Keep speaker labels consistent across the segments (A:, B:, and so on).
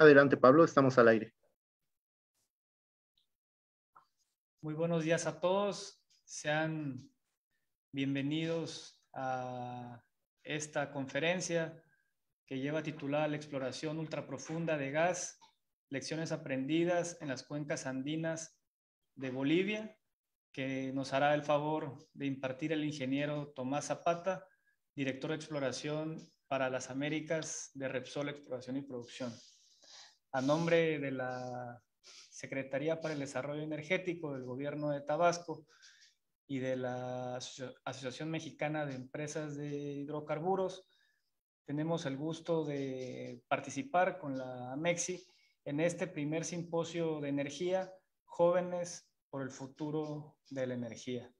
A: Adelante, Pablo, estamos al aire.
B: Muy buenos días a todos. Sean bienvenidos a esta conferencia que lleva titulada La exploración ultraprofunda de gas, lecciones aprendidas en las cuencas andinas de Bolivia, que nos hará el favor de impartir el ingeniero Tomás Zapata, director de exploración para las Américas de Repsol Exploración y Producción. A nombre de la Secretaría para el Desarrollo Energético del Gobierno de Tabasco y de la Asociación Mexicana de Empresas de Hidrocarburos, tenemos el gusto de participar con la MEXI en este primer simposio de energía, Jóvenes por el Futuro de la Energía.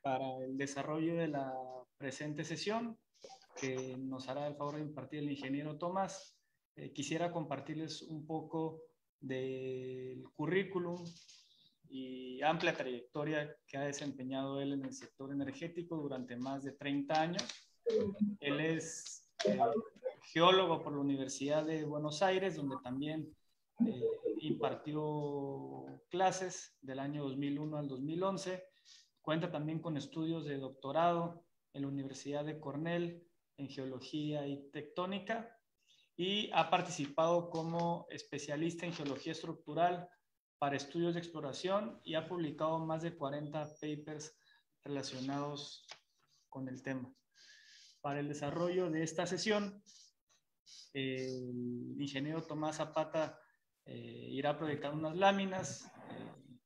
B: Para el desarrollo de la presente sesión, que nos hará el favor de impartir el ingeniero Tomás, eh, quisiera compartirles un poco del currículum y amplia trayectoria que ha desempeñado él en el sector energético durante más de 30 años. Él es eh, geólogo por la Universidad de Buenos Aires, donde también eh, impartió clases del año 2001 al 2011. Cuenta también con estudios de doctorado en la Universidad de Cornell en geología y tectónica y ha participado como especialista en geología estructural para estudios de exploración y ha publicado más de 40 papers relacionados con el tema. Para el desarrollo de esta sesión, el ingeniero Tomás Zapata eh, irá proyectando unas láminas eh,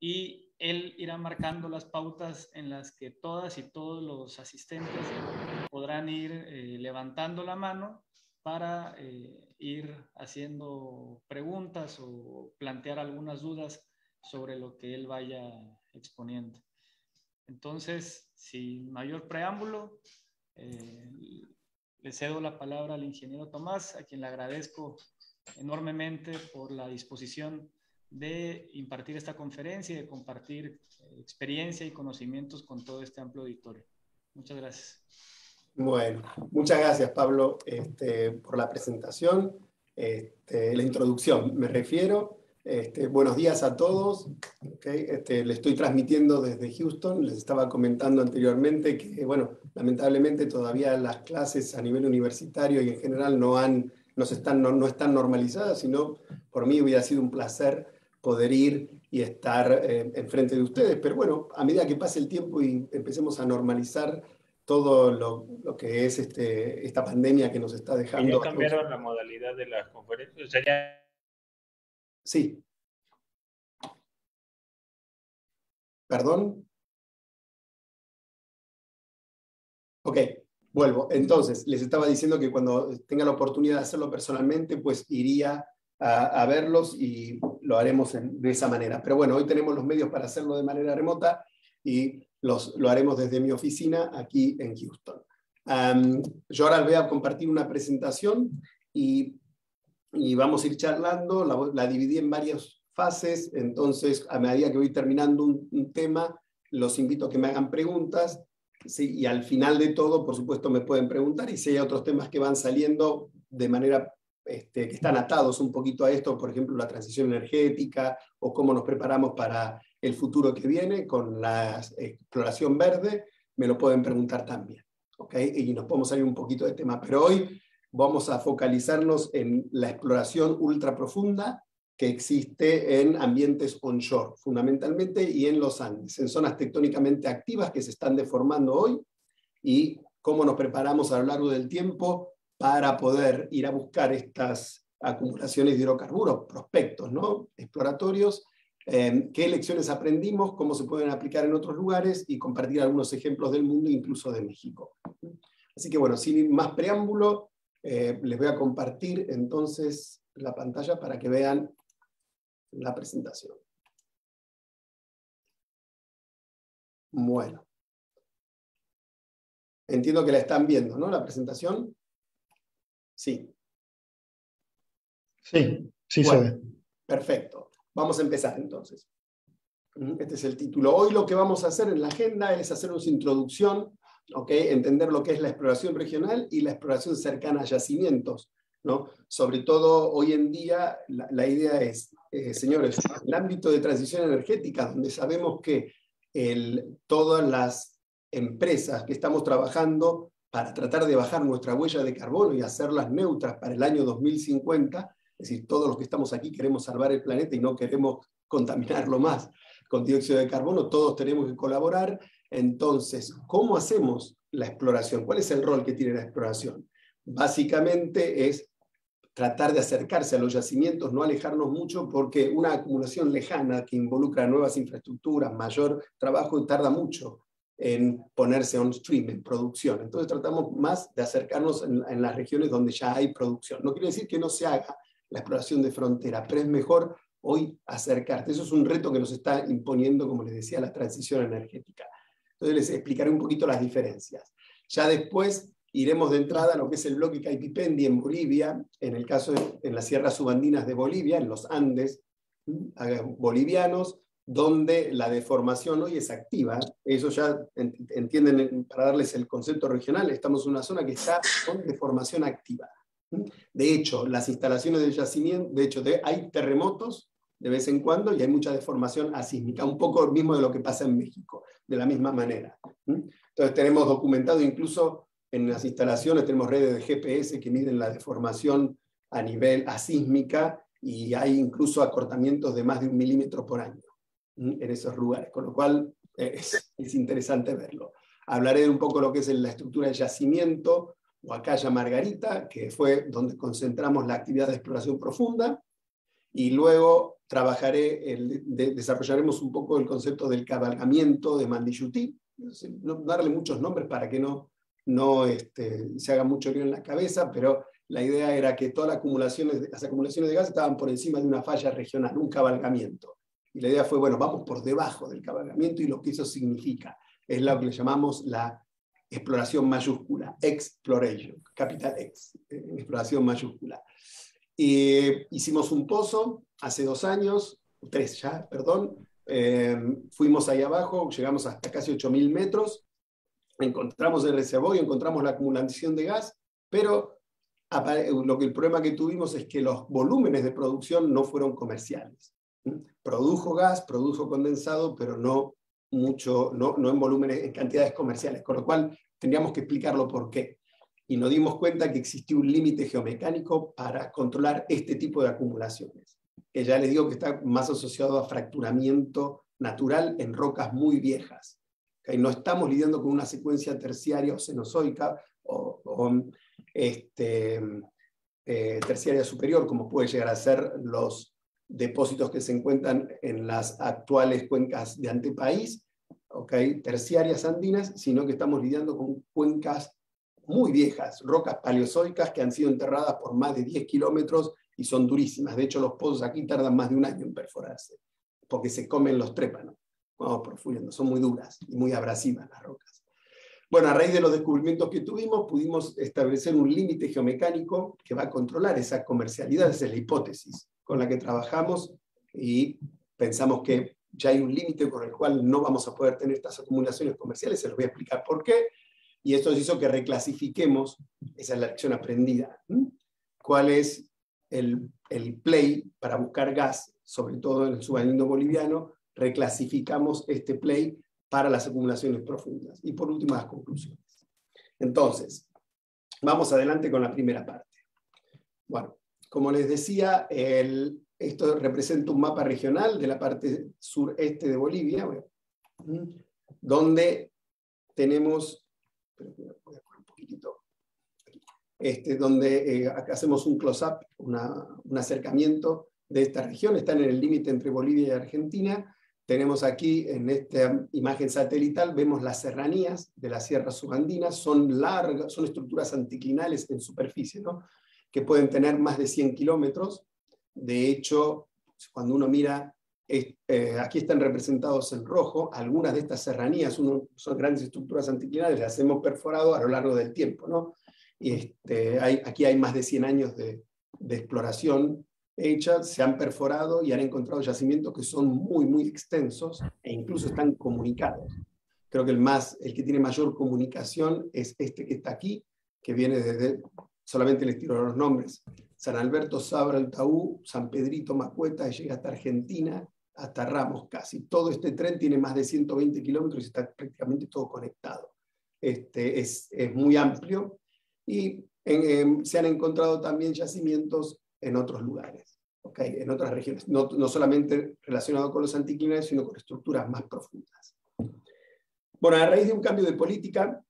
B: y él irá marcando las pautas en las que todas y todos los asistentes podrán ir eh, levantando la mano para eh, ir haciendo preguntas o plantear algunas dudas sobre lo que él vaya exponiendo. Entonces, sin mayor preámbulo, eh, le cedo la palabra al ingeniero Tomás, a quien le agradezco enormemente por la disposición de impartir esta conferencia y de compartir eh, experiencia y conocimientos con todo este amplio auditorio. Muchas gracias.
C: Bueno, muchas gracias Pablo este, por la presentación, este, la introducción, me refiero. Este, buenos días a todos. Este, le estoy transmitiendo desde Houston. Les estaba comentando anteriormente que, bueno, lamentablemente todavía las clases a nivel universitario y en general no, han, no, están, no, están normalizadas, sino por mí hubiera sido un placer poder ir y estar eh, enfrente de ustedes. Pero bueno, a medida que pase el tiempo y empecemos a normalizar todo lo, que es este, esta pandemia que nos está dejando.
D: ¿Ya cambiaron la modalidad de las conferencias?
C: Sí. ¿Perdón? Ok, vuelvo. Entonces, les estaba diciendo que cuando tenga la oportunidad de hacerlo personalmente, pues iría a, verlos y lo haremos de esa manera. Pero bueno, hoy tenemos los medios para hacerlo de manera remota y lo haremos desde mi oficina aquí en Houston. yo ahora voy a compartir una presentación y, y vamos a ir charlando, la, la, dividí en varias fases, entonces a medida que voy terminando un, tema, los invito a que me hagan preguntas y al final de todo, por supuesto, me pueden preguntar y si hay otros temas que van saliendo de manera este, que están atados un poquito a esto, por ejemplo, la transición energética o cómo nos preparamos para el futuro que viene con la exploración verde, me lo pueden preguntar también. ¿okay? Y nos podemos salir un poquito de tema, pero hoy vamos a focalizarnos en la exploración ultra profunda que existe en ambientes onshore, fundamentalmente, y en los Andes, en zonas tectónicamente activas que se están deformando hoy, y cómo nos preparamos a lo largo del tiempo para poder ir a buscar estas acumulaciones de hidrocarburos, prospectos ¿no? exploratorios, Em, qué lecciones aprendimos, cómo se pueden aplicar en otros lugares y compartir algunos ejemplos del mundo, incluso de México. Así que bueno, sin más preámbulo, eh, les voy a compartir entonces la pantalla para que vean la presentación. Bueno. Entiendo que la están viendo, ¿no? La presentación. Sí.
A: Sí, sí se ve.
C: Perfecto. Vamos a empezar entonces. Este es el título. Hoy lo que vamos a hacer en la agenda es hacer una introducción, ¿okay? entender lo que es la exploración regional y la exploración cercana a yacimientos ¿no? Sobre todo hoy en día, la, idea es, eh, señores, el ámbito de transición energética, donde sabemos que el, todas las empresas que estamos trabajando para tratar de bajar nuestra huella de carbono y hacerlas neutras para el año 2050, es decir, todos los que estamos aquí queremos salvar el planeta y no queremos contaminarlo más con dióxido de carbono, todos tenemos que colaborar. Entonces, ¿cómo hacemos la exploración? ¿Cuál es el rol que tiene la exploración? Básicamente es tratar de acercarse a los yacimientos, no alejarnos mucho, porque una acumulación lejana que involucra nuevas infraestructuras, mayor trabajo, tarda mucho en ponerse on stream, en producción. Entonces tratamos más de acercarnos en, en, las regiones donde ya hay producción. No quiere decir que no se haga la exploración de frontera, pero es mejor hoy acercarte. Eso es un reto que nos está imponiendo, como les decía, la transición energética. Entonces les explicaré un poquito las diferencias. Ya después iremos de entrada a lo que es el bloque Caipipendi en Bolivia, en el caso de en las sierras subandinas de Bolivia, en los Andes bolivianos, donde la deformación hoy es activa. Eso ya entienden, para darles el concepto regional, estamos en una zona que está con deformación activa. De hecho, las instalaciones de yacimiento, de hecho, hay terremotos de vez en cuando y hay mucha deformación asísmica, un poco mismo de lo que pasa en México, de la misma manera. Entonces tenemos documentado incluso en las instalaciones, tenemos redes de GPS que miden la deformación a nivel asísmica y hay incluso acortamientos de más de un milímetro por año en esos lugares, con lo cual eh, es, es interesante verlo. Hablaré de un poco lo que es la estructura del yacimiento, Huacaya Margarita, que fue donde concentramos la actividad de exploración profunda, y luego trabajaré, desarrollaremos un poco el concepto del cabalgamiento de Mandiyutí, darle muchos nombres para que no, no este, se haga mucho lío en la cabeza, pero la idea era que todas las acumulaciones, las acumulaciones de gas estaban por encima de una falla regional, un cabalgamiento. Y la idea fue, bueno, vamos por debajo del cabalgamiento y lo que eso significa. Es lo que le llamamos la exploración mayúscula, exploration, capital X, eh, exploración mayúscula. Y hicimos un pozo hace dos años, tres ya, perdón, eh, fuimos ahí abajo, llegamos hasta casi 8.000 metros, encontramos el reservorio, encontramos la acumulación de gas, pero lo que el problema que tuvimos es que los volúmenes de producción no fueron comerciales. Produjo gas, produjo condensado, pero no mucho, no, no en volúmenes, en cantidades comerciales, con lo cual tendríamos que explicarlo por qué. Y nos dimos cuenta que existía un límite geomecánico para controlar este tipo de acumulaciones, que ya les digo que está más asociado a fracturamiento natural en rocas muy viejas. ¿Okay? No estamos lidiando con una secuencia terciaria o cenozoica o, este, eh, terciaria superior, como puede llegar a ser los depósitos que se encuentran en las actuales cuencas de antepaís, ¿okay? terciarias andinas, sino que estamos lidiando con cuencas muy viejas, rocas paleozoicas que han sido enterradas por más de 10 kilómetros y son durísimas. De hecho, los pozos aquí tardan más de un año en perforarse, porque se comen los trépanos. Vamos profuyendo, son muy duras y muy abrasivas las rocas. Bueno, a raíz de los descubrimientos que tuvimos, pudimos establecer un límite geomecánico que va a controlar esa comercialidad, esa es la hipótesis con la que trabajamos y pensamos que ya hay un límite por el cual no vamos a poder tener estas acumulaciones comerciales, se los voy a explicar por qué, y esto hizo que reclasifiquemos, esa es la lección aprendida, cuál es el, el, play para buscar gas, sobre todo en el submarino boliviano, reclasificamos este play para las acumulaciones profundas. Y por último, las conclusiones. Entonces, vamos adelante con la primera parte. Bueno, como les decía, esto representa un mapa regional de la parte sureste de Bolivia, donde tenemos, este, donde eh, hacemos un close-up, un acercamiento de esta región, están en el límite entre Bolivia y Argentina. Tenemos aquí en esta imagen satelital, vemos las serranías de las sierras subandinas, son largas, son estructuras anticlinales en superficie, ¿no? Que pueden tener más de 100 kilómetros. De hecho, cuando uno mira, eh, aquí están representados en rojo, algunas de estas serranías son grandes estructuras anticlinales, las hemos perforado a lo largo del tiempo. ¿no? Este, hay, aquí hay más de 100 años de, de exploración hecha, se han perforado y han encontrado yacimientos que son muy, muy extensos e incluso están comunicados. Creo que el, más, el que tiene mayor comunicación es este que está aquí, que viene desde solamente les tiro los nombres, San Alberto, Sabra, Altaú, San Pedrito, Macueta, llega hasta Argentina, hasta Ramos casi. Todo este tren tiene más de 120 kilómetros y está prácticamente todo conectado. Este, es, es muy amplio y se han encontrado también yacimientos en otros lugares, ¿okay? en otras regiones, no, no solamente relacionado con los anticlinales, sino con estructuras más profundas. Bueno, a raíz de un cambio de política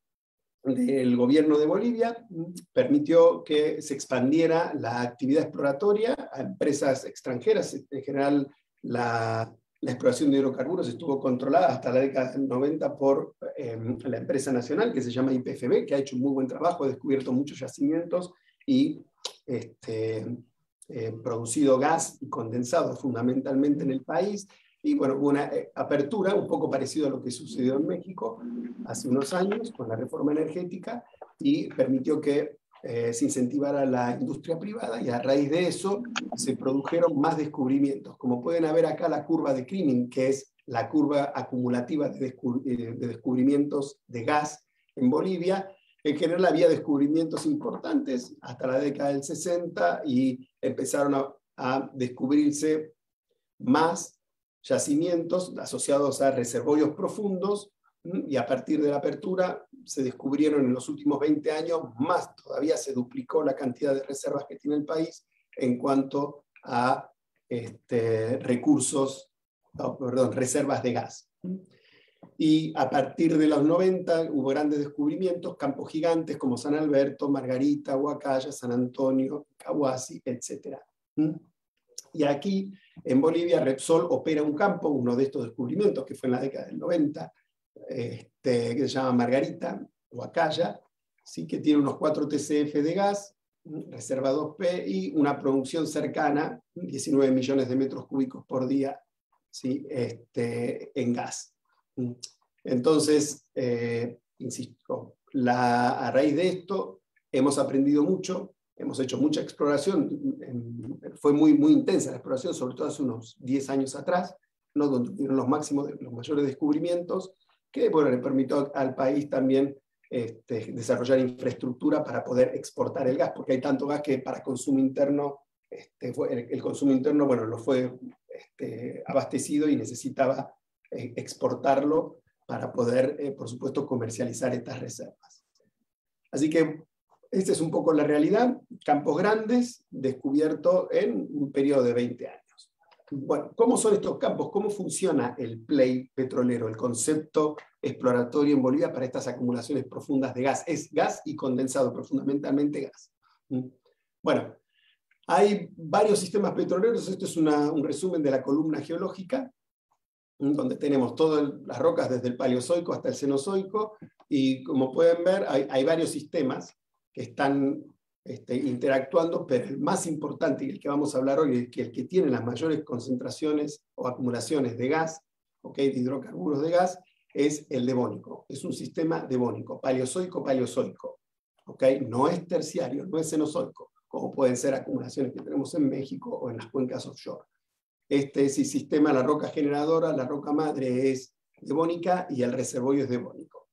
C: del gobierno de Bolivia, permitió que se expandiera la actividad exploratoria a empresas extranjeras. En general, la, exploración de hidrocarburos estuvo controlada hasta la década del 90 por em, la empresa nacional que se llama IPFB, que ha hecho un muy buen trabajo, ha descubierto muchos yacimientos y este, eh, producido gas y condensado fundamentalmente en el país. Y bueno, hubo una eh, apertura un poco parecido a lo que sucedió en México hace unos años con la reforma energética y permitió que eh, se incentivara la industria privada y a raíz de eso se produjeron más descubrimientos. Como pueden ver acá la curva de Crimming, que es la curva acumulativa de, eh, descubrimientos de gas en Bolivia, en general había descubrimientos importantes hasta la década del 60 y empezaron a, a descubrirse más yacimientos asociados a reservorios profundos y a partir de la apertura se descubrieron en los últimos 20 años, más todavía se duplicó la cantidad de reservas que tiene el país en cuanto a este, recursos, perdón, reservas de gas. Y a partir de los 90 hubo grandes descubrimientos, campos gigantes como San Alberto, Margarita, Huacaya, San Antonio, Cahuasi, etc. Y aquí en Bolivia Repsol opera un campo, uno de estos descubrimientos que fue en la década del 90, este, que se llama Margarita o Acaya, ¿sí? que tiene unos 4 TCF de gas, reserva 2P y una producción cercana, 19 millones de metros cúbicos por día ¿sí? este, en gas. Entonces, eh, insisto, la, a raíz de esto hemos aprendido mucho, hemos hecho mucha exploración, fue muy, muy intensa la exploración, sobre todo hace unos 10 años atrás, donde tuvieron los máximos, los mayores descubrimientos, que bueno, le permitió al país también este, desarrollar infraestructura para poder exportar el gas, porque hay tanto gas que para consumo interno, este, el, consumo interno, bueno, lo fue este, abastecido y necesitaba eh, exportarlo para poder, eh, por supuesto, comercializar estas reservas. Así que esta es un poco la realidad, campos grandes descubiertos en un periodo de 20 años. Bueno, ¿cómo son estos campos? ¿Cómo funciona el play petrolero, el concepto exploratorio en Bolivia para estas acumulaciones profundas de gas? Es gas y condensado, pero fundamentalmente gas. ¿Mm? Bueno, hay varios sistemas petroleros. Esto es un resumen de la columna geológica, donde tenemos todas las rocas desde el Paleozoico hasta el Cenozoico. Y como pueden ver, hay, varios sistemas están este, interactuando, pero el más importante y el que vamos a hablar hoy es que el que tiene las mayores concentraciones o acumulaciones de gas, okay, de hidrocarburos de gas, es el devónico. Es un sistema devónico, paleozoico, paleozoico. Okay, no es terciario, no es cenozoico, como pueden ser acumulaciones que tenemos en México o en las cuencas offshore. Este es el sistema, la roca generadora, la roca madre es devónica y el reservorio es devónico.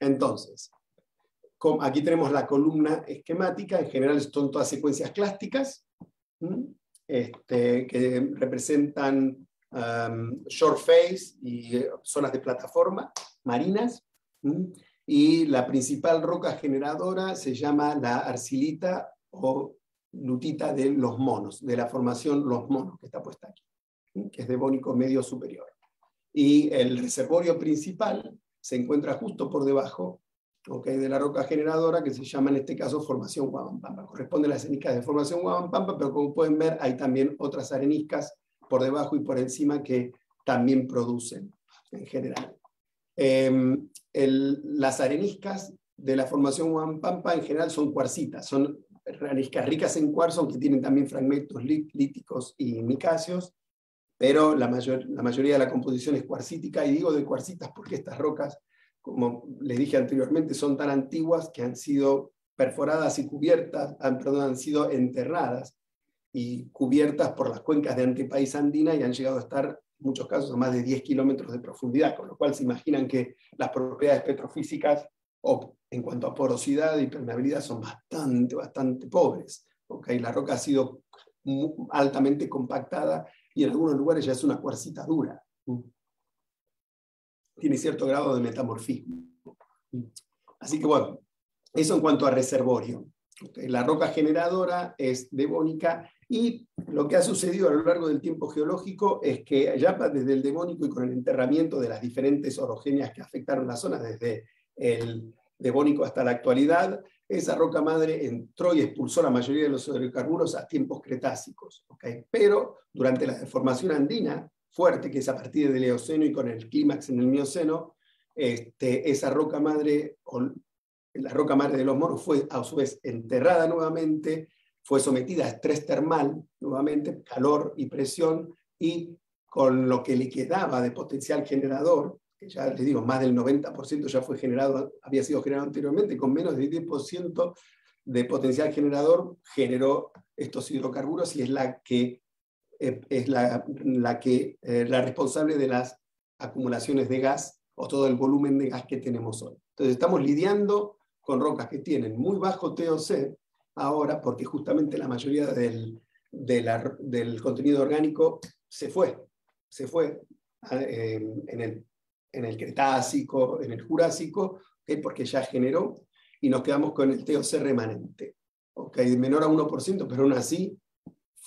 C: Entonces, aquí tenemos la columna esquemática, en general son todas secuencias clásticas, este, que representan um, short phase y eh, zonas de plataforma marinas, y la principal roca generadora se llama la arcilita o lutita de los monos, de la formación Los Monos, que está puesta aquí, que es de bónico medio superior. Y el reservorio principal se encuentra justo por debajo de la roca generadora, que se llama en este caso formación Huabampampa. Corresponde a las areniscas de formación Huabampampa, pero como pueden ver, hay también otras areniscas por debajo y por encima que también producen en general. Em, las areniscas de la formación Huabampampa en general son cuarcitas, son areniscas ricas en cuarzo, aunque tienen también fragmentos líticos y micáceos, pero la, mayor, la mayoría de la composición es cuarcítica, y digo de cuarcitas porque estas rocas como les dije anteriormente, son tan antiguas que han sido perforadas y cubiertas, han, sido enterradas y cubiertas por las cuencas de antepaís andina y han llegado a estar, en muchos casos, a más de 10 kilómetros de profundidad, con lo cual se imaginan que las propiedades petrofísicas o en cuanto a porosidad y permeabilidad son bastante, bastante pobres. ¿okay? La roca ha sido altamente compactada y en algunos lugares ya es una cuarcita dura. Tiene cierto grado de metamorfismo. Así que bueno, eso en cuanto a reservorio. La roca generadora es devónica y lo que ha sucedido a lo largo del tiempo geológico es que ya desde el devónico y con el enterramiento de las diferentes orogenias que afectaron la zona, desde el devónico hasta la actualidad, esa roca madre entró y expulsó la mayoría de los hidrocarburos a tiempos cretácicos. Pero durante la deformación andina fuerte, que es a partir del Eoceno y con el clímax en el Mioceno, este, esa roca madre, la roca madre de los moros, fue a su vez enterrada nuevamente, fue sometida a estrés termal, nuevamente, calor y presión, y con lo que le quedaba de potencial generador, que ya les digo, más del 90% ya fue generado, había sido generado anteriormente, con menos del 10% de potencial generador generó estos hidrocarburos y es la que eh, es la, la que, eh, la responsable de las acumulaciones de gas o todo el volumen de gas que tenemos hoy. Entonces estamos lidiando con rocas que tienen muy bajo TOC ahora porque justamente la mayoría del, del contenido orgánico se fue, se fue en, el, en, el, Cretácico, en el Jurásico, porque ya generó y nos quedamos con el TOC remanente. Okay, menor a 1%, pero aún así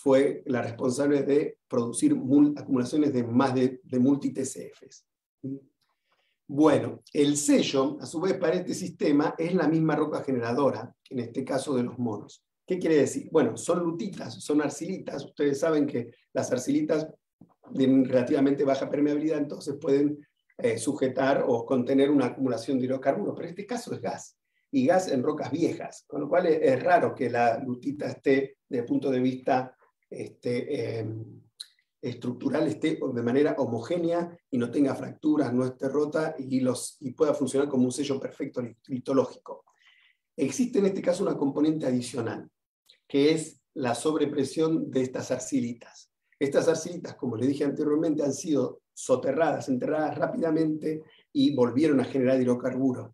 C: fue la responsable de producir acumulaciones de más de, de multi-TCFs. Bueno, el sello, a su vez, para este sistema es la misma roca generadora, en este caso de los monos. ¿Qué quiere decir? Bueno, son lutitas, son arcilitas. Ustedes saben que las arcilitas tienen relativamente baja permeabilidad, entonces pueden eh, sujetar o contener una acumulación de hidrocarburos, pero en este caso es gas, y gas en rocas viejas, con lo cual es, raro que la lutita esté, desde el punto de vista este, em, estructural esté de manera homogénea y no tenga fracturas, no esté rota y, los, y pueda funcionar como un sello perfecto litológico. Existe en este caso una componente adicional, que es la sobrepresión de estas arcilitas. Estas arcilitas, como le dije anteriormente, han sido soterradas, enterradas rápidamente y volvieron a generar hidrocarburos.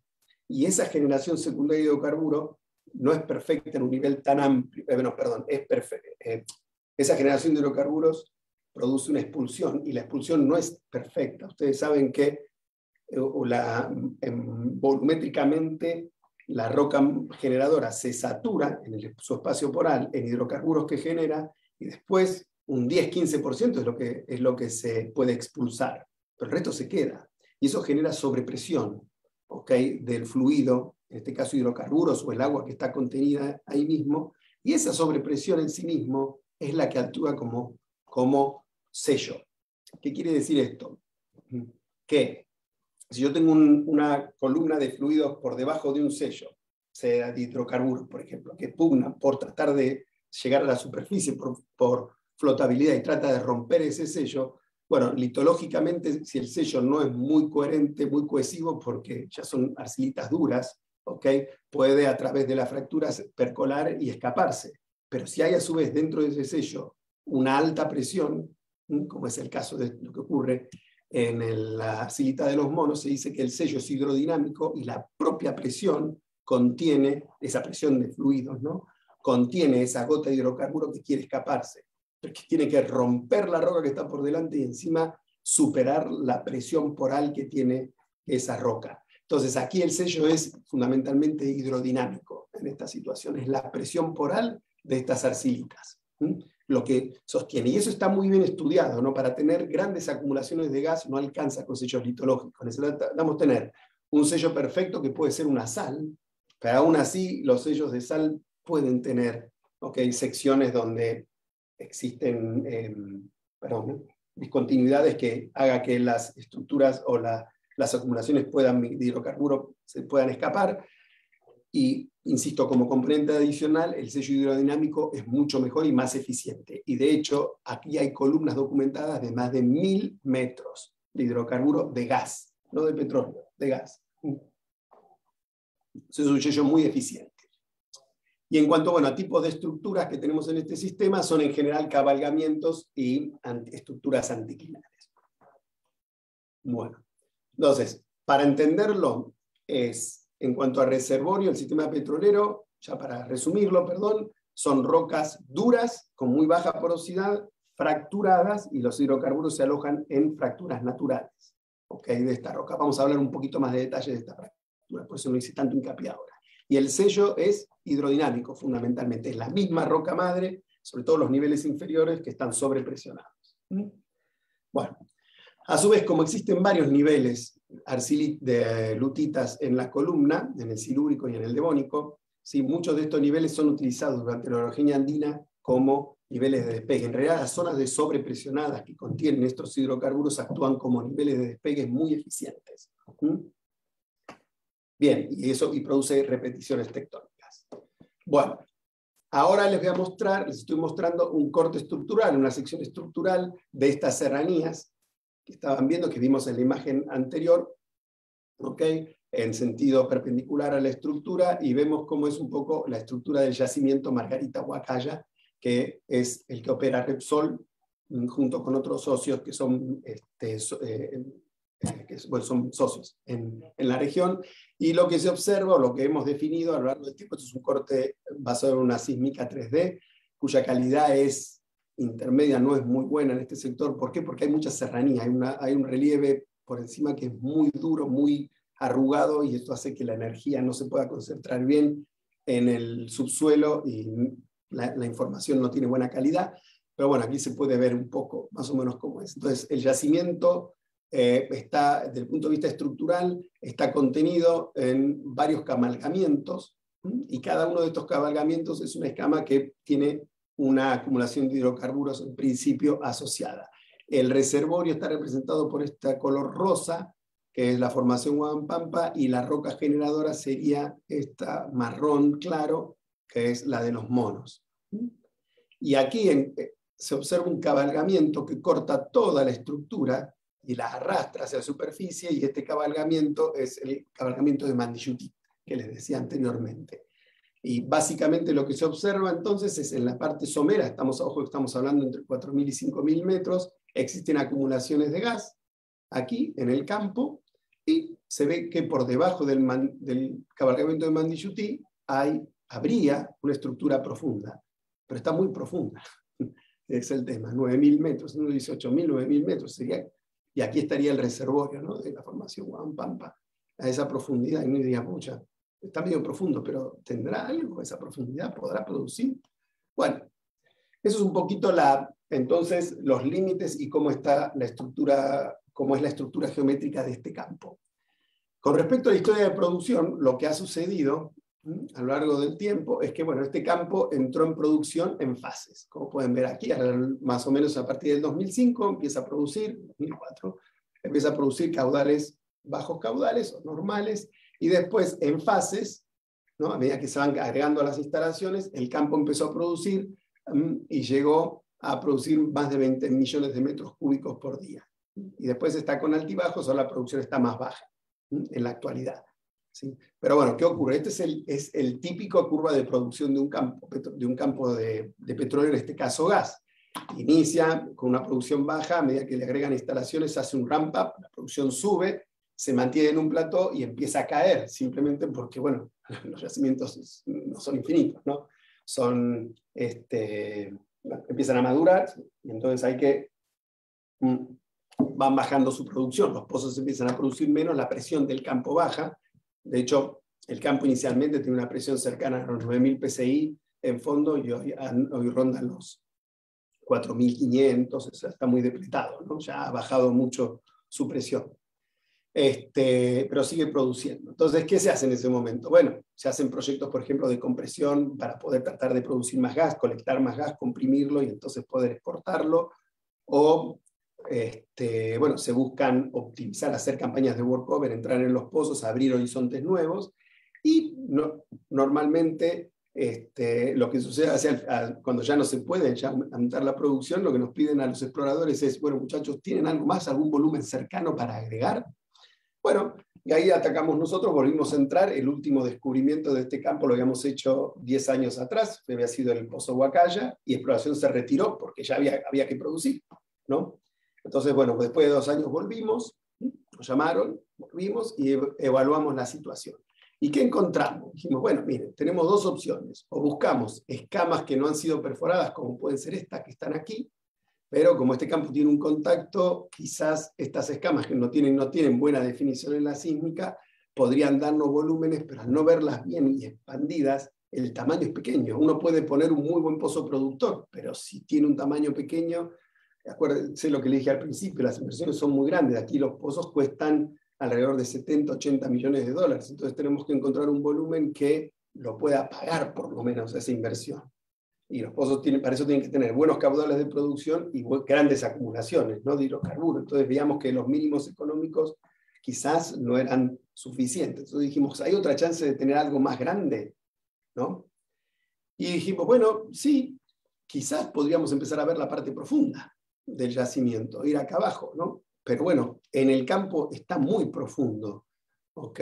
C: Y esa generación secundaria de hidrocarburos no es perfecta en un nivel tan amplio, eh, perdón, es. Eh, esa generación de hidrocarburos produce una expulsión y la expulsión no es perfecta. Ustedes saben que eh, em, volumétricamente la roca generadora se satura en su espacio poral en hidrocarburos que genera y después un 10-15% es, lo que, es lo que se puede expulsar, pero el resto se queda. Y eso genera sobrepresión ¿okay? del fluido, en este caso hidrocarburos o el agua que está contenida ahí mismo, y esa sobrepresión en sí mismo es la que actúa como, como sello. ¿Qué quiere decir esto? Que si yo tengo una columna de fluidos por debajo de un sello, sea de hidrocarburos, por ejemplo, que pugna por tratar de llegar a la superficie por, flotabilidad y trata de romper ese sello, bueno, litológicamente, si el sello no es muy coherente, muy cohesivo, porque ya son arcilitas duras, puede a través de las fracturas percolar y escaparse. Pero si hay a su vez dentro de ese sello una alta presión, como es el caso de lo que ocurre en la silita de los monos, se dice que el sello es hidrodinámico y la propia presión contiene, esa presión de fluidos, ¿no? contiene esa gota de hidrocarburo que quiere escaparse, que tiene que romper la roca que está por delante y encima superar la presión poral que tiene esa roca. Entonces aquí el sello es fundamentalmente hidrodinámico en esta situación, es la presión poral de estas arcilitas lo que sostiene. Y eso está muy bien estudiado, ¿no? Para tener grandes acumulaciones de gas no alcanza con sellos litológicos. Necesitamos tener un sello perfecto que puede ser una sal, pero aún así los sellos de sal pueden tener okay, secciones donde existen em, discontinuidades que haga que las estructuras o las acumulaciones puedan, de hidrocarburo se puedan escapar. Y insisto, como componente adicional, el sello hidrodinámico es mucho mejor y más eficiente. Y de hecho, aquí hay columnas documentadas de más de mil metros de hidrocarburo de gas, no de petróleo, de gas. es un sello muy eficiente. Y en cuanto bueno, a tipos de estructuras que tenemos en este sistema, son en general cabalgamientos y estructuras anticlinales. Bueno, entonces, para entenderlo, es En cuanto a reservorio, el sistema petrolero, ya para resumirlo, perdón, son rocas duras con muy baja porosidad, fracturadas, y los hidrocarburos se alojan en fracturas naturales de esta roca. Vamos a hablar un poquito más de detalle de esta fractura, por eso no hice tanto hincapié ahora. Y el sello es hidrodinámico, fundamentalmente. Es la misma roca madre, sobre todo los niveles inferiores que están sobrepresionados. Bueno, a su vez, como existen varios niveles de lutitas en la columna, en el silúrico y en el devónico, ¿sí? muchos de estos niveles son utilizados durante la orogenia andina como niveles de despegue. En realidad, las zonas de sobrepresionadas que contienen estos hidrocarburos actúan como niveles de despegue muy eficientes. Bien, y eso y produce repeticiones tectónicas. Bueno, ahora les voy a mostrar, les estoy mostrando un corte estructural, una sección estructural de estas serranías que estaban viendo, que vimos en la imagen anterior, ¿ok? en sentido perpendicular a la estructura, y vemos cómo es un poco la estructura del yacimiento Margarita Huacaya, que es el que opera Repsol, mm, junto con otros socios que son, este, eh, eh, que, son socios en, en, la región. Y lo que se observa, o lo que hemos definido a lo largo del tiempo, es un corte basado en una sísmica 3D, cuya calidad es intermedia no es muy buena en este sector. ¿Por qué? Porque hay mucha serranía, hay, una, hay un relieve por encima que es muy duro, muy arrugado y esto hace que la energía no se pueda concentrar bien en el subsuelo y la, información no tiene buena calidad. Pero bueno, aquí se puede ver un poco más o menos cómo es. Entonces, el yacimiento eh, está, desde el punto de vista estructural, está contenido en varios cabalgamientos y cada uno de estos cabalgamientos es una escama que tiene una acumulación de hidrocarburos en principio asociada. El reservorio está representado por este color rosa, que es la formación Guadampampa, y la roca generadora sería esta marrón claro, que es la de los monos. Y aquí eh, se observa un cabalgamiento que corta toda la estructura y la arrastra hacia la superficie, y este cabalgamiento es el cabalgamiento de Mandiyuti, que les decía anteriormente. Y básicamente lo que se observa entonces es en la parte somera, estamos, ojo, estamos hablando entre 4.000 y 5.000 metros, existen acumulaciones de gas aquí en el campo y se ve que por debajo del, del cabalgamiento de Mandiyuti hay, habría una estructura profunda, pero está muy profunda. es el tema, 9.000 metros, no 18.000, 9.000 metros sería, y aquí estaría el reservorio ¿no? de la formación Guampampa, a esa profundidad, y no diría mucha está medio profundo, pero ¿tendrá algo esa profundidad? ¿Podrá producir? Bueno, eso es un poquito la, entonces, los límites y cómo está la estructura, cómo es la estructura geométrica de este campo. Con respecto a la historia de producción, lo que ha sucedido a lo largo del tiempo es que, bueno, este campo entró en producción en fases. Como pueden ver aquí, más o menos a partir del 2005 empieza a producir, 2004, empieza a producir caudales, bajos caudales o normales, y después, en fases, ¿no? a medida que se van agregando las instalaciones, el campo empezó a producir mm, y llegó a producir más de 20 millones de metros cúbicos por día. Y después está con altibajos, o la producción está más baja en la actualidad. ¿sí? Pero bueno, ¿qué ocurre? Este es el, es el típico curva de producción de un campo, de, un campo de, de petróleo, en este caso gas. Inicia con una producción baja, a medida que le agregan instalaciones, hace un ramp up, la producción sube, se mantiene en un plató y empieza a caer, simplemente porque, bueno, los yacimientos no son infinitos, ¿no? Son, este, empiezan a madurar y entonces hay que, mm, van bajando su producción, los pozos empiezan a producir menos, la presión del campo baja, de hecho, el campo inicialmente tiene una presión cercana a los 9.000 PSI en fondo y hoy, hoy rondan los 4.500, o sea, está muy depletado, ¿no? ya ha bajado mucho su presión este, pero sigue produciendo. Entonces, ¿qué se hace en ese momento? Bueno, se hacen proyectos, por ejemplo, de compresión para poder tratar de producir más gas, colectar más gas, comprimirlo y entonces poder exportarlo. O, este, bueno, se buscan optimizar, hacer campañas de workover, entrar en los pozos, abrir horizontes nuevos. Y no, normalmente este, lo que sucede cuando ya no se puede aumentar la producción, lo que nos piden a los exploradores es, bueno muchachos, ¿tienen algo más, algún volumen cercano para agregar? Bueno, y ahí atacamos nosotros, volvimos a entrar. El último descubrimiento de este campo lo habíamos hecho 10 años atrás, había sido el Pozo Huacaya, y exploración se retiró porque ya había, había que producir. ¿no? Entonces, bueno, después de dos años volvimos, nos llamaron, volvimos y evaluamos la situación. ¿Y qué encontramos? Dijimos, bueno, miren, tenemos dos opciones. O buscamos escamas que no han sido perforadas, como pueden ser estas que están aquí, pero como este campo tiene un contacto, quizás estas escamas que no tienen, buena definición en la sísmica, podrían darnos volúmenes, pero al no verlas bien y expandidas, el tamaño es pequeño. Uno puede poner un muy buen pozo productor, pero si tiene un tamaño pequeño, acuérdense lo que le dije al principio, las inversiones son muy grandes. Aquí los pozos cuestan alrededor de 70, 80 millones de dólares. Entonces tenemos que encontrar un volumen que lo pueda pagar por lo menos esa inversión. Y los pozos tienen, para eso tienen que tener buenos caudales de producción y grandes acumulaciones ¿no? de hidrocarburos. Entonces veíamos que los mínimos económicos quizás no eran suficientes. Entonces dijimos, ¿hay otra chance de tener algo más grande? ¿No? Y dijimos, bueno, sí, quizás podríamos empezar a ver la parte profunda del yacimiento, ir acá abajo, ¿no? Pero bueno, en el campo está muy profundo, ¿ok?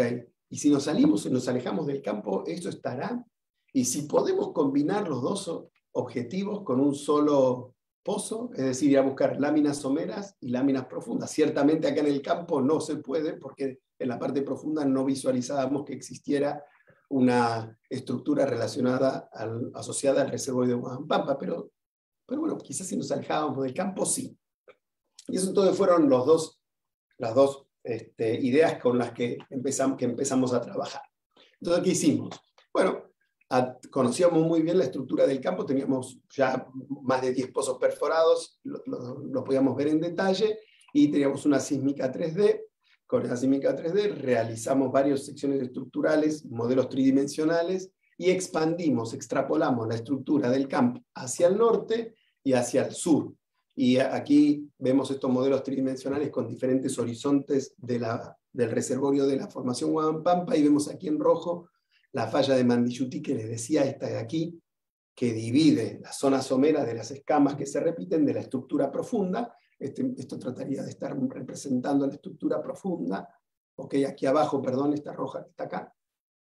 C: Y si nos salimos y nos alejamos del campo, eso estará. Y si podemos combinar los dos objetivos con un solo pozo, es decir, ir a buscar láminas someras y láminas profundas. Ciertamente acá en el campo no se puede porque en la parte profunda no visualizábamos que existiera una estructura relacionada asociada al reservorio de Guadampampa, pero, pero bueno, quizás si nos alejábamos del campo, sí. Y eso entonces fueron los dos, las dos este, ideas con las que empezamos, que empezamos a trabajar. Entonces, ¿qué hicimos? Bueno, conocíamos muy bien la estructura del campo, teníamos ya más de 10 pozos perforados, lo, lo, podíamos ver en detalle, y teníamos una sísmica 3D. Con esa sísmica 3D realizamos varias secciones estructurales, modelos tridimensionales, y expandimos, extrapolamos la estructura del campo hacia el norte y hacia el sur. Y aquí vemos estos modelos tridimensionales con diferentes horizontes de la, del reservorio de la formación Guadampampa y vemos aquí en rojo la falla de Mandiyuti que les decía, esta de aquí, que divide la zona somera de las escamas que se repiten de la estructura profunda. Este, esto trataría de estar representando la estructura profunda. Ok, aquí abajo, perdón, esta roja que está acá.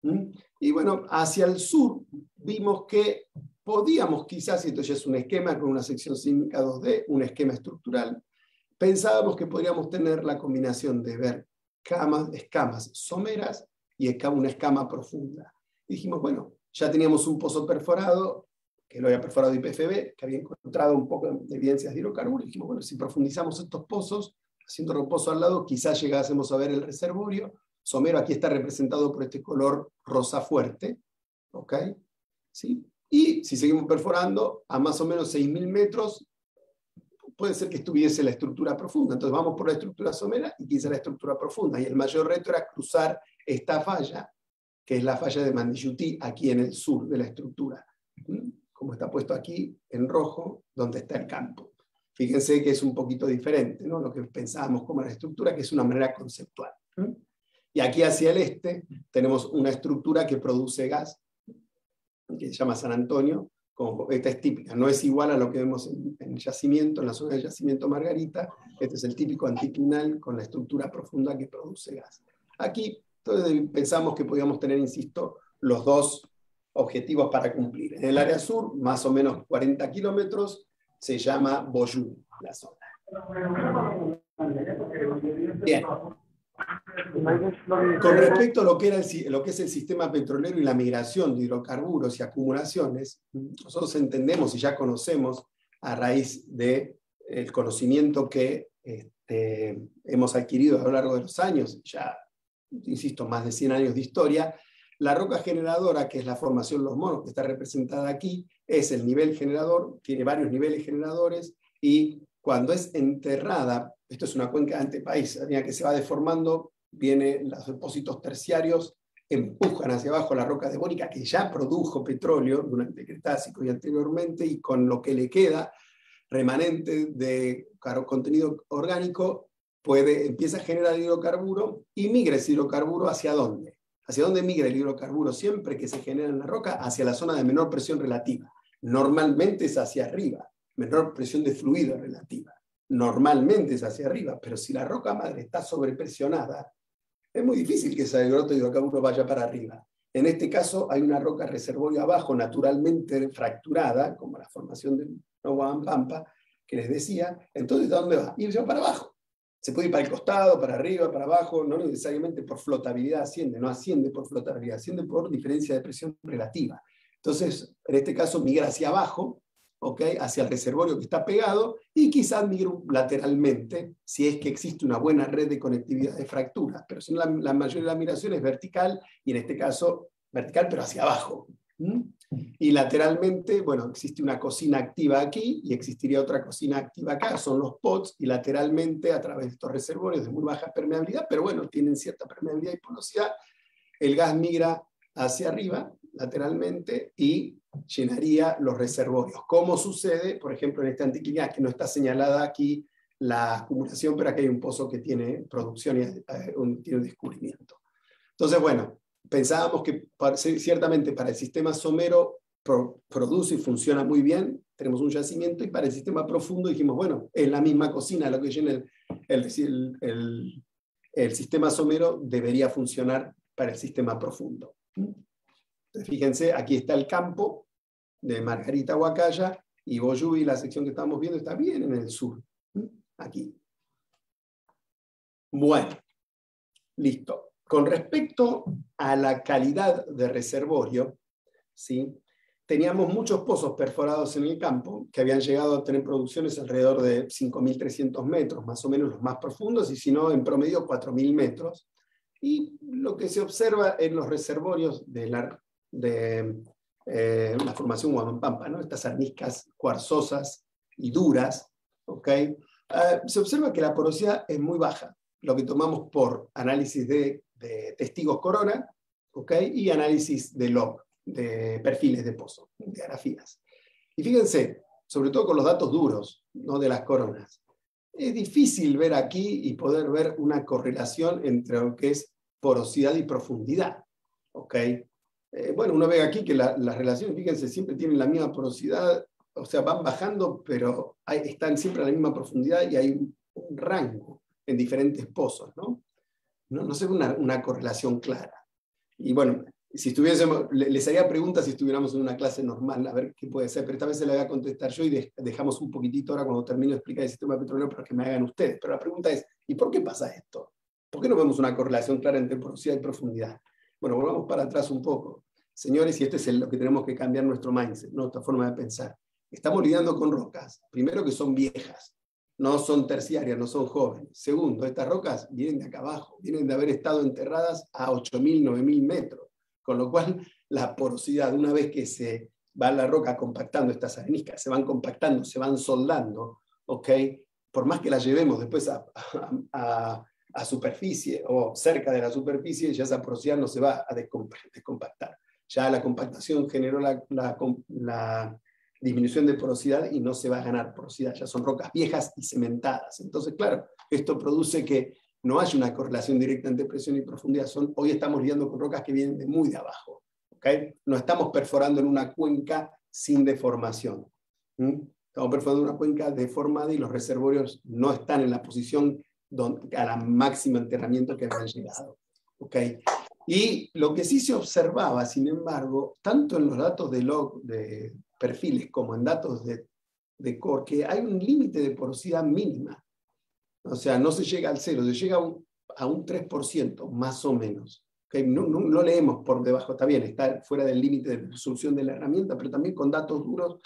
C: ¿Mm? Y bueno, hacia el sur vimos que podíamos quizás, y esto ya es un esquema con una sección sísmica 2D, un esquema estructural, pensábamos que podríamos tener la combinación de ver camas, escamas someras y una escama profunda. Dijimos, bueno, ya teníamos un pozo perforado, que lo había perforado IPFB, que había encontrado un poco de evidencias de hidrocarburos, dijimos, bueno, si profundizamos estos pozos, haciendo reposo al lado, quizás llegásemos a ver el reservorio. Somero aquí está representado por este color rosa fuerte, ¿ok? ¿Sí? Y si seguimos perforando a más o menos 6.000 metros, puede ser que estuviese la estructura profunda. Entonces vamos por la estructura somera y quizá la estructura profunda. Y el mayor reto era cruzar esta falla, que es la falla de Mandiyuti, aquí en el sur de la estructura, como está puesto aquí en rojo, donde está el campo. Fíjense que es un poquito diferente, ¿no? lo que pensábamos como la estructura, que es una manera conceptual. Y aquí hacia el este tenemos una estructura que produce gas, que se llama San Antonio, como esta es típica, no es igual a lo que vemos en, el yacimiento, en la zona del yacimiento Margarita, este es el típico anticlinal con la estructura profunda que produce gas. Aquí entonces pensamos que podíamos tener, insisto, los dos objetivos para cumplir. En el área sur, más o menos 40 kilómetros, se llama Boyú, la zona. Bien. Con respecto a lo que, es el sistema petrolero y la migración de hidrocarburos y acumulaciones, nosotros entendemos y ya conocemos a raíz del el conocimiento que este, hemos adquirido a lo largo de los años, ya insisto, más de 100 años de historia, la roca generadora, que es la formación Los Monos, que está representada aquí, es el nivel generador, tiene varios niveles generadores, y cuando es enterrada, esto es una cuenca antepaís, que se va deformando, vienen los depósitos terciarios, empujan hacia abajo la roca devónica, que ya produjo petróleo durante el Cretácico y anteriormente, y con lo que le queda remanente de contenido orgánico, puede, empieza a generar hidrocarburo y migra ese hidrocarburo hacia dónde? ¿Hacia dónde migra el hidrocarburo siempre que se genera en la roca? Hacia la zona de menor presión relativa. Normalmente es hacia arriba, menor presión de fluido relativa. Normalmente es hacia arriba, pero si la roca madre está sobrepresionada, es muy difícil que ese hidrocarburo vaya para arriba. En este caso hay una roca reservorio abajo naturalmente fracturada, como la formación de Pampa, que les decía. Entonces, ¿a dónde va? Irse para abajo Se puede ir para el costado, para arriba, para abajo, no necesariamente por flotabilidad asciende, no asciende por flotabilidad, asciende por diferencia de presión relativa. Entonces, en este caso, migra hacia abajo, hacia el reservorio que está pegado y quizás migre lateralmente si es que existe una buena red de conectividad de fracturas. Pero la, la mayoría de la migración es vertical y en este caso vertical, pero hacia abajo. Y lateralmente, bueno, existe una cocina activa aquí y existiría otra cocina activa acá, son los pots, y lateralmente a través de estos reservorios de muy baja permeabilidad, pero bueno, tienen cierta permeabilidad y porosidad, el gas migra hacia arriba, lateralmente, y llenaría los reservorios. ¿Cómo sucede, por ejemplo, en esta anticlinidad, que no está señalada aquí la acumulación, pero aquí hay un pozo que tiene producción y eh, tiene un descubrimiento? Entonces, bueno, pensábamos que ciertamente para el sistema somero produce y funciona muy bien, tenemos un yacimiento, y para el sistema profundo dijimos, bueno, es la misma cocina lo que llena el, el, sistema somero, debería funcionar para el sistema profundo. fíjense, aquí está el campo de Margarita Huacaya y Boyubi, la sección que estamos viendo, está bien en el sur, aquí. Bueno, listo. Con respecto a la calidad de reservorio, ¿sí? teníamos muchos pozos perforados en el campo que habían llegado a tener producciones alrededor de 5.300 metros, más o menos los más profundos, y si no, en promedio 4.000 metros. Y lo que se observa en los reservorios de la, de, eh, la formación Huamampampa, ¿no? estas areniscas cuarzosas y duras. Eh, se observa que la porosidad es muy baja, lo que tomamos por análisis de de testigos corona ¿okay? y análisis de log, de perfiles de pozo, de grafías. Y fíjense, sobre todo con los datos duros ¿no? de las coronas, es difícil ver aquí y poder ver una correlación entre lo que es porosidad y profundidad. ¿okay? Eh, bueno, uno ve aquí que las relaciones, fíjense, siempre tienen la misma porosidad, o sea, van bajando, pero están siempre a la misma profundidad y hay un, un rango en diferentes pozos, ¿no? No, no se ve una, correlación clara. Y bueno, si estuviésemos, les haría preguntas si estuviéramos en una clase normal, a ver qué puede ser, pero esta vez se la voy a contestar yo y dejamos un poquitito ahora cuando termino de explicar el sistema petrolero para que me hagan ustedes. Pero la pregunta es, ¿y por qué pasa esto? ¿Por qué no vemos una correlación clara entre porosidad y profundidad? Bueno, volvamos para atrás un poco. Señores, y esto es lo que tenemos que cambiar nuestro mindset, nuestra forma de pensar. Estamos lidiando con rocas, primero que son viejas, no son terciarias, no son jóvenes. Segundo, estas rocas vienen de acá abajo, vienen de haber estado enterradas a 8.000, 9.000 metros, con lo cual la porosidad, una vez que se va la roca compactando estas areniscas, se van compactando, se van soldando, ¿ok? Por más que las llevemos después a, a, superficie o cerca de la superficie, ya esa porosidad no se va a descompactar. Ya la compactación generó la, disminución de porosidad y no se va a ganar porosidad, ya son rocas viejas y cementadas. Entonces, claro, esto produce que no haya una correlación directa entre presión y profundidad. Son, hoy estamos lidiando con rocas que vienen de muy de abajo. ¿okay? No estamos perforando en una cuenca sin deformación. Estamos perforando una cuenca deformada y los reservorios no están en la posición donde, a la máxima enterramiento que habían llegado. ¿okay? Y lo que sí se observaba, sin embargo, tanto en los datos de log de perfiles como en datos de, de core, que hay un límite de porosidad mínima. O sea, no se llega al cero, se llega a un, a un 3%, más o menos. No, no, leemos por debajo, está bien, está fuera del límite de resolución de la herramienta, pero también con datos duros,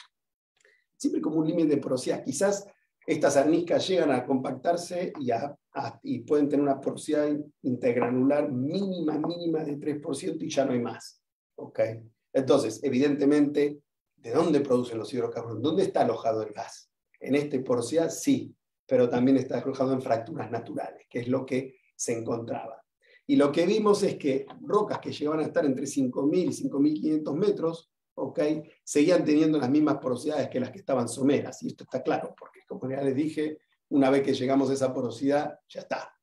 C: siempre como un límite de porosidad. Quizás estas areniscas llegan a compactarse y, a, y pueden tener una porosidad intergranular mínima, mínima de 3% y ya no hay más. ¿okay? Entonces, evidentemente, ¿De dónde producen los hidrocarburos? ¿Dónde está alojado el gas? En este porosidad sí, pero también está alojado en fracturas naturales, que es lo que se encontraba. Y lo que vimos es que rocas que llegaban a estar entre 5.000 y 5.500 metros, okay, seguían teniendo las mismas porosidades que las que estaban someras. Y esto está claro, porque como ya les dije, una vez que llegamos a esa porosidad, ya está,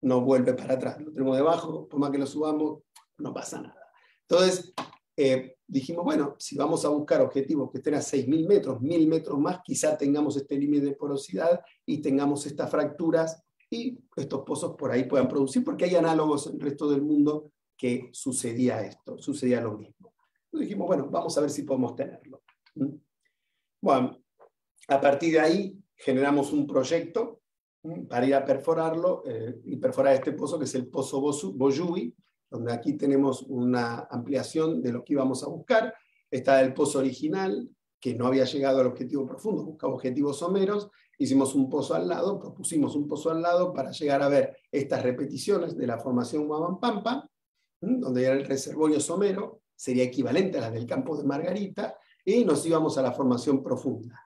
C: no vuelve para atrás. Lo tenemos debajo, por más que lo subamos, no pasa nada. Entonces, eh, dijimos, bueno, si vamos a buscar objetivos que estén a 6.000 metros, 1.000 metros más, quizá tengamos este límite de porosidad y tengamos estas fracturas y estos pozos por ahí puedan producir, porque hay análogos en el resto del mundo que sucedía esto, sucedía lo mismo. Entonces dijimos, bueno, vamos a ver si podemos tenerlo. ¿Mm? Bueno, a partir de ahí generamos un proyecto para ir a perforarlo eh, y perforar este pozo que es el pozo Boyui, donde aquí tenemos una ampliación de lo que íbamos a buscar. Está el pozo original, que no había llegado al objetivo profundo, buscaba objetivos someros, hicimos un pozo al lado, propusimos un pozo al lado para llegar a ver estas repeticiones de la formación Huamampampa, donde era el reservorio somero, sería equivalente a la del campo de Margarita, y nos íbamos a la formación profunda.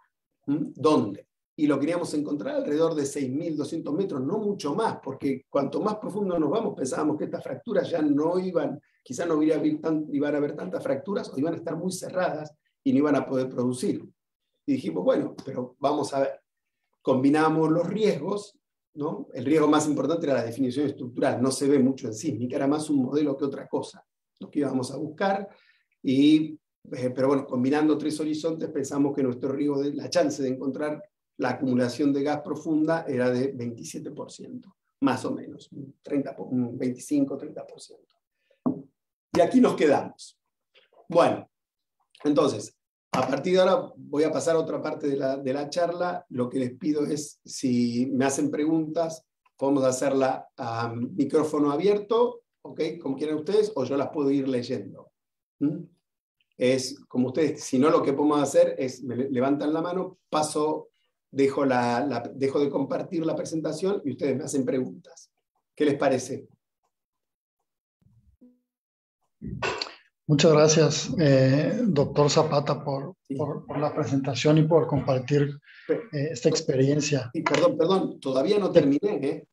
C: ¿Dónde? Y lo queríamos encontrar alrededor de 6.200 metros, no mucho más, porque cuanto más profundo nos vamos, pensábamos que estas fracturas ya no iban, quizá no iban a haber tantas fracturas o iban a estar muy cerradas y no iban a poder producir. Y dijimos, bueno, pero vamos a ver, combinamos los riesgos, ¿no? El riesgo más importante era la definición estructural, no se ve mucho en sísmica, era más un modelo que otra cosa, lo que íbamos a buscar, y, eh, pero bueno, combinando tres horizontes pensamos que nuestro riesgo, de, la chance de encontrar la acumulación de gas profunda era de 27%, más o menos, 30, 25-30%. Y aquí nos quedamos. Bueno, entonces, a partir de ahora voy a pasar a otra parte de la, de la charla. Lo que les pido es, si me hacen preguntas, podemos hacerla a micrófono abierto, ¿ok? Como quieran ustedes, o yo las puedo ir leyendo. ¿Mm? Es como ustedes, si no, lo que podemos hacer es, me levantan la mano, paso dejo, la, dejo de compartir la presentación y ustedes me hacen preguntas. ¿Qué les parece?
A: Muchas gracias, eh, doctor Zapata, por, por, la presentación y por compartir eh, esta experiencia.
C: Perdón, perdón, todavía no terminé. ¿eh?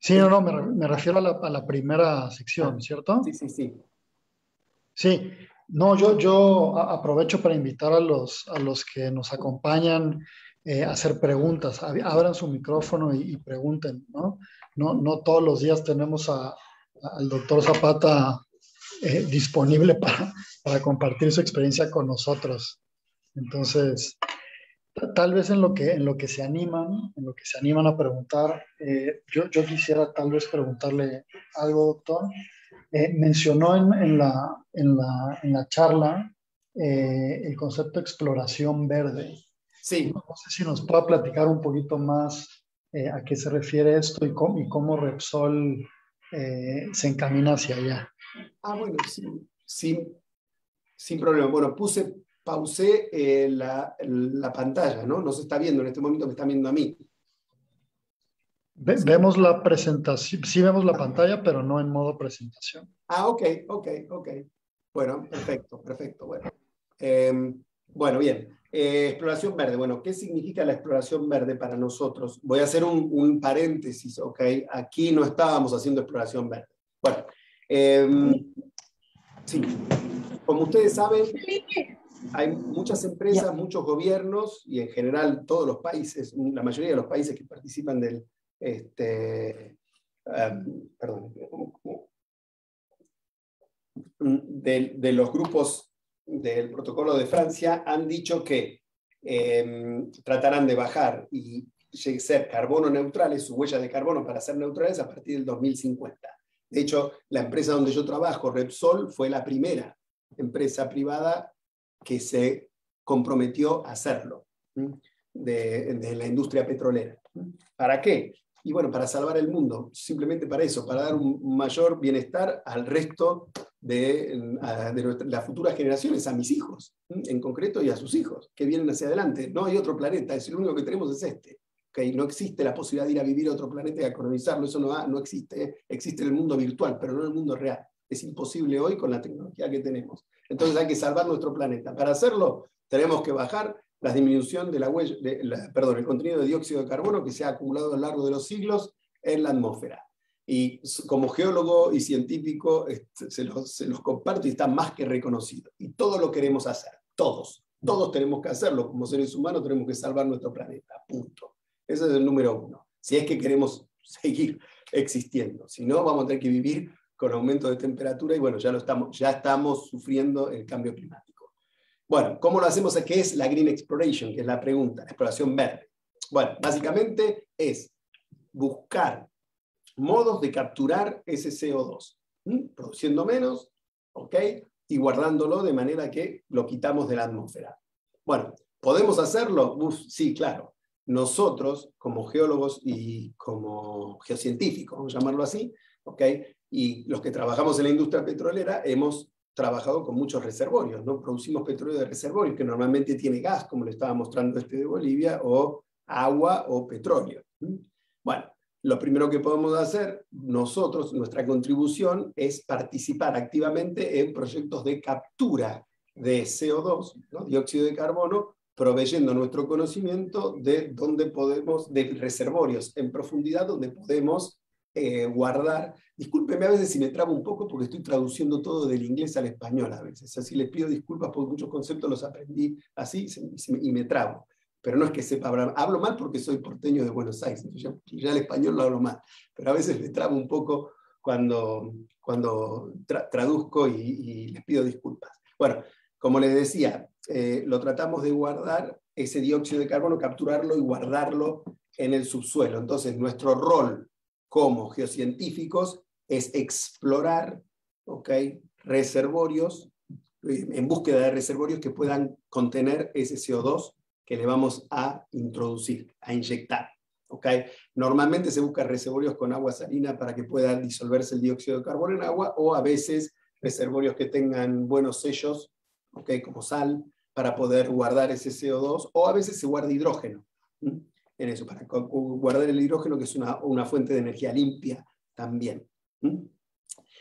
A: Sí, no, no, me, me refiero a la, a la, primera sección, ¿cierto?
C: Sí, sí, sí.
A: Sí, no, yo, yo aprovecho para invitar a los, a los que nos acompañan eh, a hacer preguntas. Abran su micrófono y, pregunten, ¿no? ¿no? No todos los días tenemos a, al doctor Zapata eh, disponible para, para, compartir su experiencia con nosotros. Entonces, tal vez en lo que, en lo que se animan, en lo que se animan a preguntar, eh, yo, yo quisiera tal vez preguntarle algo, doctor. Eh, mencionó en, la, en, la, en, la, charla eh, el concepto de exploración verde.
C: Sí.
A: No, sé si nos puede platicar un poquito más eh, a qué se refiere esto y cómo, y cómo Repsol se encamina hacia allá.
C: Ah, bueno, sí, sin problema. Bueno, puse, pausé la, la, pantalla, ¿no? No se está viendo en este momento, me está viendo a mí
A: vemos la presentación, sí vemos la pantalla, pero no en modo presentación.
C: Ah, ok, ok, ok. Bueno, perfecto, perfecto. Bueno, em, bueno bien. Eh, exploración verde. Bueno, ¿qué significa la exploración verde para nosotros? Voy a hacer un, paréntesis, ¿ok? Aquí no estábamos haciendo exploración verde. Bueno, em, sí, como ustedes saben, hay muchas empresas, muchos gobiernos y en general todos los países, la mayoría de los países que participan del, este, em, perdón, de, los grupos del protocolo de Francia han dicho que em, tratarán de bajar y ser carbono neutrales, su huella de carbono para ser neutrales a partir del 2050. De hecho, la empresa donde yo trabajo, Repsol, fue la primera empresa privada que se comprometió a hacerlo de la industria petrolera. ¿Para qué? Y bueno, para salvar el mundo, simplemente para eso, para dar un mayor bienestar al resto de, las futuras generaciones, a mis hijos, en concreto, y a sus hijos, que vienen hacia adelante. No hay otro planeta, es el único que tenemos es este. Okay, no existe la posibilidad de ir a vivir a otro planeta y a colonizarlo, eso no, no existe. Existe en el mundo virtual, pero no el mundo real. Es imposible hoy con la tecnología que tenemos. Entonces hay que salvar nuestro planeta. Para hacerlo, tenemos que bajar la disminución de la huella, perdón, el contenido de dióxido de carbono que se ha acumulado a lo largo de los siglos en la atmósfera. Y como geólogo y científico se los, se los comparto y está más que reconocido. Y todo lo queremos hacer, todos. Todos tenemos que hacerlo. Como seres humanos tenemos que salvar nuestro planeta, punto. Ese es el número uno. Si es que queremos seguir existiendo. Si no, vamos a tener que vivir con aumento de temperatura y bueno, ya, lo estamos, ya estamos sufriendo el cambio climático. Bueno, ¿cómo lo hacemos? ¿Qué es la Green Exploration? Que es la pregunta, la exploración verde. Bueno, básicamente es buscar modos de capturar ese CO2, produciendo menos, ¿ok? Y guardándolo de manera que lo quitamos de la atmósfera. Bueno, ¿podemos hacerlo? sí, claro. nosotros, como geólogos y como geocientíficos, vamos a llamarlo así, ¿ok? Y los que trabajamos en la industria petrolera hemos trabajado con muchos reservorios, ¿no? Producimos petróleo de reservorios que normalmente tiene gas, como le estaba mostrando este de Bolivia, o agua o petróleo. Bueno, lo primero que podemos hacer nosotros, nuestra contribución, es participar activamente en proyectos de captura de CO2, dióxido de carbono, proveyendo nuestro conocimiento de dónde podemos, de reservorios en profundidad donde podemos eh, guardar. Discúlpeme a veces si me trabo un poco porque estoy traduciendo todo del inglés al español a veces. Así les pido disculpas porque muchos conceptos los aprendí así y me trabo. Pero no es que sepa hablar. Hablo mal porque soy porteño de Buenos Aires. Ya, el español lo hablo mal. Pero a veces me trabo un poco cuando, cuando traduzco y, y les pido disculpas. Bueno, como les decía, eh, lo tratamos de guardar ese dióxido de carbono, capturarlo y guardarlo en el subsuelo. Entonces, nuestro rol como geocientíficos es explorar reservorios, eh, en búsqueda de reservorios que puedan contener ese CO2 que le vamos a introducir, a inyectar. Normalmente se busca reservorios con agua salina para que pueda disolverse el dióxido de carbono en agua o a veces reservorios que tengan buenos sellos como sal, para poder guardar ese CO2, o a veces se guarda hidrógeno en eso, para guardar el hidrógeno, que es una, una fuente de energía limpia también.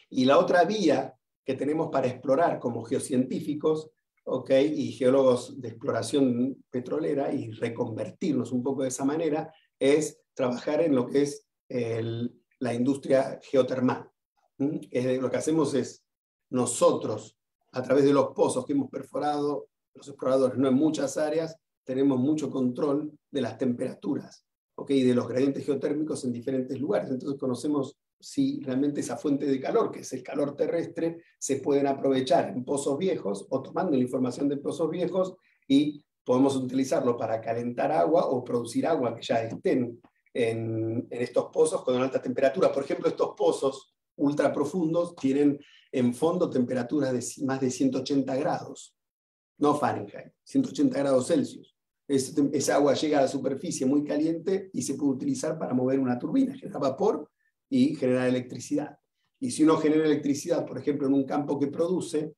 C: Y la otra vía que tenemos para explorar como geocientíficos okay, y geólogos de exploración petrolera y reconvertirnos un poco de esa manera es trabajar en lo que es el, la industria geotermal. lo que hacemos es nosotros a través de los pozos que hemos perforado, los exploradores, no en muchas áreas, tenemos mucho control de las temperaturas ¿okay? y de los gradientes geotérmicos en diferentes lugares. Entonces conocemos si realmente esa fuente de calor, que es el calor terrestre, se pueden aprovechar en pozos viejos o tomando la información de pozos viejos y podemos utilizarlo para calentar agua o producir agua que ya estén en, estos pozos con alta temperatura. Por ejemplo, estos pozos ultra profundos tienen en fondo temperaturas de más de 180 grados, no Fahrenheit, 180 grados Celsius. Esa agua llega a la superficie muy caliente y se puede utilizar para mover una turbina, generar vapor y generar electricidad. Y si uno genera electricidad, por ejemplo, en un campo que produce,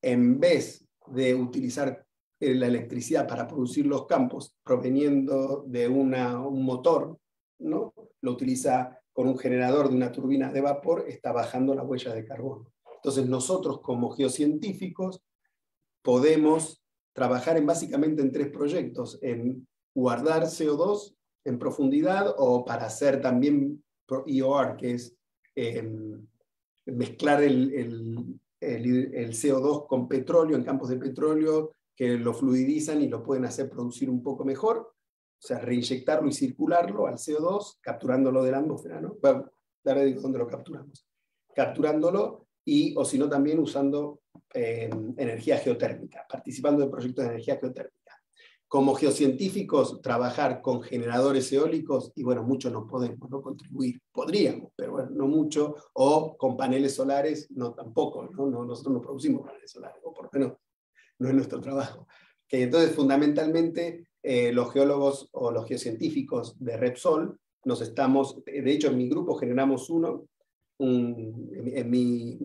C: en vez de utilizar eh, la electricidad para producir los campos proveniendo de una, un motor, ¿no? lo utiliza con un generador de una turbina de vapor, está bajando la huella de carbono. Entonces nosotros como geocientíficos podemos trabajar en básicamente en tres proyectos, en guardar CO2 en profundidad o para hacer también EOR, que es em, mezclar el, el, CO2 con petróleo en campos de petróleo que lo fluidizan y lo pueden hacer producir un poco mejor, o sea, reinyectarlo y circularlo al CO2, capturándolo de la atmósfera, ¿no? Bueno, dónde lo capturamos. Capturándolo y, o si no, también usando eh, energía geotérmica, participando en proyectos de energía geotérmica. Como geocientíficos, trabajar con generadores eólicos, y bueno, mucho no podemos ¿no? contribuir. Podríamos, pero bueno, no mucho. O con paneles solares, no tampoco. ¿no? nosotros no producimos paneles solares, o por lo menos no es nuestro trabajo. Que entonces, fundamentalmente, eh, los geólogos o los geocientíficos de Repsol nos estamos, de hecho en mi grupo generamos uno en, mi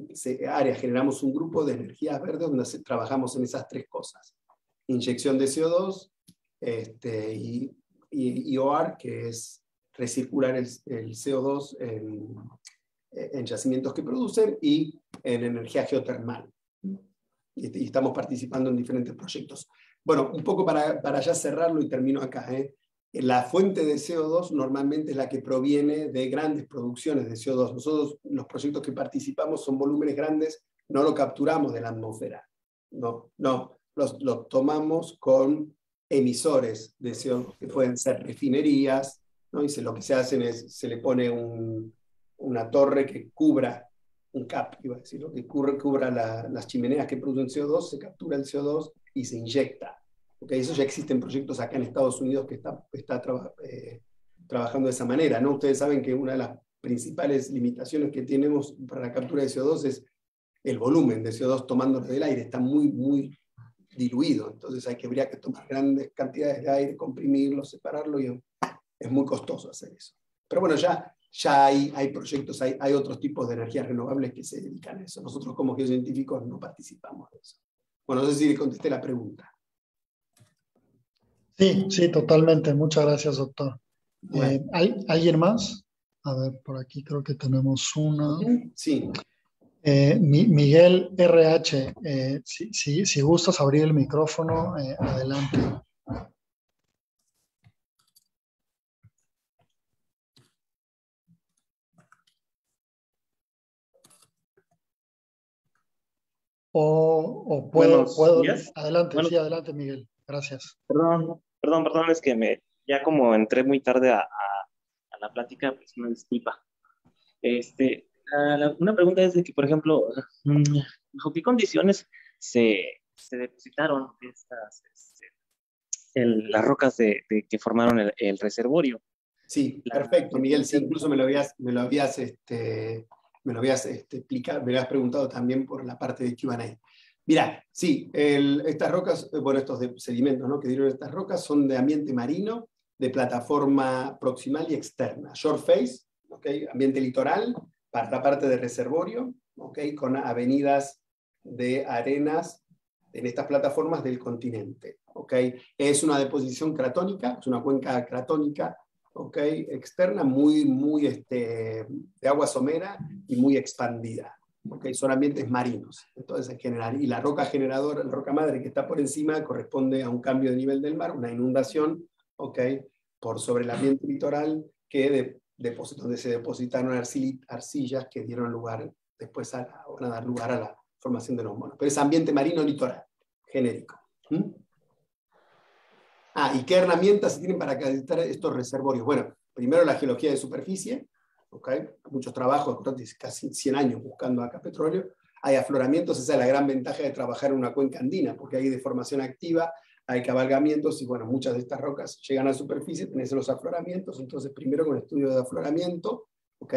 C: área generamos un grupo de energías verdes donde trabajamos en esas tres cosas. Inyección de CO2 este, y, IOR, que es recircular el, CO2 en, en, yacimientos que producen, y en energía geotermal. Y, estamos participando en diferentes proyectos. Bueno, un poco para, para ya cerrarlo y termino acá. ¿eh? La fuente de CO2 normalmente es la que proviene de grandes producciones de CO2. Nosotros, los proyectos que participamos son volúmenes grandes, no lo capturamos de la atmósfera. No, no, los, tomamos con emisores de CO2, que pueden ser refinerías, ¿no? y lo que se hacen es, se le pone una torre que cubra, un cap, iba a decir, que cubra, las chimeneas que producen CO2, se captura el CO2 y se inyecta porque eso ya existen proyectos acá en Estados Unidos que está, está eh, trabajando de esa manera. ¿no? Ustedes saben que una de las principales limitaciones que tenemos para la captura de CO2 es el volumen de CO2 tomándolo del aire. Está muy, muy diluido. Entonces hay que, habría que tomar grandes cantidades de aire, comprimirlo, separarlo y es muy costoso hacer eso. Pero bueno, ya, ya hay, hay proyectos, hay, hay otros tipos de energías renovables que se dedican a eso. Nosotros como geocientíficos no participamos de eso. Bueno, no sé si le contesté la pregunta.
A: Sí, sí, totalmente. Muchas gracias, doctor. Eh, ¿hay, ¿Alguien más? A ver, por aquí creo que tenemos una.
C: Sí.
A: Eh, Miguel RH, eh, si, si, si, gustas abrir el micrófono, adelante. O, o puedo, puedo adelante, sí, adelante Miguel, gracias.
E: Perdón, perdón, perdón, es que me, ya como entré muy tarde a, a, la plática, pues una disculpa. Este, una pregunta es de que, por ejemplo, mm, ¿bajo qué condiciones se, se depositaron estas, este, las rocas de, que formaron el, el, reservorio?
C: Sí, perfecto, Miguel. Sí, incluso me lo habías, me lo habías, este, me lo habías este, explicado, me lo habías preguntado también por la parte de Q&A. Mira, sí, estas rocas, bueno, estos sedimentos ¿no? que dieron estas rocas son de ambiente marino, de plataforma proximal y externa. Short face, ambiente litoral, la parte de reservorio, ¿okay? con avenidas de arenas en estas plataformas del continente. ¿okay? Es una deposición cratónica, es una cuenca cratónica externa muy, muy este, de agua somera y muy expandida. Okay, son ambientes marinos, entonces en general. Y la roca generadora, la roca madre que está por encima, corresponde a un cambio de nivel del mar, una inundación, okay, por sobre el ambiente litoral, que de, donde se depositaron arcillas que dieron lugar, después a, van a dar lugar a la formación de los monos. Pero es ambiente marino litoral, genérico. Ah, ¿y qué herramientas se tienen para acreditar estos reservorios? Bueno, primero la geología de superficie, ¿okay? muchos trabajos, casi 100 años buscando acá petróleo. Hay afloramientos, esa es la gran ventaja de trabajar en una cuenca andina, porque hay deformación activa, hay cabalgamientos y bueno, muchas de estas rocas llegan a la superficie, tenés los afloramientos, entonces primero con estudio de afloramiento, ¿ok?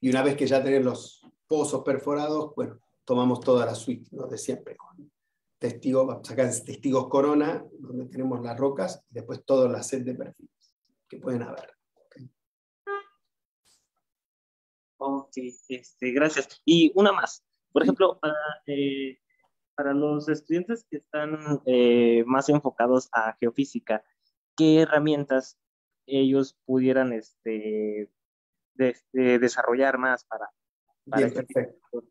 C: Y una vez que ya tenés los pozos perforados, bueno, tomamos toda la suite, ¿no? De siempre, con testigos, sacamos testigos corona, donde tenemos las rocas, y después toda la set de perfiles que pueden haber.
E: Ok, este, gracias. Y una más. Por ejemplo, para, eh, para los estudiantes que están eh, más enfocados a geofísica, ¿qué herramientas ellos pudieran este, desarrollar más para, para
C: Bien, este perfecto.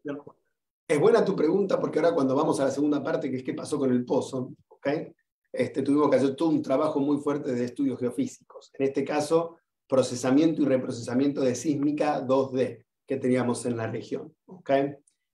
C: Es buena tu pregunta porque ahora cuando vamos a la segunda parte, que es qué pasó con el pozo, ¿okay? este, tuvimos que hacer todo un trabajo muy fuerte de estudios geofísicos. En este caso, procesamiento y reprocesamiento de sísmica 2D que teníamos en la región.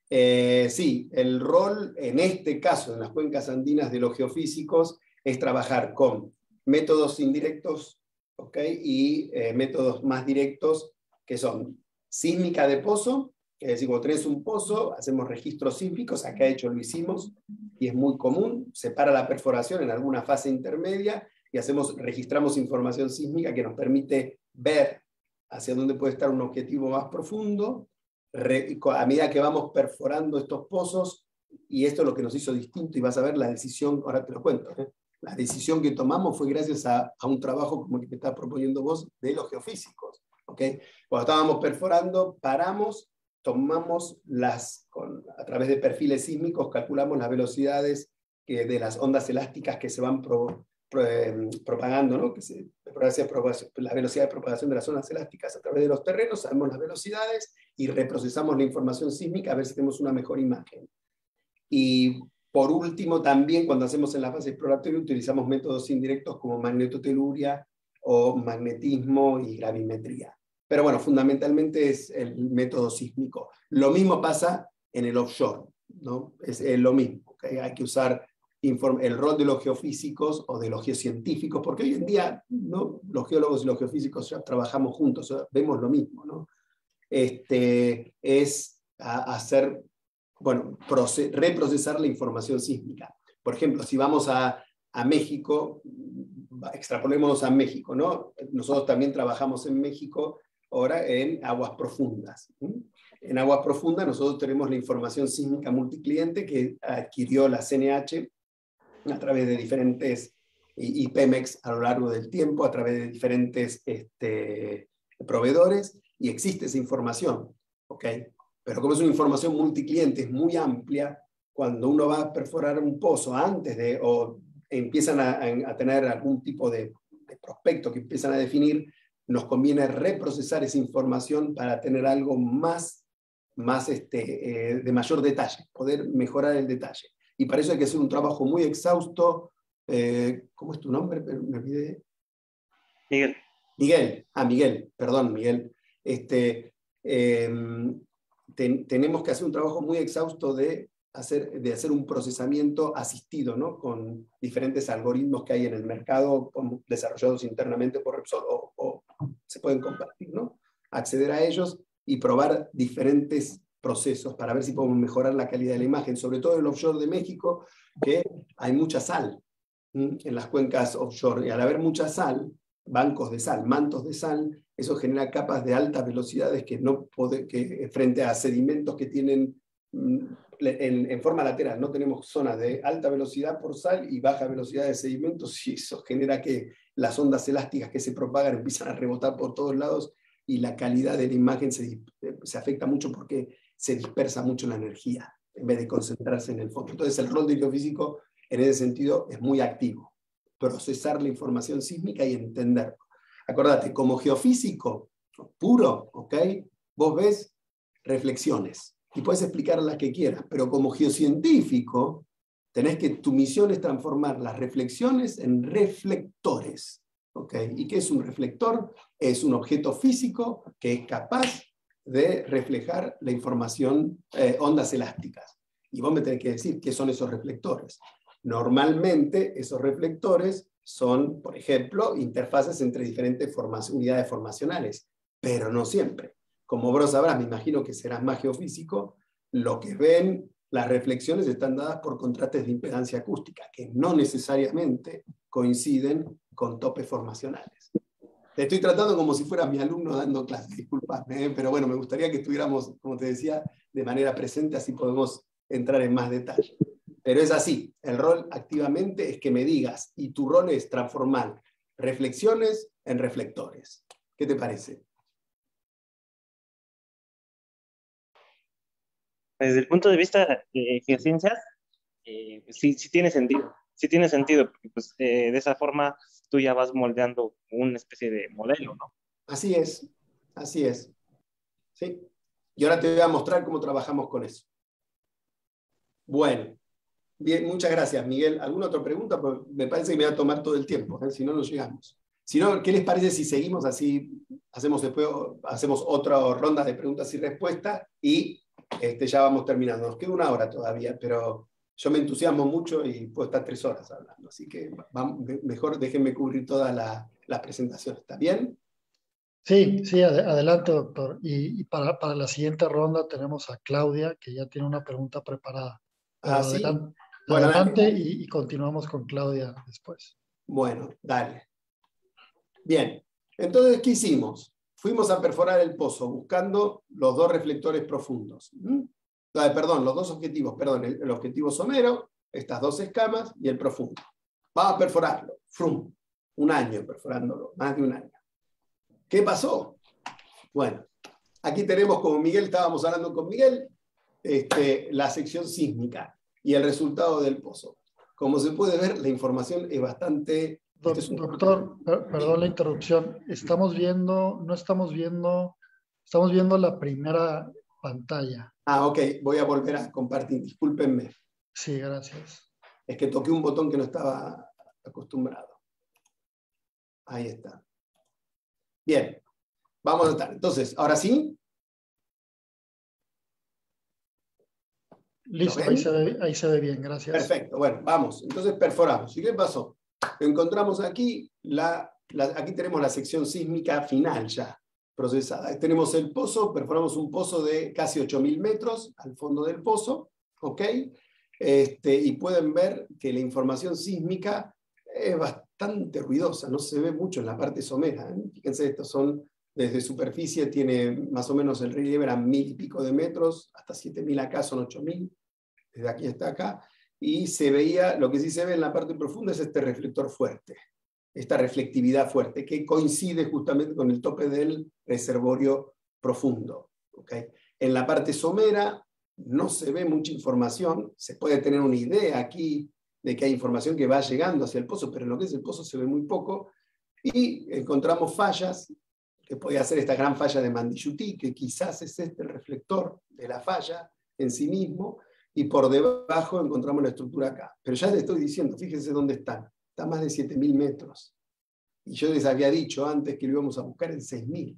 C: Eh, sí, el rol en este caso, en las cuencas andinas de los geofísicos, es trabajar con métodos indirectos ¿okay? y eh, métodos más directos que son sísmica de pozo, es decir, cuando tenés un pozo, hacemos registros sísmicos, acá hecho lo hicimos, y es muy común, separa la perforación en alguna fase intermedia y hacemos, registramos información sísmica que nos permite ver hacia dónde puede estar un objetivo más profundo, a medida que vamos perforando estos pozos, y esto es lo que nos hizo distinto, y vas a ver la decisión, ahora te lo cuento, ¿eh? la decisión que tomamos fue gracias a, un trabajo como el que estás proponiendo vos de los geofísicos. ¿okay? Cuando estábamos perforando, paramos, tomamos las, a través de perfiles sísmicos, calculamos las velocidades que, de las ondas elásticas que se van pro, propagando, ¿no? la velocidad de propagación de las zonas elásticas a través de los terrenos, sabemos las velocidades y reprocesamos la información sísmica a ver si tenemos una mejor imagen. Y por último, también cuando hacemos en la fase exploratoria utilizamos métodos indirectos como magnetoteluria o magnetismo y gravimetría. Pero bueno, fundamentalmente es el método sísmico. Lo mismo pasa en el offshore, ¿no? Es, lo mismo. Hay que usar el rol de los geofísicos o de los geocientíficos, porque hoy en día los geólogos y los geofísicos trabajamos juntos, vemos lo mismo, este, es hacer, bueno, reprocesar la información sísmica. Por ejemplo, si vamos a, México, extrapolémonos a México, ¿no? Nosotros también trabajamos en México ahora en aguas profundas. En aguas profundas nosotros tenemos la información sísmica multicliente que adquirió la CNH a través de diferentes y, Pemex a lo largo del tiempo, a través de diferentes este, proveedores, y existe esa información. ¿ok? Pero como es una información multicliente, es muy amplia, cuando uno va a perforar un pozo antes de, o empiezan a, tener algún tipo de, prospecto que empiezan a definir, nos conviene reprocesar esa información para tener algo más, más este, eh, de mayor detalle, poder mejorar el detalle. Y para eso hay que hacer un trabajo muy exhausto. Eh, ¿Cómo es tu nombre? Me olvidé.
E: Miguel.
C: Miguel, ah, Miguel, perdón, Miguel. Este, em, tenemos que hacer un trabajo muy exhausto de hacer, de hacer un procesamiento asistido, ¿no? Con diferentes algoritmos que hay en el mercado, desarrollados internamente por Repsol, o, se pueden compartir, ¿no? Acceder a ellos y probar diferentes procesos para ver si podemos mejorar la calidad de la imagen, sobre todo en el offshore de México, que hay mucha sal en las cuencas offshore, y al haber mucha sal, bancos de sal, mantos de sal, eso genera capas de altas velocidades que no puede, que frente a sedimentos que tienen mm, en, forma lateral, no tenemos zonas de alta velocidad por sal y baja velocidad de sedimentos, y eso genera que las ondas elásticas que se propagan empiezan a rebotar por todos lados y la calidad de la imagen se, se afecta mucho porque se dispersa mucho la energía en vez de concentrarse en el fondo. Entonces el rol del geofísico en ese sentido es muy activo, procesar la información sísmica y entenderlo. Acordate, como geofísico puro, ¿ok? Vos ves reflexiones y puedes explicar las que quieras, pero como geocientífico tenés que, tu misión es transformar las reflexiones en reflectores. ¿ok? ¿Y qué es un reflector? Es un objeto físico que es capaz de reflejar la información, eh, ondas elásticas. Y vos me tenés que decir qué son esos reflectores. Normalmente esos reflectores son, por ejemplo, interfaces entre diferentes unidades formacionales, pero no siempre. Como vos sabrás, me imagino que serás más geofísico, lo que ven las reflexiones están dadas por contrastes de impedancia acústica, que no necesariamente coinciden con topes formacionales. Te estoy tratando como si fueras mi alumno dando clases, disculpadme, ¿eh? pero bueno, me gustaría que estuviéramos, como te decía, de manera presente, así podemos entrar en más detalle. Pero es así, el rol activamente es que me digas, y tu rol es transformar reflexiones en reflectores. ¿Qué te parece?
E: Desde el punto de vista de geociencias, eh, sí, sí tiene sentido. Sí tiene sentido, porque pues, eh, de esa forma tú ya vas moldeando una especie de modelo, ¿no?
C: Así es, así es. ¿Sí? Y ahora te voy a mostrar cómo trabajamos con eso. Bueno, Bien, muchas gracias, Miguel. ¿Alguna otra pregunta? Pues me parece que me va a tomar todo el tiempo, ¿eh? si no, no llegamos. Si no, ¿qué les parece si seguimos así? Hacemos después hacemos otra ronda de preguntas y respuestas y este, ya vamos terminando. Nos queda una hora todavía, pero yo me entusiasmo mucho y puedo estar tres horas hablando. Así que mejor déjenme cubrir toda la, la presentación. ¿Está bien?
A: Sí, sí, adelante, doctor. Y, para, para, la siguiente ronda tenemos a Claudia, que ya tiene una pregunta preparada.
C: Ah, adelante,
A: bueno, adelante y, continuamos con Claudia después.
C: Bueno, dale. Bien, entonces, ¿qué hicimos? Fuimos a perforar el pozo buscando los dos reflectores profundos. Perdón, los dos objetivos, perdón, el, objetivo somero, estas dos escamas y el profundo. Vamos a perforarlo. Frum. Un año perforándolo, más de un año. ¿Qué pasó? Bueno, aquí tenemos, como Miguel, estábamos hablando con Miguel, este, la sección sísmica y el resultado del pozo. Como se puede ver, la información es bastante...
A: Este doctor, perdón la interrupción. Estamos viendo, no estamos viendo, estamos viendo la primera pantalla.
C: Ah, ok, voy a volver a compartir, discúlpenme.
A: Sí, gracias.
C: Es que toqué un botón que no estaba acostumbrado. Ahí está. Bien, vamos a estar. Entonces, ahora sí,
A: Listo, ahí se, ve, bien, gracias.
C: Perfecto, bueno, vamos. Entonces perforamos. ¿Y qué pasó? Encontramos aquí, la, aquí tenemos la sección sísmica final ya procesada. Tenemos el pozo, perforamos un pozo de casi 8.000 metros al fondo del pozo, ¿ok? Este, y pueden ver que la información sísmica es bastante ruidosa, no se ve mucho en la parte somera. ¿eh? Fíjense, estos son desde superficie, tiene más o menos el relieve a mil y pico de metros, hasta 7.000 acá son 8.000 desde aquí hasta acá, y se veía, lo que sí se ve en la parte profunda es este reflector fuerte, esta reflectividad fuerte, que coincide justamente con el tope del reservorio profundo. ¿okay? En la parte somera no se ve mucha información, se puede tener una idea aquí de que hay información que va llegando hacia el pozo, pero en lo que es el pozo se ve muy poco, y encontramos fallas, que podía ser esta gran falla de Mandiyuti, que quizás es este el reflector de la falla en sí mismo, y por debajo encontramos la estructura acá. Pero ya les estoy diciendo, fíjense dónde están, está más de 7.000 metros. Y yo les había dicho antes que lo íbamos a buscar en 6.000.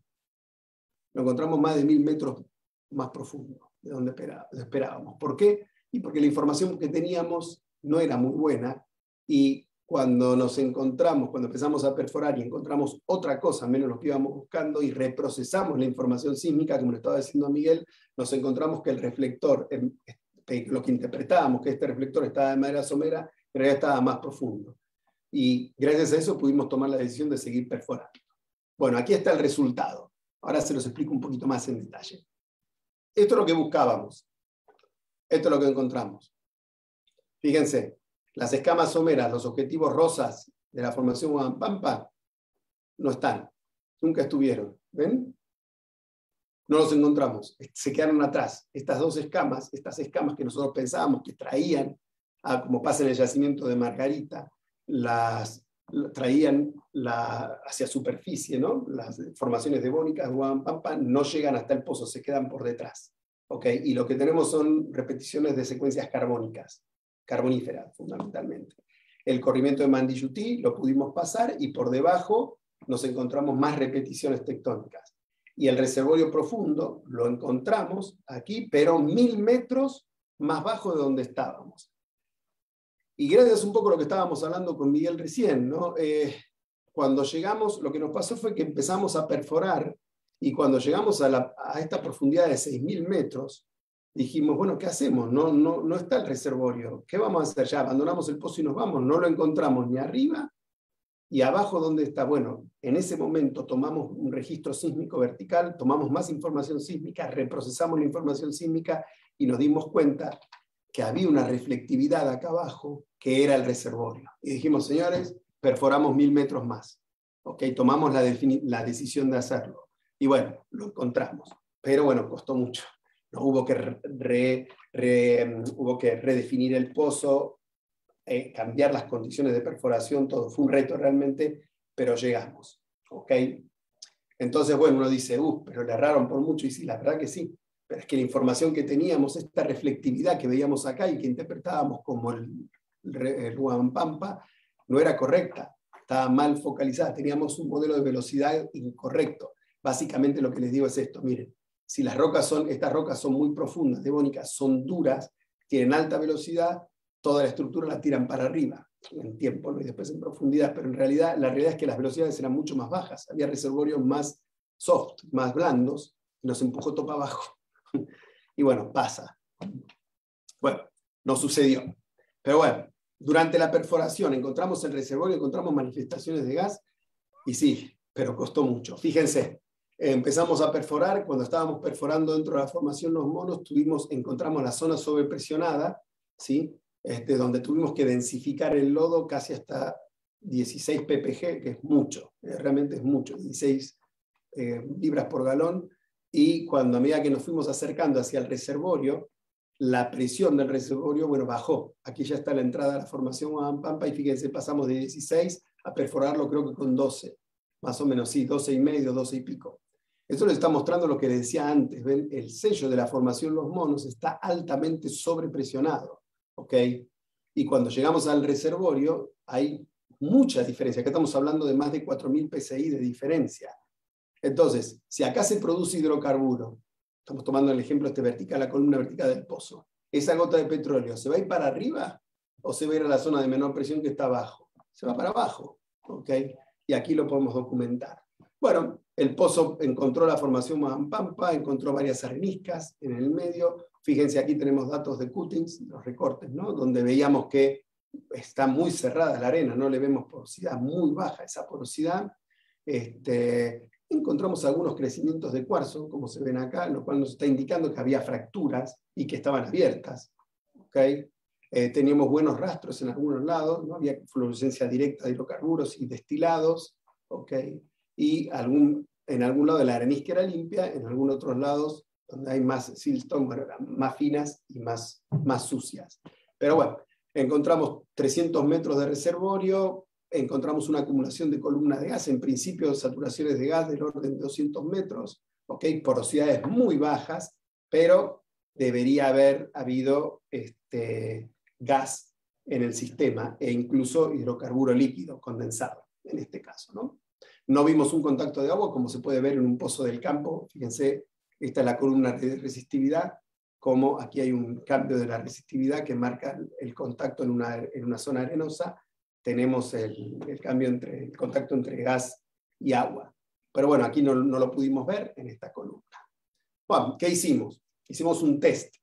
C: Lo encontramos más de 1.000 metros más profundo de donde esperábamos. ¿Por qué? Y porque la información que teníamos no era muy buena y cuando nos encontramos, cuando empezamos a perforar y encontramos otra cosa menos lo que íbamos buscando y reprocesamos la información sísmica, como le estaba diciendo a Miguel, nos encontramos que el reflector, lo que interpretábamos, que este reflector estaba de madera somera, en realidad estaba más profundo. Y gracias a eso pudimos tomar la decisión de seguir perforando. Bueno, aquí está el resultado. Ahora se los explico un poquito más en detalle. Esto es lo que buscábamos. Esto es lo que encontramos. Fíjense, las escamas someras, los objetivos rosas de la formación Guampampa, no están. Nunca estuvieron. ¿Ven? No los encontramos. Se quedaron atrás. Estas dos escamas, estas escamas que nosotros pensábamos que traían, como pasa en el yacimiento de Margarita, las traían la, hacia superficie, ¿no? Las formaciones devónicas de Guampampa no llegan hasta el pozo, se quedan por detrás. ¿okay? Y lo que tenemos son repeticiones de secuencias carbónicas carbonífera, fundamentalmente. El corrimiento de Mandiyuti lo pudimos pasar y por debajo nos encontramos más repeticiones tectónicas. Y el reservorio profundo lo encontramos aquí, pero mil metros más bajo de donde estábamos. Y gracias un poco a lo que estábamos hablando con Miguel recién, ¿no? Eh, cuando llegamos, lo que nos pasó fue que empezamos a perforar y cuando llegamos a, esta profundidad de 6.000 metros, dijimos, bueno, ¿qué hacemos? No, no, no está el reservorio. ¿Qué vamos a hacer? Ya abandonamos el pozo y nos vamos. No lo encontramos ni arriba y abajo dónde está. Bueno, en ese momento tomamos un registro sísmico vertical, tomamos más información sísmica, reprocesamos la información sísmica y nos dimos cuenta que había una reflectividad acá abajo que era el reservorio. Y dijimos, señores, perforamos mil metros más. ¿Ok? Tomamos la, decisión de hacerlo. Y bueno, lo encontramos. Pero bueno, costó mucho hubo, que hubo que redefinir el pozo, eh, cambiar las condiciones de perforación, todo fue un reto realmente, pero llegamos. ¿ok? Entonces, bueno, uno dice, uh, pero le erraron por mucho, y sí, la verdad que sí, pero es que la información que teníamos, esta reflectividad que veíamos acá y que interpretábamos como el, el Pampa, no era correcta, estaba mal focalizada, teníamos un modelo de velocidad incorrecto. Básicamente lo que les digo es esto, miren, si las rocas son, estas rocas son muy profundas, devónicas, son duras, tienen alta velocidad, toda la estructura la tiran para arriba en tiempo y después en profundidad, pero en realidad la realidad es que las velocidades eran mucho más bajas, había reservorios más soft, más blandos, y nos empujó todo para abajo. y bueno, pasa. Bueno, no sucedió. Pero bueno, durante la perforación encontramos el reservorio, encontramos manifestaciones de gas, y sí, pero costó mucho. Fíjense, empezamos a perforar, cuando estábamos perforando dentro de la formación los monos, tuvimos, encontramos la zona sobrepresionada, ¿sí? Este, donde tuvimos que densificar el lodo casi hasta 16 ppg, que es mucho, eh, realmente es mucho, 16 eh, libras por galón, y cuando a medida que nos fuimos acercando hacia el reservorio, la presión del reservorio, bueno, bajó. Aquí ya está la entrada a la formación Pampa y fíjense, pasamos de 16 a perforarlo creo que con 12, más o menos, sí, 12 y medio, 12 y pico. Esto les está mostrando lo que les decía antes. ¿ven? El sello de la formación Los Monos está altamente sobrepresionado. ¿ok? Y cuando llegamos al reservorio, hay mucha diferencia. Acá estamos hablando de más de 4.000 PSI de diferencia. Entonces, si acá se produce hidrocarburo, estamos tomando el ejemplo este vertical, la columna vertical del pozo, esa gota de petróleo, ¿se va a ir para arriba o se va a ir a la zona de menor presión que está abajo? Se va para abajo. ¿ok? Y aquí lo podemos documentar. Bueno, el pozo encontró la formación Pampa, encontró varias areniscas en el medio. Fíjense, aquí tenemos datos de cuttings, los recortes, ¿no? donde veíamos que está muy cerrada la arena, no le vemos porosidad, muy baja esa porosidad. Este, encontramos algunos crecimientos de cuarzo, como se ven acá, lo cual nos está indicando que había fracturas y que estaban abiertas. ¿okay? eh, teníamos buenos rastros en algunos lados, no había fluorescencia directa de hidrocarburos y destilados, ¿ok? y algún, en algún lado la arenisca era limpia, en algunos otros lados donde hay más siltón, bueno, más finas y más, más sucias. Pero bueno, encontramos 300 metros de reservorio, encontramos una acumulación de columnas de gas, en principio saturaciones de gas del orden de 200 metros, ¿ok? porosidades muy bajas, pero debería haber habido este, gas en el sistema e incluso hidrocarburo líquido condensado, en este caso. ¿no? no vimos un contacto de agua, como se puede ver en un pozo del campo. Fíjense, esta es la columna de resistividad, como aquí hay un cambio de la resistividad que marca el contacto en una, en una zona arenosa, tenemos el, el, cambio entre el contacto entre gas y agua. Pero bueno, aquí no, no lo pudimos ver en esta columna. ¿qué hicimos? Hicimos un test.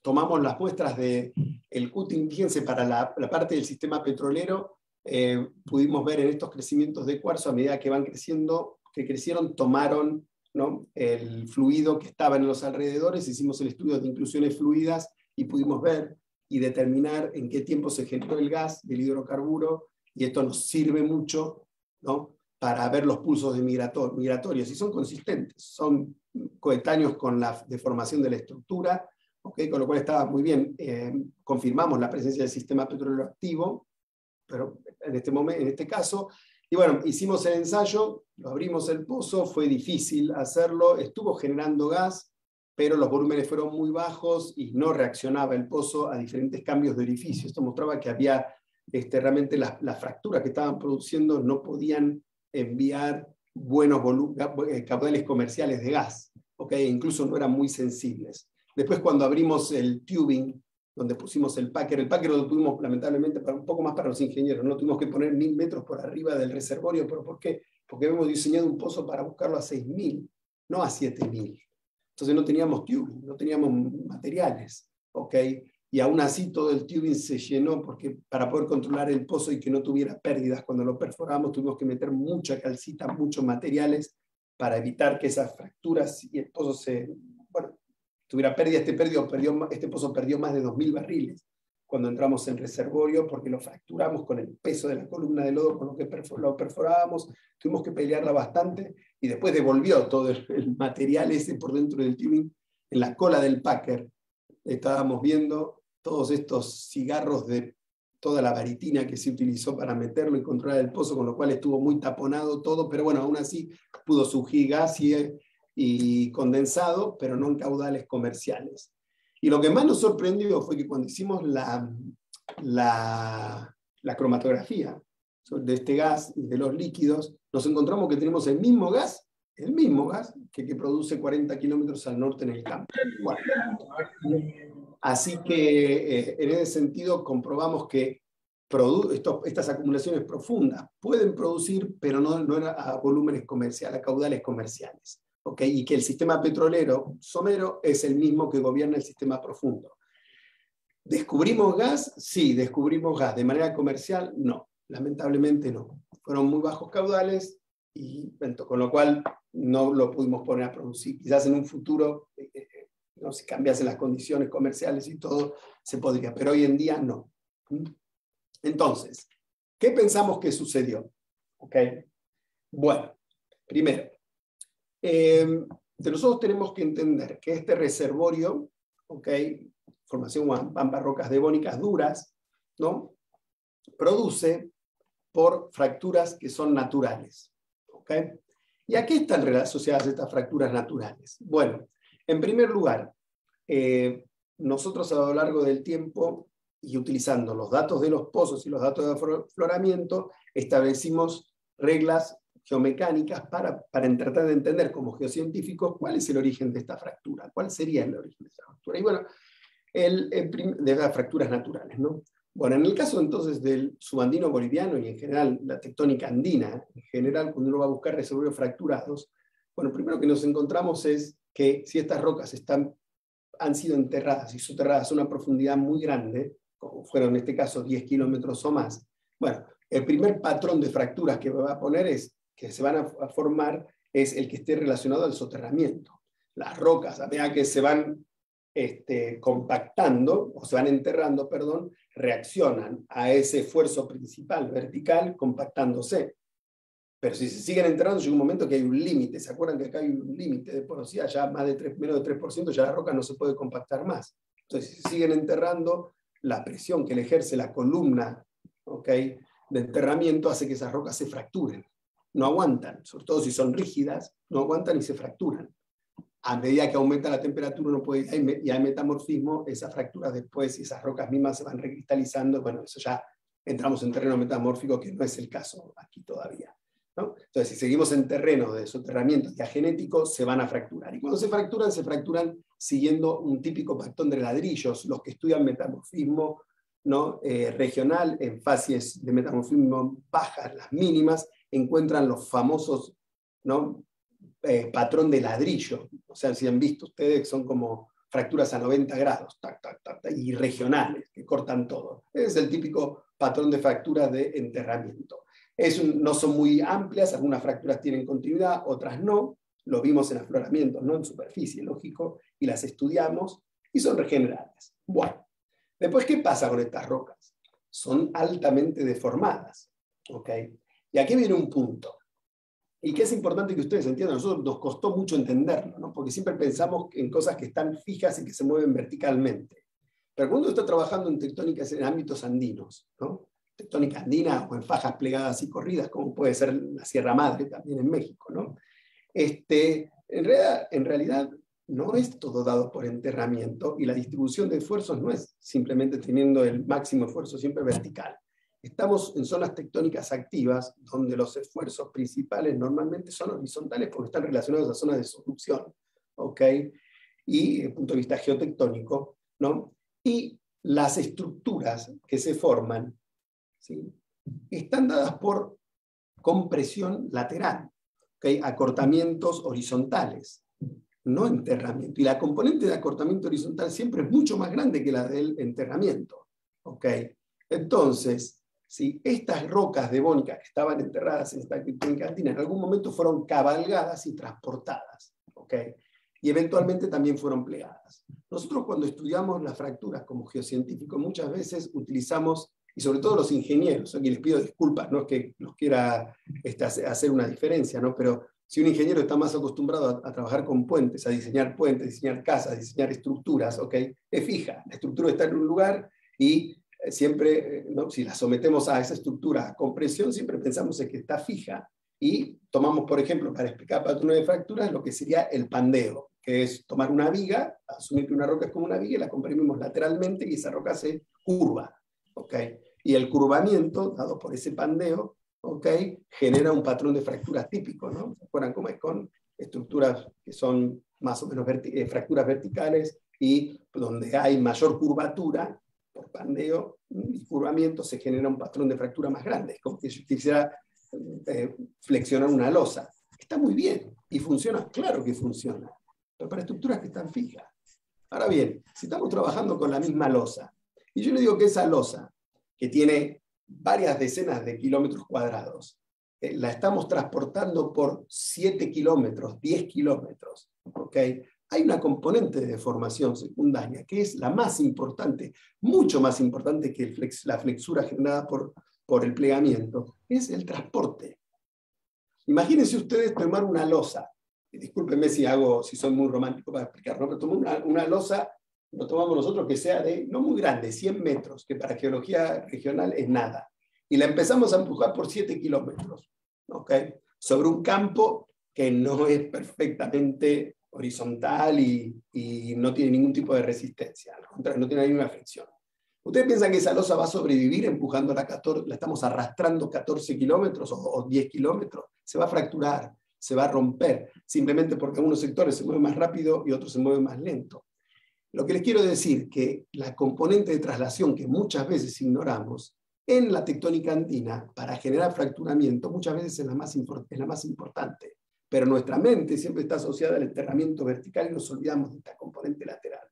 C: Tomamos las muestras del el cutting, fíjense, para la, parte del sistema petrolero, eh, pudimos ver en estos crecimientos de cuarzo, a medida que van creciendo, que crecieron, tomaron el fluido que estaba en los alrededores, hicimos el estudio de inclusiones fluidas y pudimos ver y determinar en qué tiempo se generó el gas del hidrocarburo, y esto nos sirve mucho ¿no? para ver los pulsos de migrator, migratorios, y son consistentes, son coetáneos con la deformación de la estructura, ¿okay? con lo cual estaba muy bien. Eh, confirmamos la presencia del sistema petrolero activo, pero en este, momento, en este caso, y bueno, hicimos el ensayo, lo abrimos el pozo, fue difícil hacerlo, estuvo generando gas, pero los volúmenes fueron muy bajos y no reaccionaba el pozo a diferentes cambios de orificio. Esto mostraba que había este, realmente las, las fracturas que estaban produciendo no podían enviar buenos eh, caudales comerciales de gas, ¿okay? incluso no eran muy sensibles. Después cuando abrimos el tubing donde pusimos el packer. El packer lo tuvimos lamentablemente para, un poco más para los ingenieros, no tuvimos que poner mil metros por arriba del reservorio, pero ¿por qué? Porque hemos diseñado un pozo para buscarlo a 6.000, no a 7.000. Entonces no teníamos tubing, no teníamos materiales, ¿ok? Y aún así todo el tubing se llenó porque para poder controlar el pozo y que no tuviera pérdidas cuando lo perforamos tuvimos que meter mucha calcita, muchos materiales para evitar que esas fracturas y el pozo se, bueno, tuviera pérdida, este, perdió, perdió, este pozo perdió más de 2.000 barriles cuando entramos en reservorio porque lo fracturamos con el peso de la columna de lodo con lo que lo perforábamos, tuvimos que pelearla bastante y después devolvió todo el, material ese por dentro del tubing en la cola del packer. Estábamos viendo todos estos cigarros de toda la varitina que se utilizó para meterlo y controlar el pozo, con lo cual estuvo muy taponado todo, pero bueno, aún así pudo surgir gas y y condensado, pero no en caudales comerciales. Y lo que más nos sorprendió fue que cuando hicimos la, la, cromatografía de este gas y de los líquidos, nos encontramos que tenemos el mismo gas, el mismo gas que, produce 40 kilómetros al norte en el campo. Así que eh, en ese sentido comprobamos que estas acumulaciones profundas pueden producir, pero no, no a volúmenes comerciales, a caudales comerciales y que el sistema petrolero somero es el mismo que gobierna el sistema profundo. ¿Descubrimos gas? Sí, descubrimos gas. ¿De manera comercial? No, lamentablemente no. Fueron muy bajos caudales y con lo cual no lo pudimos poner a producir. Quizás en un futuro, eh, eh, no, si cambiasen las condiciones comerciales y todo, se podría, pero hoy en día no. ¿Mm? Entonces, ¿qué pensamos que sucedió? ¿Okay? Bueno, primero, eh, nosotros tenemos que entender que este reservorio, ¿ok? Formación pampa rocas devónicas duras, ¿no? Produce por fracturas que son naturales, ¿ok? ¿Y a qué están asociadas estas fracturas naturales? Bueno, en primer lugar, eh, nosotros a lo largo del tiempo y utilizando los datos de los pozos y los datos de afloramiento, establecimos reglas geomecánicas para, para tratar de entender como geocientíficos cuál es el origen de esta fractura, cuál sería el origen de esta fractura. Y bueno, el, de las fracturas naturales, ¿no? Bueno, en el caso entonces del subandino boliviano y en general la tectónica andina, en general cuando uno va a buscar reservorios fracturados, bueno, primero que nos encontramos es que si estas rocas están, han sido enterradas y soterradas a una profundidad muy grande, como fueron en este caso 10 kilómetros o más, bueno, el primer patrón de fracturas que va a poner es que se van a, formar es el que esté relacionado al soterramiento. Las rocas, a medida que se van este, compactando, o se van enterrando, perdón, reaccionan a ese esfuerzo principal vertical compactándose. Pero si se siguen enterrando, llega un momento que hay un límite. ¿Se acuerdan que acá hay un límite de porosidad? Ya más de 3, menos de 3%, ya la roca no se puede compactar más. Entonces, si se siguen enterrando, la presión que le ejerce la columna ¿okay? de enterramiento hace que esas rocas se fracturen. No aguantan, sobre todo si son rígidas, no aguantan y se fracturan. A medida que aumenta la temperatura no puede, y hay metamorfismo, esas fracturas después y esas rocas mismas se van recristalizando. Bueno, eso ya entramos en terreno metamórfico, que no es el caso aquí todavía. Entonces, si seguimos en terreno de soterramiento genético se van a fracturar. Y cuando se fracturan, se fracturan siguiendo un típico patrón de ladrillos. Los que estudian metamorfismo ¿no? Eh, regional en fases de metamorfismo bajas, las mínimas, encuentran los famosos ¿no? Eh, patrón de ladrillo. O sea, si han visto ustedes, son como fracturas a 90 grados, y regionales, que cortan todo. Es el típico patrón de fractura de enterramiento no son muy amplias, algunas fracturas tienen continuidad, otras no. Lo vimos en afloramientos, no en superficie, lógico, y las estudiamos y son regeneradas. Bueno, después, ¿qué pasa con estas rocas? Son altamente deformadas. ¿ok? Y aquí viene un punto. Y que es importante que ustedes entiendan, a nosotros nos costó mucho entenderlo, ¿no? porque siempre pensamos en cosas que están fijas y que se mueven verticalmente. Pero cuando uno está trabajando en tectónicas en ámbitos andinos, ¿no? tectónica andina o en fajas plegadas y corridas, como puede ser la Sierra Madre también en México. ¿no? Este, en, realidad, en realidad no es todo dado por enterramiento y la distribución de esfuerzos no es simplemente teniendo el máximo esfuerzo siempre vertical. Estamos en zonas tectónicas activas donde los esfuerzos principales normalmente son horizontales porque están relacionados a zonas de solución, ¿ok? Y desde el punto de vista geotectónico, ¿no? Y las estructuras que se forman están dadas por compresión lateral, acortamientos horizontales, no enterramiento. Y la componente de acortamiento horizontal siempre es mucho más grande que la del enterramiento. Entonces, si estas rocas devónicas que estaban enterradas en esta cantina en algún momento fueron cabalgadas y transportadas, y eventualmente también fueron plegadas. Nosotros cuando estudiamos las fracturas como geocientíficos muchas veces utilizamos y sobre todo los ingenieros. Aquí les pido disculpas, no es que los quiera este, hacer una diferencia, ¿no? pero si un ingeniero está más acostumbrado a, trabajar con puentes, a diseñar puentes, diseñar casas, diseñar estructuras, ¿ok? es fija. La estructura está en un lugar y siempre, eh, ¿no? si la sometemos a esa estructura a compresión, siempre pensamos en que está fija. Y tomamos, por ejemplo, para explicar patrones de fracturas, lo que sería el pandeo, que es tomar una viga, asumir que una roca es como una viga, y la comprimimos lateralmente y esa roca se curva. ¿okay? Y el curvamiento, dado por ese pandeo, ¿okay? genera un patrón de fracturas típico. ¿no? ¿Se acuerdan cómo es con estructuras que son más o menos eh, fracturas verticales y donde hay mayor curvatura por pandeo y curvamiento se genera un patrón de fractura más grande. Como que si quisiera eh, flexionar una losa. Está muy bien y funciona, claro que funciona, pero para estructuras que están fijas. Ahora bien, si estamos trabajando con la misma losa, y yo le digo que esa losa, que tiene varias decenas de kilómetros cuadrados, eh, la estamos transportando por 7 kilómetros, 10 kilómetros. ¿okay? Hay una componente de deformación secundaria que es la más importante, mucho más importante que la flexura generada por, el plegamiento, es el transporte. Imagínense ustedes tomar una losa, discúlpenme si hago, si soy muy romántico para explicarlo, pero tomar una, losa lo tomamos nosotros que sea de, no muy grande, 100 metros, que para geología regional es nada. Y la empezamos a empujar por 7 kilómetros. Sobre un campo que no es perfectamente horizontal y, no tiene ningún tipo de resistencia, no tiene ninguna fricción. ¿Ustedes piensan que esa losa va a sobrevivir empujando la 14, la estamos arrastrando 14 kilómetros o, o 10 kilómetros? Se va a fracturar, se va a romper, simplemente porque algunos sectores se mueven más rápido y otros se mueven más lento. Lo que les quiero decir que la componente de traslación que muchas veces ignoramos en la tectónica andina para generar fracturamiento muchas veces es la más, es la más importante. Pero nuestra mente siempre está asociada al enterramiento vertical y nos olvidamos de esta componente lateral.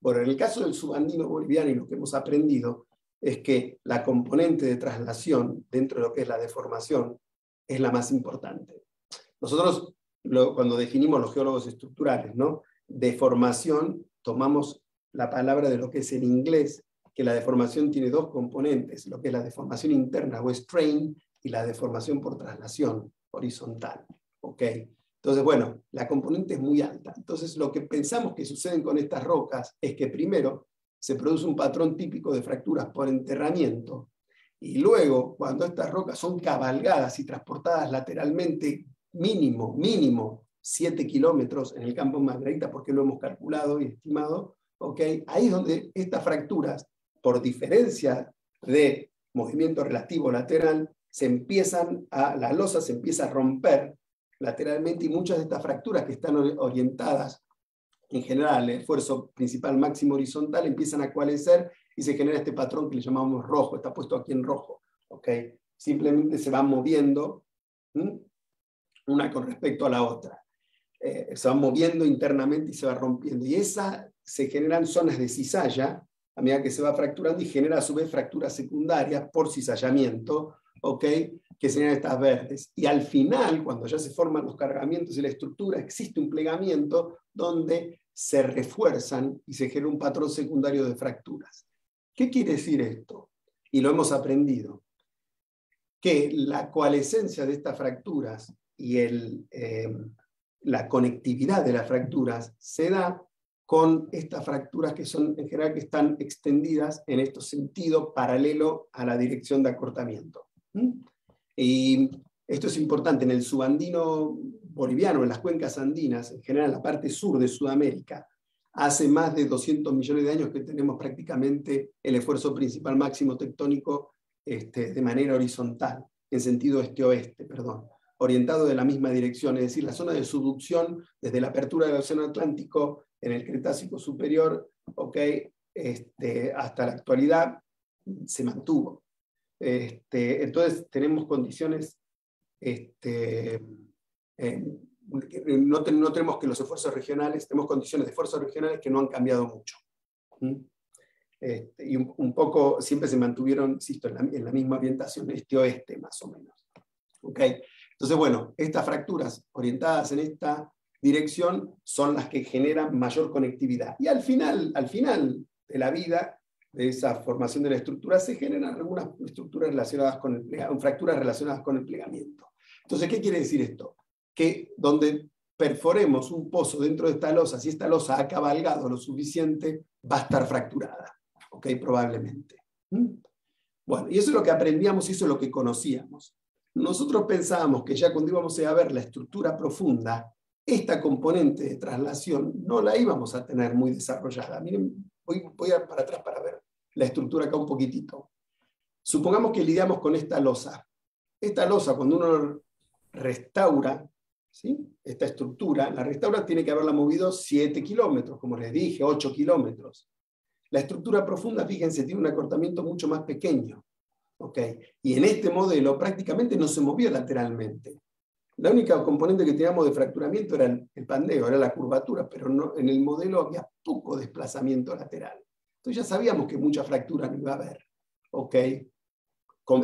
C: Bueno, en el caso del subandino boliviano y lo que hemos aprendido es que la componente de traslación dentro de lo que es la deformación es la más importante. Nosotros, cuando definimos los geólogos estructurales, ¿no? deformación tomamos la palabra de lo que es en inglés, que la deformación tiene dos componentes, lo que es la deformación interna o strain y la deformación por traslación horizontal. ¿Ok? Entonces, bueno, la componente es muy alta. Entonces, lo que pensamos que sucede con estas rocas es que primero se produce un patrón típico de fracturas por enterramiento y luego, cuando estas rocas son cabalgadas y transportadas lateralmente mínimo, mínimo 7 kilómetros en el campo Margarita, porque lo hemos calculado y estimado, ¿okay? ahí es donde estas fracturas, por diferencia de movimiento relativo lateral, se empiezan a, la losa se empieza a romper lateralmente y muchas de estas fracturas que están orientadas en general, el esfuerzo principal máximo horizontal, empiezan a coalescer y se genera este patrón que le llamamos rojo, está puesto aquí en rojo. ¿okay? Simplemente se van moviendo una con respecto a la otra. Eh, se van moviendo internamente y se va rompiendo. Y esa se generan zonas de cizalla a medida que se va fracturando y genera a su vez fracturas secundarias por cizallamiento, ¿ok? Que serían estas verdes. Y al final, cuando ya se forman los cargamientos y la estructura, existe un plegamiento donde se refuerzan y se genera un patrón secundario de fracturas. ¿Qué quiere decir esto? Y lo hemos aprendido. Que la coalescencia de estas fracturas y el, eh, la conectividad de las fracturas se da con estas fracturas que son en general que están extendidas en este sentido paralelo a la dirección de acortamiento. Y esto es importante en el subandino boliviano, en las cuencas andinas, en general en la parte sur de Sudamérica, hace más de 200 millones de años que tenemos prácticamente el esfuerzo principal máximo tectónico este, de manera horizontal, en sentido este-oeste, perdón, orientado de la misma dirección, es decir, la zona de subducción desde la apertura del Océano Atlántico en el Cretácico superior, okay, este, hasta la actualidad se mantuvo. Este, entonces tenemos condiciones este, no, tenemos que los esfuerzos regionales, tenemos condiciones de esfuerzos regionales que no han cambiado mucho. Este, y un, poco siempre se mantuvieron, insisto, en la, misma orientación, este-oeste más o menos. ¿Okay? Entonces, bueno, estas fracturas orientadas en esta dirección son las que generan mayor conectividad. Y al final, al final de la vida, de esa formación de la estructura, se generan algunas estructuras relacionadas con el, fracturas relacionadas con el plegamiento. Entonces, ¿qué quiere decir esto? que donde perforemos un pozo dentro de esta losa, si esta losa ha cabalgado lo suficiente, va a estar fracturada, ¿ok? Probablemente. ¿Mm? Bueno, y eso es lo que aprendíamos y eso es lo que conocíamos. Nosotros pensábamos que ya cuando íbamos a ver la estructura profunda, esta componente de traslación no la íbamos a tener muy desarrollada. Miren, voy, voy para atrás para ver la estructura acá un poquitito. Supongamos que lidiamos con esta losa. Esta losa, cuando uno restaura esta estructura, la restaura tiene que haberla movido 7 kilómetros, como les dije, 8 kilómetros. La estructura profunda, fíjense, tiene un acortamiento mucho más pequeño. ¿okay? Y en este modelo prácticamente no se movió lateralmente. La única componente que teníamos de fracturamiento era el, pandeo, era la curvatura, pero no, en el modelo había poco desplazamiento lateral. Entonces ya sabíamos que mucha fractura no iba a haber, ¿ok?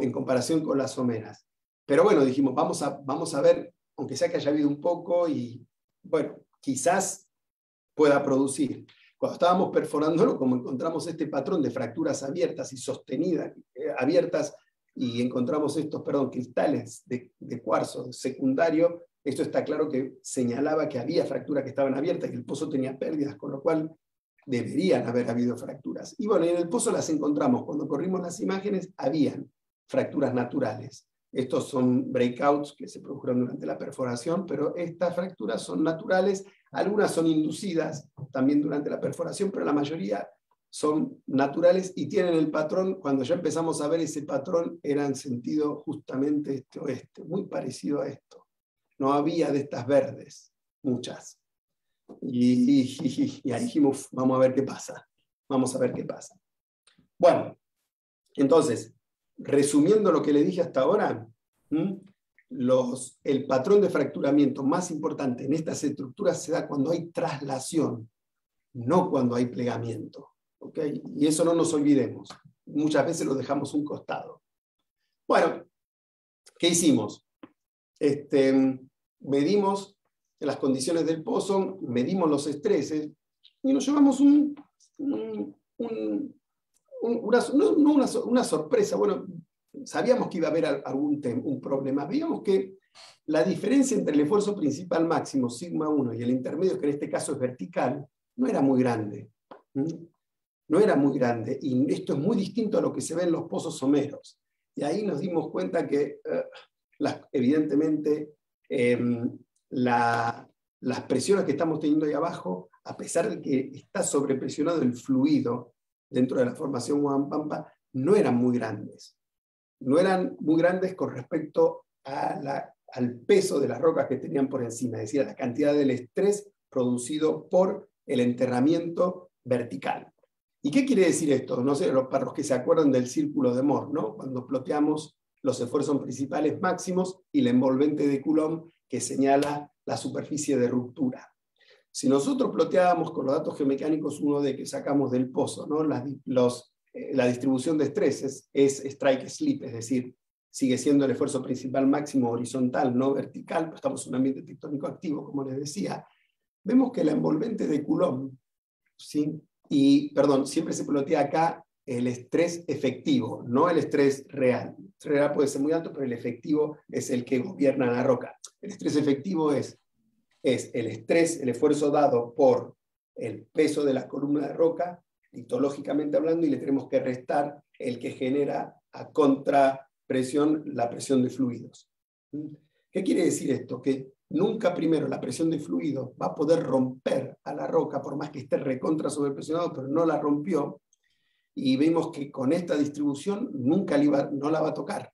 C: en comparación con las someras. Pero bueno, dijimos, vamos a, vamos a ver aunque sea que haya habido un poco y, bueno, quizás pueda producir. Cuando estábamos perforándolo, como encontramos este patrón de fracturas abiertas y sostenidas, eh, abiertas, y encontramos estos, perdón, cristales de, de, cuarzo secundario, esto está claro que señalaba que había fracturas que estaban abiertas, que el pozo tenía pérdidas, con lo cual deberían haber habido fracturas. Y bueno, en el pozo las encontramos. Cuando corrimos las imágenes, habían fracturas naturales. Estos son breakouts que se produjeron durante la perforación, pero estas fracturas son naturales. Algunas son inducidas también durante la perforación, pero la mayoría son naturales y tienen el patrón, cuando ya empezamos a ver ese patrón, era en sentido justamente este-oeste, muy parecido a esto. No había de estas verdes, muchas. Y, ahí dijimos, vamos a ver qué pasa, vamos a ver qué pasa. Bueno, entonces, resumiendo lo que le dije hasta ahora, el patrón de fracturamiento más importante en estas estructuras se da cuando hay traslación, no cuando hay plegamiento. ¿okay? Y eso no nos olvidemos. Muchas veces lo dejamos un costado. Bueno, ¿qué hicimos? Este, medimos las condiciones del pozo, medimos los estreses, y nos llevamos un, una, sorpresa. Bueno, sabíamos que iba a haber algún un problema. Veíamos que la diferencia entre el esfuerzo principal máximo, sigma 1, y el intermedio, que en este caso es vertical, no era muy grande. No era muy grande. Y esto es muy distinto a lo que se ve en los pozos someros. Y ahí nos dimos cuenta que, eh, evidentemente, las presiones que estamos teniendo ahí abajo, a pesar de que está sobrepresionado el fluido dentro de la formación Pampa, no eran muy grandes. No eran muy grandes con respecto al peso de las rocas que tenían por encima, es decir, a la cantidad del estrés producido por el enterramiento vertical. ¿Y qué quiere decir esto? No sé, para los que se acuerdan del círculo de Moore, ¿no? Cuando ploteamos los esfuerzos principales máximos y la envolvente de Coulomb que señala la superficie de ruptura. Si nosotros ploteábamos con los datos geomecánicos uno de que sacamos del pozo, ¿no? eh, la distribución de estreses es strike slip, es decir, sigue siendo el esfuerzo principal máximo horizontal, no vertical, pero estamos en un ambiente tectónico activo, como les decía, vemos que la envolvente de Coulomb, ¿sí? y perdón, siempre se plotea acá el estrés efectivo, no el estrés real. El estrés real puede ser muy alto, pero el efectivo es el que gobierna la roca. El estrés efectivo es, es el estrés, el esfuerzo dado por el peso de la columna de roca, litológicamente hablando, y le tenemos que restar el que genera a contrapresión la presión de fluidos. ¿Qué quiere decir esto? Que nunca primero la presión de fluido va a poder romper a la roca, por más que esté recontra sobrepresionado, pero no la rompió, y vemos que con esta distribución nunca no la va a tocar.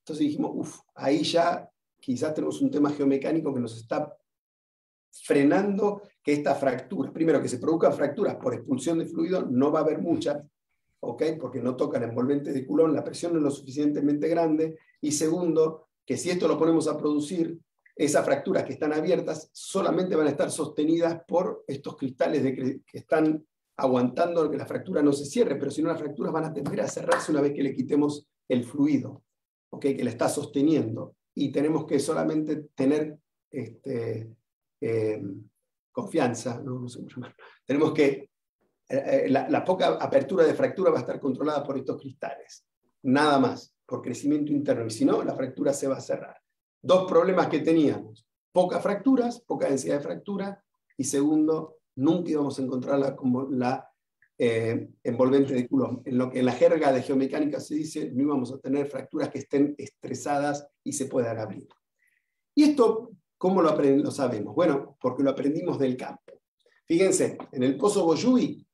C: Entonces dijimos, uff, ahí ya quizás tenemos un tema geomecánico que nos está frenando que esta fractura, primero que se produzcan fracturas por expulsión de fluido, no va a haber muchas, ¿ok? Porque no toca el envolvente de culón, la presión no es lo suficientemente grande, y segundo, que si esto lo ponemos a producir, esas fracturas que están abiertas solamente van a estar sostenidas por estos cristales de que están aguantando que la fractura no se cierre, pero si no las fracturas van a tender a cerrarse una vez que le quitemos el fluido, ¿okay? que le está sosteniendo. Y tenemos que solamente tener este, eh, confianza, ¿no? sé tenemos que, eh, eh, la, poca apertura de fractura va a estar controlada por estos cristales, nada más, por crecimiento interno, y si no, la fractura se va a cerrar. Dos problemas que teníamos, pocas fracturas, poca densidad de fractura, y segundo, nunca íbamos a encontrar la, la eh, envolvente de Coulomb. En lo que en la jerga de geomecánica se dice, no íbamos a tener fracturas que estén estresadas y se puedan abrir. ¿Y esto cómo lo, sabemos? Bueno, porque lo aprendimos del campo. Fíjense, en el pozo Boyui,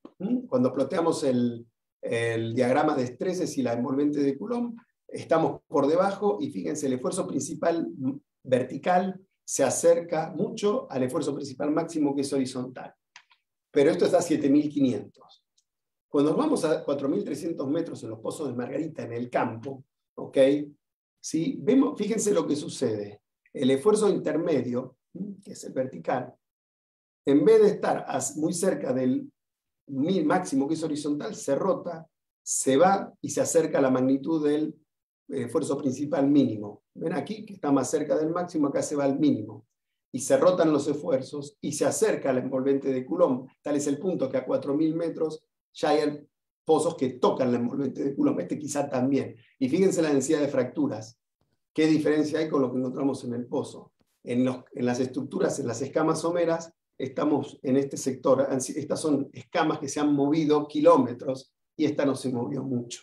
C: cuando ploteamos el, el diagrama de estreses y la envolvente de Coulomb, estamos por debajo y fíjense, el esfuerzo principal vertical se acerca mucho al esfuerzo principal máximo que es horizontal pero esto está a 7500. Cuando vamos a 4300 metros en los pozos de Margarita, en el campo, ¿ok? ¿Sí? Vemos, fíjense lo que sucede. El esfuerzo intermedio, que es el vertical, en vez de estar muy cerca del máximo que es horizontal, se rota, se va y se acerca a la magnitud del eh, esfuerzo principal mínimo. Ven aquí que está más cerca del máximo, acá se va al mínimo y se rotan los esfuerzos y se acerca al envolvente de Coulomb. Tal es el punto que a 4.000 metros ya hay pozos que tocan la envolvente de Coulomb, este quizá también. Y fíjense la densidad de fracturas. ¿Qué diferencia hay con lo que encontramos en el pozo? En, en las estructuras, en las escamas someras, estamos en este sector. Estas son escamas que se han movido kilómetros y esta no se movió mucho.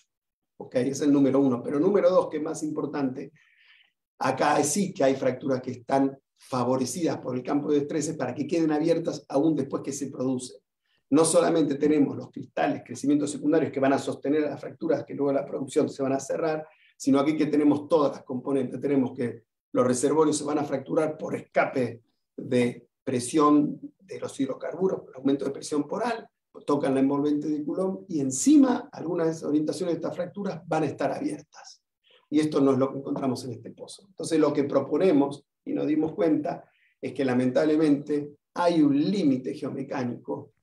C: ¿Ok? Es el número uno. Pero número dos, que es más importante, acá sí que hay fracturas que están favorecidas por el campo de estreses para que queden abiertas aún después que se producen. No solamente tenemos los cristales, crecimientos secundarios que van a sostener las fracturas que luego la producción se van a cerrar, sino aquí que tenemos todas las componentes. Tenemos que los reservorios se van a fracturar por escape de presión de los hidrocarburos, por aumento de presión poral, tocan la envolvente de Coulomb y encima algunas orientaciones de estas fracturas van a estar abiertas. Y esto no es lo que encontramos en este pozo. Entonces lo que proponemos y nos dimos cuenta es que lamentablemente hay un límite geomecánico,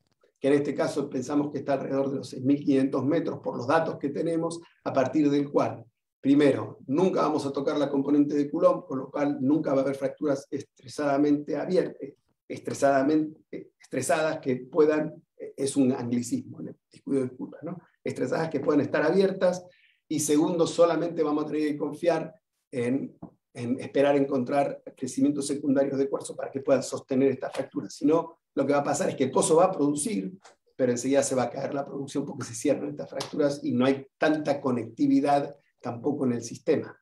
C: que en este caso pensamos que está alrededor de los 6.500 metros por los datos que tenemos, a partir del cual, primero, nunca vamos a tocar la componente de Coulomb, con lo cual nunca va a haber fracturas estresadamente abiertas, estresadamente, estresadas que puedan es un anglicismo, descuido disculpa, ¿no? Estresadas que pueden estar abiertas y segundo, solamente vamos a tener que confiar en, esperar encontrar crecimientos secundarios de cuarzo para que puedan sostener esta fractura. Si no, lo que va a pasar es que el pozo va a producir, pero enseguida se va a caer la producción porque se cierran estas fracturas y no hay tanta conectividad tampoco en el sistema.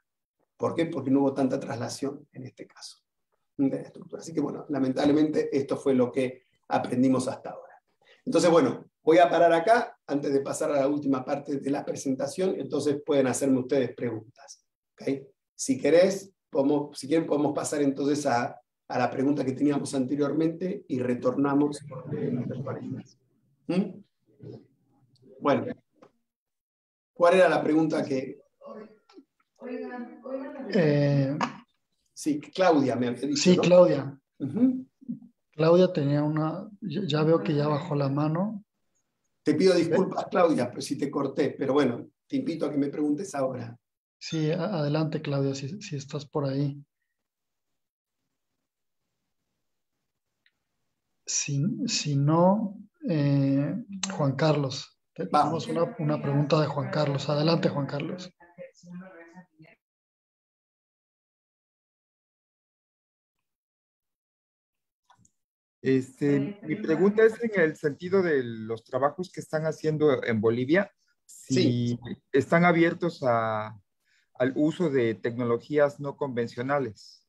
C: ¿Por qué? Porque no hubo tanta traslación en este caso de la estructura. Así que bueno, lamentablemente esto fue lo que aprendimos hasta ahora. Entonces, bueno, voy a parar acá antes de pasar a la última parte de la presentación, entonces pueden hacerme ustedes preguntas. ¿okay? Si querés, podemos, si quieren podemos pasar entonces a, a la pregunta que teníamos anteriormente y retornamos ¿Mm? Bueno, ¿cuál era la pregunta que...
A: Eh,
C: sí, Claudia me había dicho.
A: sí,
C: ¿no?
A: Claudia. Claudia tenía una, ya veo que ya bajó la mano.
C: Te pido disculpas, Claudia, pues si te corté, pero bueno, te invito a que me preguntes ahora.
A: Sí, adelante, Claudia, si, si estás por ahí. Si, si no, eh, Juan Carlos. Tenemos una, una pregunta de Juan Carlos. Adelante, Juan Carlos.
F: Este, mi pregunta es en el sentido de los trabajos que están haciendo en Bolivia, si están abiertos a- al uso de tecnologías no convencionales.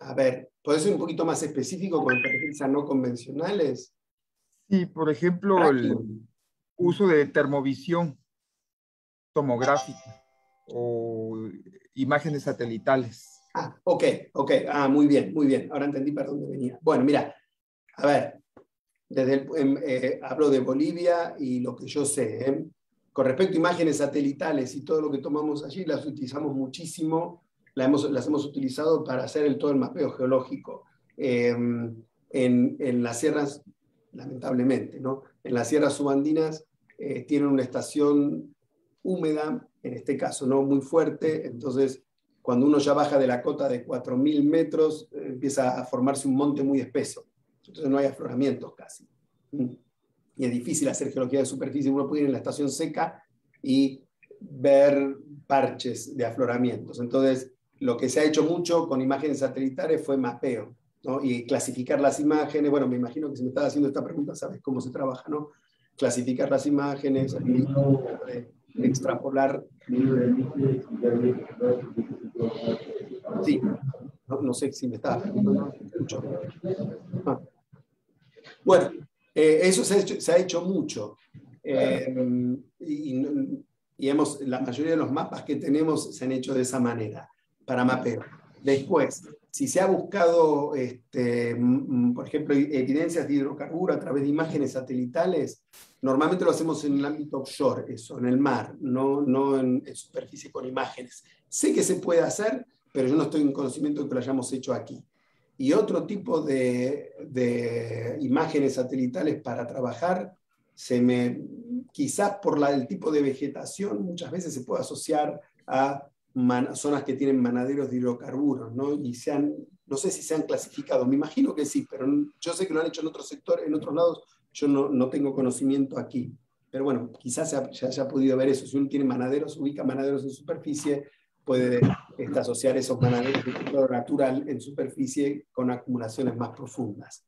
C: A ver, ¿puedes ser un poquito más específico con inteligencia no convencionales?
F: Sí, por ejemplo, el uso de termovisión tomográfica o imágenes satelitales.
C: Ah, ok, ok. Ah, muy bien, muy bien. Ahora entendí para dónde venía. Bueno, mira, a ver, desde el- em, eh, hablo de Bolivia y lo que yo sé. ¿eh? Con respecto a imágenes satelitales y todo lo que tomamos allí, las utilizamos muchísimo, la hemos- las hemos utilizado para hacer el, todo el mapeo geológico. Eh, en, en las sierras, lamentablemente, ¿no? En las sierras subandinas eh, tienen una estación húmeda, en este caso, ¿no? Muy fuerte, entonces cuando uno ya baja de la cota de 4.000 metros, eh, empieza a formarse un monte muy espeso. Entonces no hay afloramientos casi. Mm. Y es difícil hacer geología de superficie. Uno puede ir en la estación seca y ver parches de afloramientos. Entonces, lo que se ha hecho mucho con imágenes satelitales fue mapeo. ¿no? Y clasificar las imágenes. Bueno, me imagino que si me estás haciendo esta pregunta, sabes cómo se trabaja, ¿no? Clasificar las imágenes, eh, extrapolar Sí, no, no sé si me está. no, no, escucho. Ah. Bueno, eh, eso se ha hecho, se ha hecho mucho. Eh, y, y hemos, la mayoría de los mapas que tenemos se han hecho de esa manera, para mapeo. Después, si se ha buscado, este, por ejemplo, evidencias de hidrocarburo a través de imágenes satelitales, normalmente lo hacemos en el ámbito offshore, eso, en el mar, no, no en, en superficie con imágenes. Sé que se puede hacer, pero yo no estoy en conocimiento de que lo hayamos hecho aquí. Y otro tipo de, imágenes satelitales para trabajar, se me, quizás por el tipo de vegetación, muchas veces se puede asociar a zonas que tienen manaderos de hidrocarburos, ¿no? Y no sé si se han clasificado, me imagino que sí, pero yo sé que lo han hecho en otros sectores, en otros lados, yo no, no tengo conocimiento aquí. Pero bueno, quizás se, se haya podido ver eso. Si uno tiene manaderos, ubica manaderos en superficie, puede este, asociar esos manaderos de tipo natural en superficie con acumulaciones más profundas.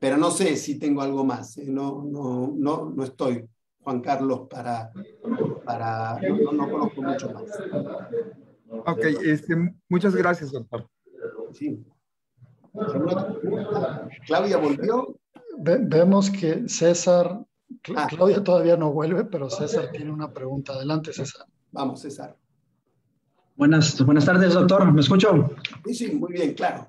C: Pero no sé si tengo algo más. ¿eh? No, no, no, no estoy, Juan Carlos, para... para no, no conozco mucho más.
F: Ok, este, muchas gracias, doctor.
C: Sí. Claudia volvió.
A: Ve, vemos que César, ah. Claudia todavía no vuelve, pero César tiene una pregunta. Adelante, César.
C: Vamos, César.
G: Buenas, buenas tardes, doctor. ¿Me escucho?
C: Sí, sí, muy bien, claro.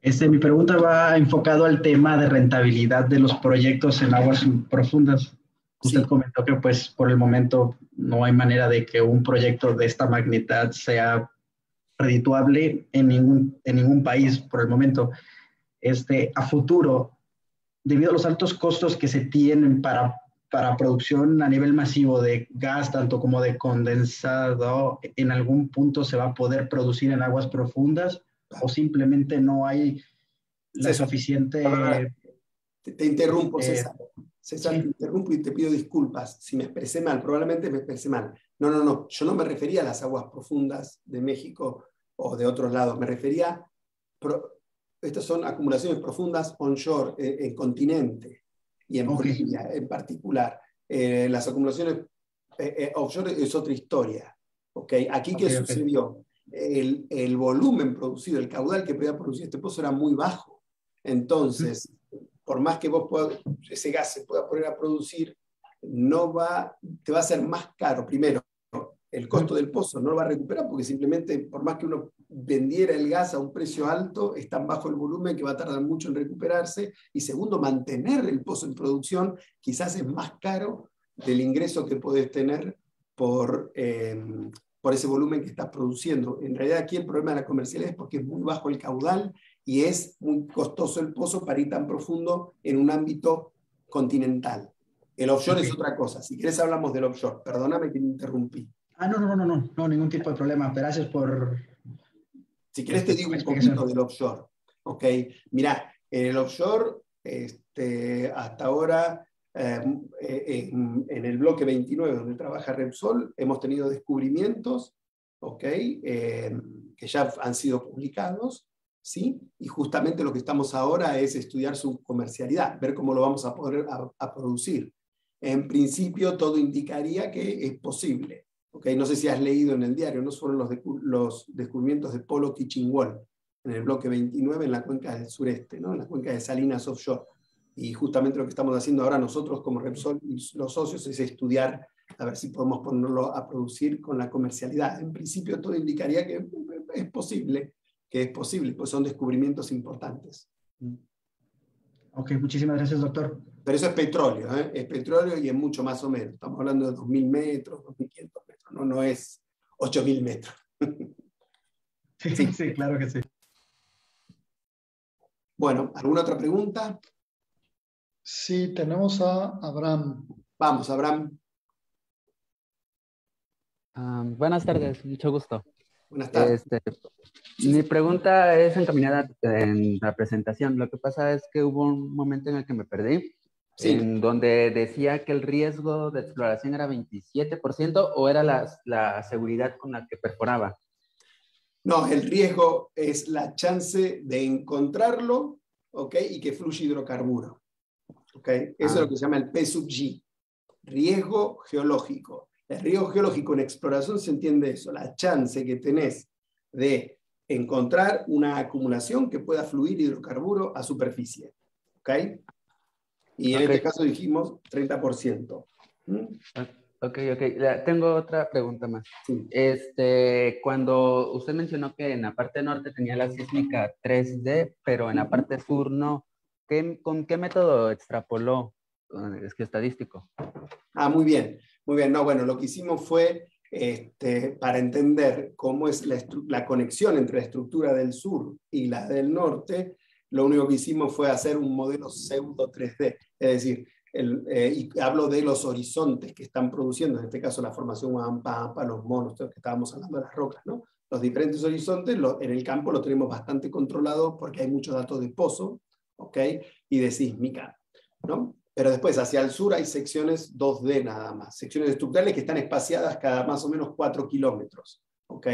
G: Este, mi pregunta va enfocado al tema de rentabilidad de los proyectos en aguas profundas. Usted sí. comentó que pues por el momento no hay manera de que un proyecto de esta magnitud sea redituable en ningún, en ningún país por el momento. Este, a futuro, debido a los altos costos que se tienen para, para producción a nivel masivo de gas, tanto como de condensado, ¿en algún punto se va a poder producir en aguas profundas o simplemente no hay la suficiente
C: Te, interrumpo, eh, César. César, te interrumpo y te pido disculpas. Si me expresé mal, probablemente me expresé mal. No, no, no. Yo no me refería a las aguas profundas de México o de otros lados. Me refería. estas son acumulaciones profundas onshore, en continente y en Bolivia en particular. Eh, las acumulaciones eh, offshore es otra historia. ¿okay? Aquí, ¿qué sucedió? El, el, volumen producido, el caudal que podía producir este pozo era muy bajo. Entonces, por más que vos puedas, ese gas se pueda poner a producir, no va, te va a ser más caro. Primero, el costo del pozo no lo va a recuperar porque simplemente, por más que uno vendiera el gas a un precio alto, es tan bajo el volumen que va a tardar mucho en recuperarse. Y segundo, mantener el pozo en producción quizás es más caro del ingreso que puedes tener por, eh, por ese volumen que estás produciendo. En realidad aquí el problema de la comercialidad es porque es muy bajo el caudal y es muy costoso el pozo para ir tan profundo en un ámbito continental. El offshore es otra cosa. Si quieres hablamos del offshore. Perdóname que me interrumpí.
G: Ah, no, no, no, no, no, ningún tipo de problema. Gracias por...
C: Si quieres te digo un poquito del offshore. Ok, mira, en el offshore, este, hasta ahora, em, eh, en, el bloque 29 donde trabaja Repsol, hemos tenido descubrimientos, ok, em, que ya han sido publicados, ¿sí? Y justamente lo que estamos ahora es estudiar su comercialidad, ver cómo lo vamos a poder a, producir. En principio, todo indicaría que es posible. ¿Okay? No sé si has leído en el diario, no fueron los, los descubrimientos de Polo Kichinguol en el bloque 29 en la cuenca del sureste, ¿no? en la cuenca de Salinas Offshore. Y justamente lo que estamos haciendo ahora nosotros como Repsol y los socios es estudiar a ver si podemos ponerlo a producir con la comercialidad. En principio todo indicaría que es posible, que es posible, pues son descubrimientos importantes.
G: Ok, muchísimas gracias, doctor.
C: Pero eso es petróleo, ¿eh? es petróleo y es mucho más o menos. Estamos hablando de 2.000 metros, 2.500 metros, no, no es 8.000 metros.
G: sí, sí, claro que sí.
C: Bueno, ¿alguna otra pregunta?
A: Sí, tenemos a Abraham.
C: Vamos, Abraham.
H: Ah, buenas tardes, mucho gusto.
C: Buenas tardes.
H: Este, mi pregunta es encaminada en la presentación. Lo que pasa es que hubo un momento en el que me perdí, en donde decía que el riesgo de exploración era 27% o era la, la seguridad con la que perforaba.
C: No, el riesgo es la chance de encontrarlo, ¿ok? Y que fluya hidrocarburo, ¿ok? Eso es lo ah. que se llama el P sub G, riesgo geológico. El riesgo geológico en exploración se entiende eso, la chance que tenés de encontrar una acumulación que pueda fluir hidrocarburo a superficie. ¿Ok? Y en este caso dijimos 30%. ¿Mm?
H: Ok, ok. Tengo otra pregunta más. Este, cuando usted mencionó que en la parte norte tenía la sísmica 3D, pero en la parte sur no, ¿con qué método extrapoló? Es que estadístico.
C: Ah, muy bien. Muy bien. No, bueno, lo que hicimos fue este, para entender cómo es la, conexión entre la estructura del sur y la del norte, lo único que hicimos fue hacer un modelo pseudo 3D, es decir, eh, y hablo de los horizontes que están produciendo, en este caso la formación Guampampa, los monos, que estábamos hablando de las rocas, ¿no? Los diferentes horizontes en el campo lo tenemos bastante controlado porque hay muchos datos de pozo, ¿ok? Y de sísmica, ¿no? Pero después, hacia el sur hay secciones 2D nada más, secciones estructurales que están espaciadas cada más o menos 4 kilómetros. ¿Ok?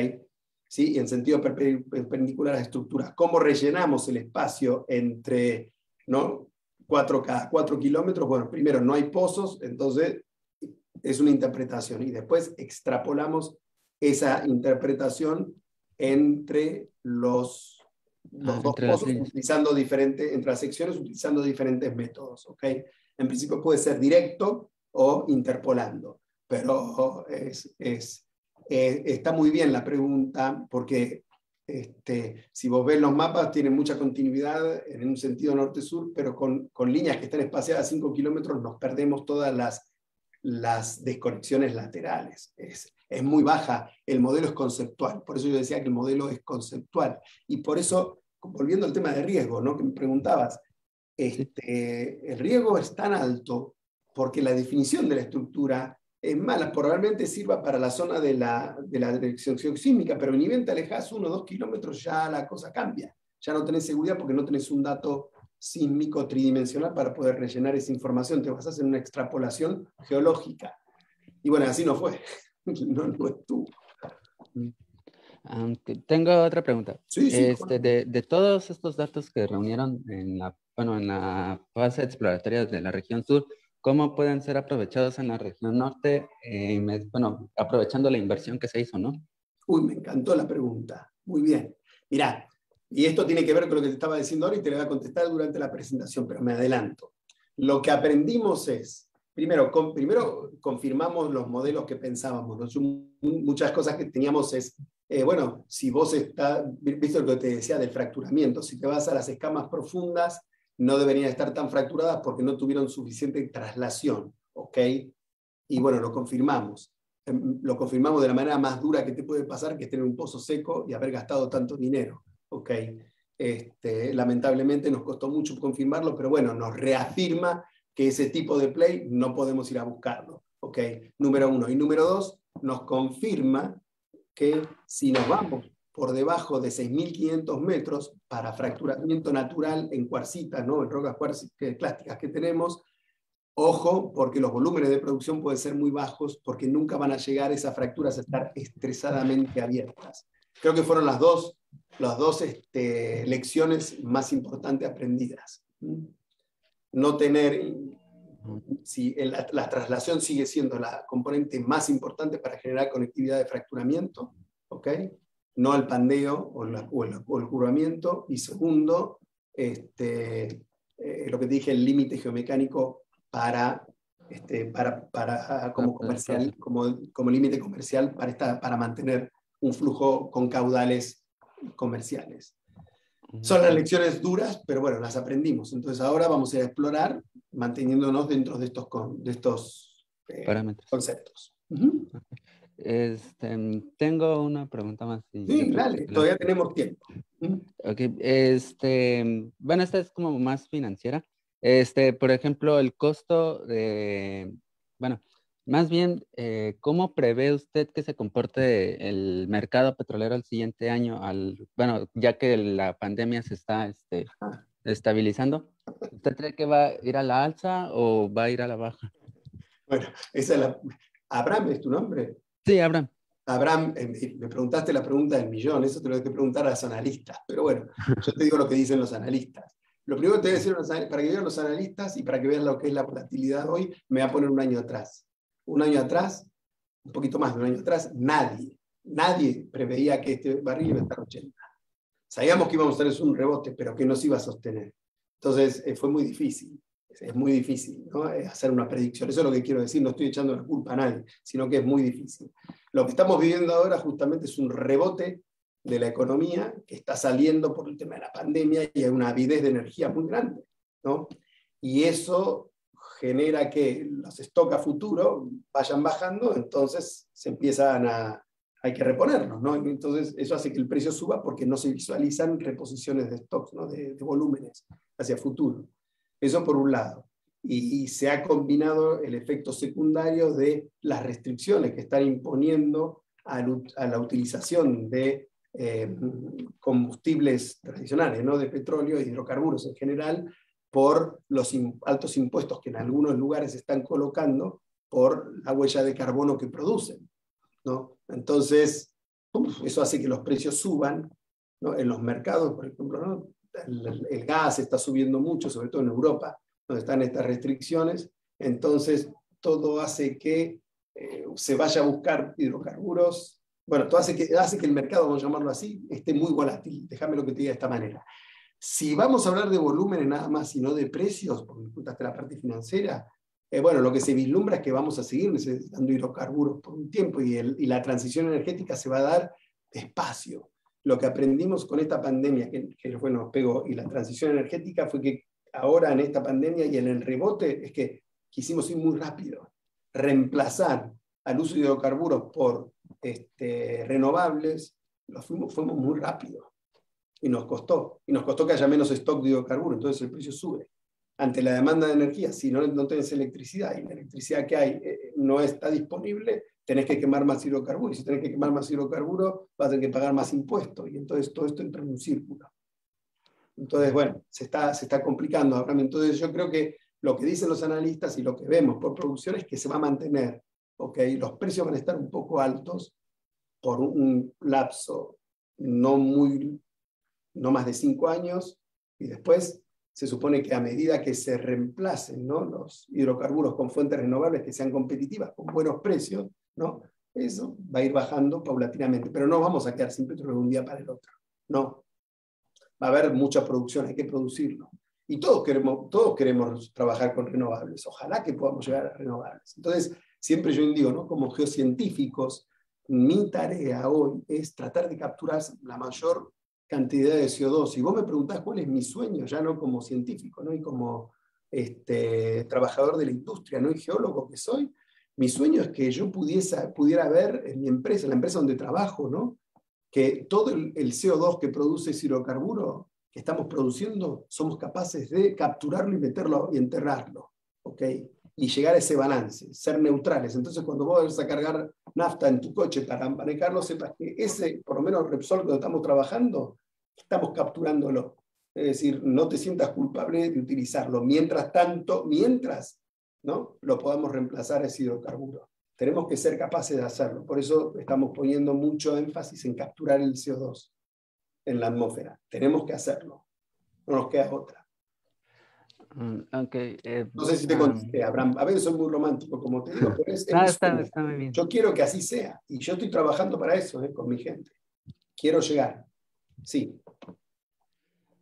C: ¿Sí? En sentido perpendicular a las estructuras. ¿Cómo rellenamos el espacio entre ¿no? 4 cada 4 kilómetros? Bueno, primero no hay pozos, entonces es una interpretación. Y después extrapolamos esa interpretación entre los, los ah, dos pozos, utilizando diferentes, entre las secciones, utilizando diferentes métodos. ¿ok? En principio puede ser directo o interpolando, pero es, es, eh, está muy bien la pregunta porque este, si vos ves los mapas, tienen mucha continuidad en un sentido norte-sur, pero con, con, líneas que están espaciadas a 5 kilómetros nos perdemos todas las, las desconexiones laterales. Es, es muy baja, el modelo es conceptual, por eso yo decía que el modelo es conceptual. Y por eso, volviendo al tema de riesgo, ¿no? que me preguntabas, este, el riesgo es tan alto porque la definición de la estructura es mala, probablemente sirva para la zona de la, de la dirección sísmica, pero en nivel te alejas uno o dos kilómetros ya la cosa cambia. Ya no tenés seguridad porque no tenés un dato sísmico tridimensional para poder rellenar esa información. Te basas en una extrapolación geológica. Y bueno, así no fue. No, no estuvo.
H: tengo otra pregunta.
C: Sí, sí,
H: este, de, de, todos estos datos que reunieron en la, bueno, en la fase exploratoria de la región sur, ¿cómo pueden ser aprovechados en la región norte? Eh, bueno, aprovechando la inversión que se hizo, ¿no?
C: Uy, me encantó la pregunta. Muy bien. Mirá, y esto tiene que ver con lo que te estaba diciendo ahora y te lo voy a contestar durante la presentación, pero me adelanto. Lo que aprendimos es, primero, primero confirmamos los modelos que pensábamos. Muchas cosas que teníamos es, eh, bueno, si vos estás, visto lo que te decía del fracturamiento, si te vas a las escamas profundas, no deberían estar tan fracturadas porque no tuvieron suficiente traslación, ¿ok? Y bueno, lo confirmamos. Em, lo confirmamos de la manera más dura que te puede pasar, que es tener un pozo seco y haber gastado tanto dinero. ¿ok? Este, lamentablemente nos costó mucho confirmarlo, pero bueno, nos reafirma que ese tipo de play no podemos ir a buscarlo. ¿ok? Número uno. Y número dos, nos confirma que si nos vamos por debajo de 6.500 metros para fracturamiento natural en cuarcitas, ¿no? en rocas clásticas que tenemos, ojo, porque los volúmenes de producción pueden ser muy bajos, porque nunca van a llegar esas fracturas a estar estresadamente abiertas. Creo que fueron las dos las dos este, lecciones más importantes aprendidas. No tener, si la, traslación sigue siendo la componente más importante para generar conectividad de fracturamiento, ¿ok? No el pandeo o, o, el, curvamiento. Y segundo, este, eh, lo que te dije, el límite geomecánico para, este, para, para, como comercial, como, como límite comercial para, esta, para mantener un flujo con caudales comerciales. Son las lecciones duras, pero bueno, las aprendimos. Entonces ahora vamos a explorar manteniéndonos dentro de estos, de estos eh, conceptos.
H: Este, tengo una pregunta más.
C: Sí, dale, todavía tenemos tiempo.
H: Ok, este, bueno, esta es como más financiera. Este, por ejemplo, el costo de, bueno, más bien, eh, ¿cómo prevé usted que se comporte el mercado petrolero el siguiente año? Al, bueno, ya que la pandemia se está este, estabilizando. ¿Usted cree que va a ir a la alza o va a ir a la baja?
C: Bueno, esa es la... Abraham es tu nombre.
H: Sí, Abraham.
C: Abraham, me preguntaste la pregunta del millón, eso te lo hay que preguntar a los analistas. Pero bueno, yo te digo lo que dicen los analistas. Lo primero que te voy a decir, para que vean los analistas y para que vean lo que es la volatilidad hoy, me voy a poner un año atrás un año atrás, un poquito más de un año atrás, nadie, nadie preveía que este barril iba a estar 80. Sabíamos que íbamos a tener un rebote, pero que no se iba a sostener. Entonces eh, fue muy difícil, es muy difícil ¿no? Hacer una predicción. Eso es lo que quiero decir, no estoy echando la culpa a nadie, sino que es muy difícil. Lo que estamos viviendo ahora justamente es un rebote de la economía que está saliendo por el tema de la pandemia y hay una avidez de energía muy grande. ¿no? Y eso genera que los stocks a futuro vayan bajando, entonces se empiezan a, hay que reponerlos, ¿no? Entonces eso hace que el precio suba porque no se visualizan reposiciones de stocks, ¿no? de, volúmenes hacia futuro. Eso por un lado. Y, se ha combinado el efecto secundario de las restricciones que están imponiendo a, la utilización de eh, combustibles tradicionales, ¿no? de petróleo e hidrocarburos en general, por los altos impuestos que en algunos lugares están colocando por la huella de carbono que producen. ¿no? Entonces, eso hace que los precios suban. En los mercados, por ejemplo, ¿no? El, gas está subiendo mucho, sobre todo en Europa, donde están estas restricciones. Entonces, todo hace que eh, se vaya a buscar hidrocarburos. Bueno, todo hace que, hace que el mercado, vamos a llamarlo así, esté muy volátil. Déjame lo que te diga de esta manera. Si vamos a hablar de volúmenes nada más y no de precios, porque me contaste la parte financiera, eh, bueno, lo que se vislumbra es que vamos a seguir necesitando hidrocarburos por un tiempo y, la transición energética se va a dar despacio. Lo que aprendimos con esta pandemia, que, que bueno, nos pegó, y la transición energética fue que ahora en esta pandemia y en el rebote es que quisimos ir muy rápido, reemplazar al uso de hidrocarburos por este, renovables, lo fuimos, fuimos muy rápido y nos costó. Y nos costó que haya menos stock de hidrocarburos, entonces el precio sube. Ante la demanda de energía, si no, no tenés electricidad y la electricidad que hay eh, no está disponible, tenés que quemar más hidrocarburos. Y si tenés que quemar más hidrocarburos, vas a tener que pagar más impuestos. Y entonces todo esto entra en un círculo. Entonces, bueno, se está, se está complicando. Entonces, yo creo que lo que dicen los analistas y lo que vemos por producción es que se va a mantener, ¿ok? Los precios van a estar un poco altos por un lapso no muy, no más de cinco años, y después se supone que a medida que se reemplacen ¿no? los hidrocarburos con fuentes renovables que sean competitivas, con buenos precios, ¿no? eso va a ir bajando paulatinamente, pero no vamos a quedar sin de un día para el otro, no. Va a haber mucha producción, hay que producirlo. Y todos queremos, todos queremos trabajar con renovables, ojalá que podamos llegar a renovables. Entonces, siempre yo digo, ¿no? como geocientíficos, mi tarea hoy es tratar de capturar la mayor cantidad de CO2. Si vos me preguntás cuál es mi sueño, ya no como científico, ¿no? y como este, trabajador de la industria, ¿no? y geólogo que soy, mi sueño es que yo pudiese, pudiera ver en mi empresa, la empresa donde trabajo, ¿no? que todo el, CO2 que produce ese hidrocarburo que estamos produciendo, somos capaces de capturarlo y meterlo y enterrarlo. ¿okay? y llegar a ese balance, ser neutrales. Entonces, cuando vos vas a cargar nafta en tu coche para manejarlo, sepas que ese, por lo menos Repsol, donde estamos trabajando, estamos capturándolo. Es decir, no te sientas culpable de utilizarlo. Mientras tanto, mientras ¿no? lo podamos reemplazar ese hidrocarburo. Tenemos que ser capaces de hacerlo. Por eso estamos poniendo mucho énfasis en capturar el CO2 en la atmósfera. Tenemos que hacerlo. No nos queda otra.
H: Mm, okay, eh,
C: no sé si te contesté, Abraham. A veces soy muy romántico, como te digo, pero es, está, muy bien. Yo quiero que así sea. Y yo estoy trabajando para eso, eh, con mi gente. Quiero llegar. Sí.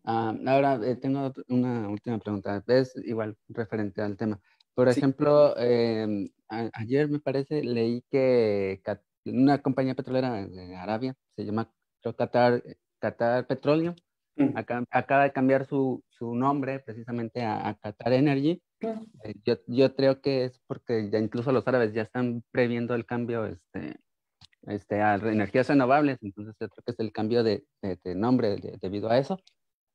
H: Ah, ahora eh, tengo una última pregunta. Es igual referente al tema. Por ejemplo, em, ayer me parece leí que una compañía petrolera de Arabia, se llama Qatar, Qatar Petroleum, Mm. acaba de cambiar su, su nombre precisamente a, Qatar Energy. Eh, yo, yo, creo que es porque ya incluso los árabes ya están previendo el cambio este, este, a energías renovables, entonces yo creo que es el cambio de, de, nombre debido a eso.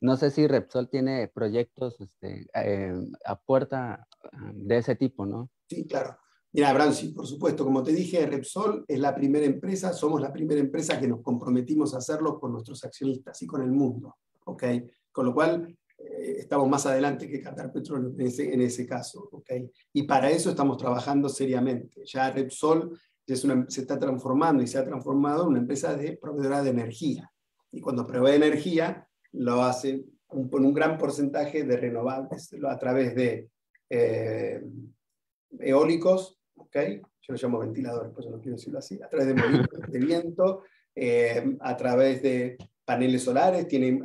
H: No sé si Repsol tiene proyectos este, eh, a puerta ah, de ese tipo, ¿no?
C: Sí, claro. Mira, sí, por supuesto, como te dije, Repsol es la primera empresa, somos la primera empresa que nos comprometimos a hacerlo con nuestros accionistas y con el mundo. ¿okay? Con lo cual, eh, estamos más adelante que Qatar Petróleo en ese, caso, ¿okay? Y para eso estamos trabajando seriamente. Ya Repsol se está transformando y se ha transformado en una empresa de proveedora de energía. Y cuando provee energía, lo hace con un gran porcentaje de renovables, a través de eh, eólicos, ¿okay? yo lo llamo ventiladores, pues no quiero decirlo así, a través de molinos de viento, eh, a través de paneles solares, tiene,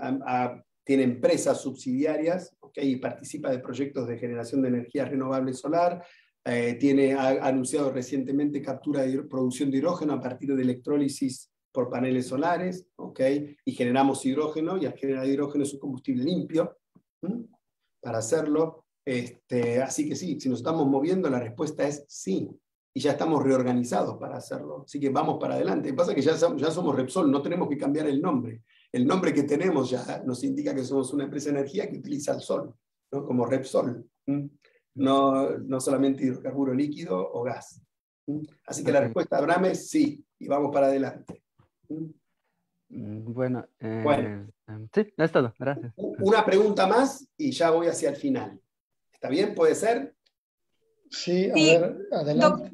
C: tiene empresas subsidiarias okay, y participa de proyectos de generación de energía renovable solar. Eh, tiene, ha, anunciado recientemente captura de producción de hidrógeno a partir de electrólisis por paneles solares, okay, y generamos hidrógeno, y al generar hidrógeno es un combustible limpio para hacerlo. Este, así que sí, si nos estamos moviendo, la respuesta es sí y ya estamos reorganizados para hacerlo. Así que vamos para adelante. Lo que pasa es que ya, ya somos Repsol, no tenemos que cambiar el nombre. El nombre que tenemos ya nos indica que somos una empresa de energía que utiliza el sol, ¿no? como Repsol. No, no solamente hidrocarburo líquido o gas. Así que la respuesta, Abraham, es sí, y vamos para adelante.
H: Mm, bueno, eh, bueno, em, sí, es todo, gracias.
C: Una pregunta más y ya voy hacia el final. ¿Está bien? ¿Puede ser?
A: Sí, a ver, adelante.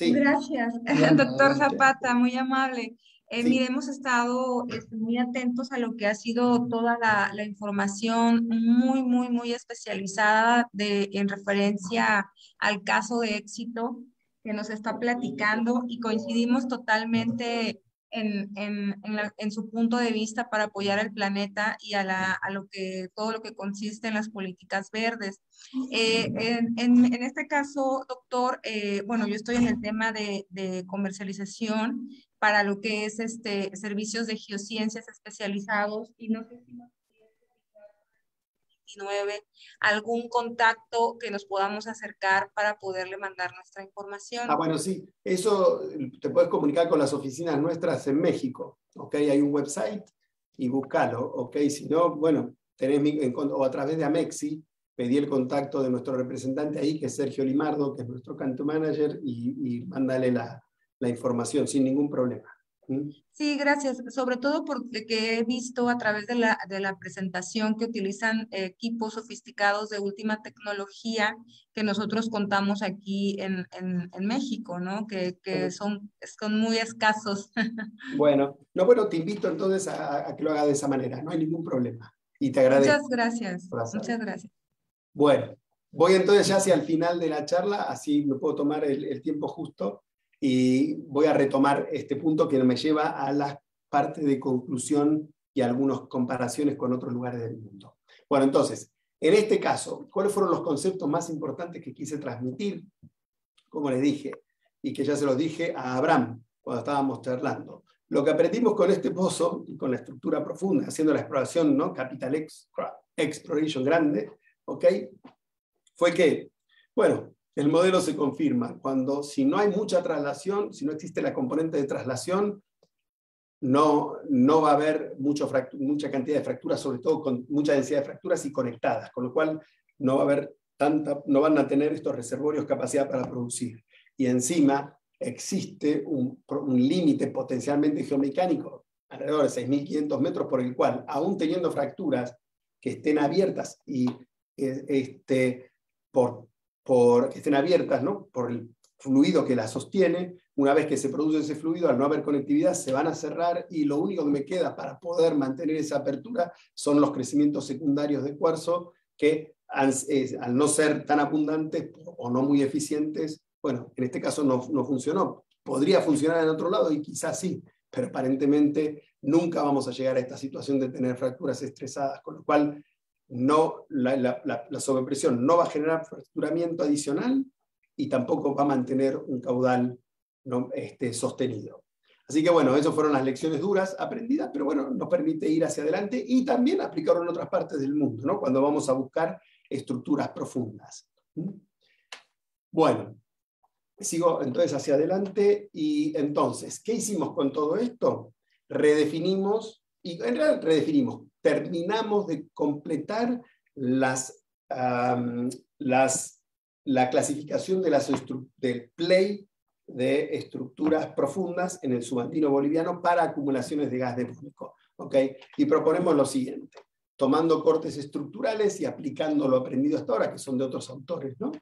I: Gracias, doctor Zapata, muy amable. Eh, Mire, hemos estado este, muy atentos a lo que ha sido toda la, la, información muy, muy, muy especializada de, en referencia al caso de éxito que nos está platicando y coincidimos totalmente en, en, en, su punto de vista para apoyar al planeta y a, la, a lo que, todo lo que consiste en las políticas verdes. Eh, en, este caso, doctor, eh, bueno, yo estoy en el tema de, de, comercialización para lo que es este, servicios de geociencias especializados y no sé si algún contacto que nos podamos acercar para poderle mandar nuestra información.
C: Ah, bueno, sí, eso te puedes comunicar con las oficinas nuestras en México, ¿ok? Hay un website y búscalo, ¿ok? Si no, bueno, tenés mi, o a través de Amexi, pedí el contacto de nuestro representante ahí, que es Sergio Limardo, que es nuestro canto manager, y, y mándale la, la información sin ningún problema.
I: Sí, gracias. Sobre todo porque he visto a través de la, de la presentación que utilizan equipos sofisticados de última tecnología que nosotros contamos aquí en, en, en México, ¿no? Que, que son, son muy escasos.
C: Bueno, no, bueno, te invito entonces a, a, que lo haga de esa manera, no hay ningún problema. Y te agradezco.
I: Muchas gracias. Muchas gracias.
C: Bueno, voy entonces ya hacia el final de la charla, así me puedo tomar el, el tiempo justo y voy a retomar este punto que me lleva a la parte de conclusión y algunas comparaciones con otros lugares del mundo. Bueno, entonces, en este caso, ¿cuáles fueron los conceptos más importantes que quise transmitir? Como les dije, y que ya se los dije a Abraham cuando estábamos charlando. Lo que aprendimos con este pozo y con la estructura profunda, haciendo la exploración, ¿no? Capital Exploration grande, ¿ok? Fue que, bueno, el modelo se confirma cuando si no hay mucha traslación, si no existe la componente de traslación, no, no va a haber mucho mucha cantidad de fracturas, sobre todo con mucha densidad de fracturas y conectadas, con lo cual no va a haber tanta, no van a tener estos reservorios capacidad para producir. Y encima existe un, un límite potencialmente geomecánico, alrededor de 6.500 metros, por el cual, aún teniendo fracturas que estén abiertas y eh, este, por por, que estén abiertas ¿no? por el fluido que la sostiene. Una vez que se produce ese fluido, al no haber conectividad, se van a cerrar y lo único que me queda para poder mantener esa apertura son los crecimientos secundarios de cuarzo que al, no ser tan abundantes o no muy eficientes, bueno, en este caso no, no funcionó. Podría funcionar en otro lado y quizás sí, pero aparentemente nunca vamos a llegar a esta situación de tener fracturas estresadas, con lo cual no, la, sobrepresión no va a generar fracturamiento adicional y tampoco va a mantener un caudal ¿no? este, sostenido. Así que bueno, esas fueron las lecciones duras aprendidas, pero bueno, nos permite ir hacia adelante y también aplicarlo en otras partes del mundo, ¿no? cuando vamos a buscar estructuras profundas. ¿Mm? Bueno, sigo entonces hacia adelante y entonces, ¿qué hicimos con todo esto? Redefinimos, y en realidad redefinimos, terminamos de completar las, las, la clasificación de las del play de estructuras profundas en el subandino boliviano para acumulaciones de gas de ¿okay? Y proponemos lo siguiente, tomando cortes estructurales y aplicando lo aprendido hasta ahora, que son de otros autores, ¿no?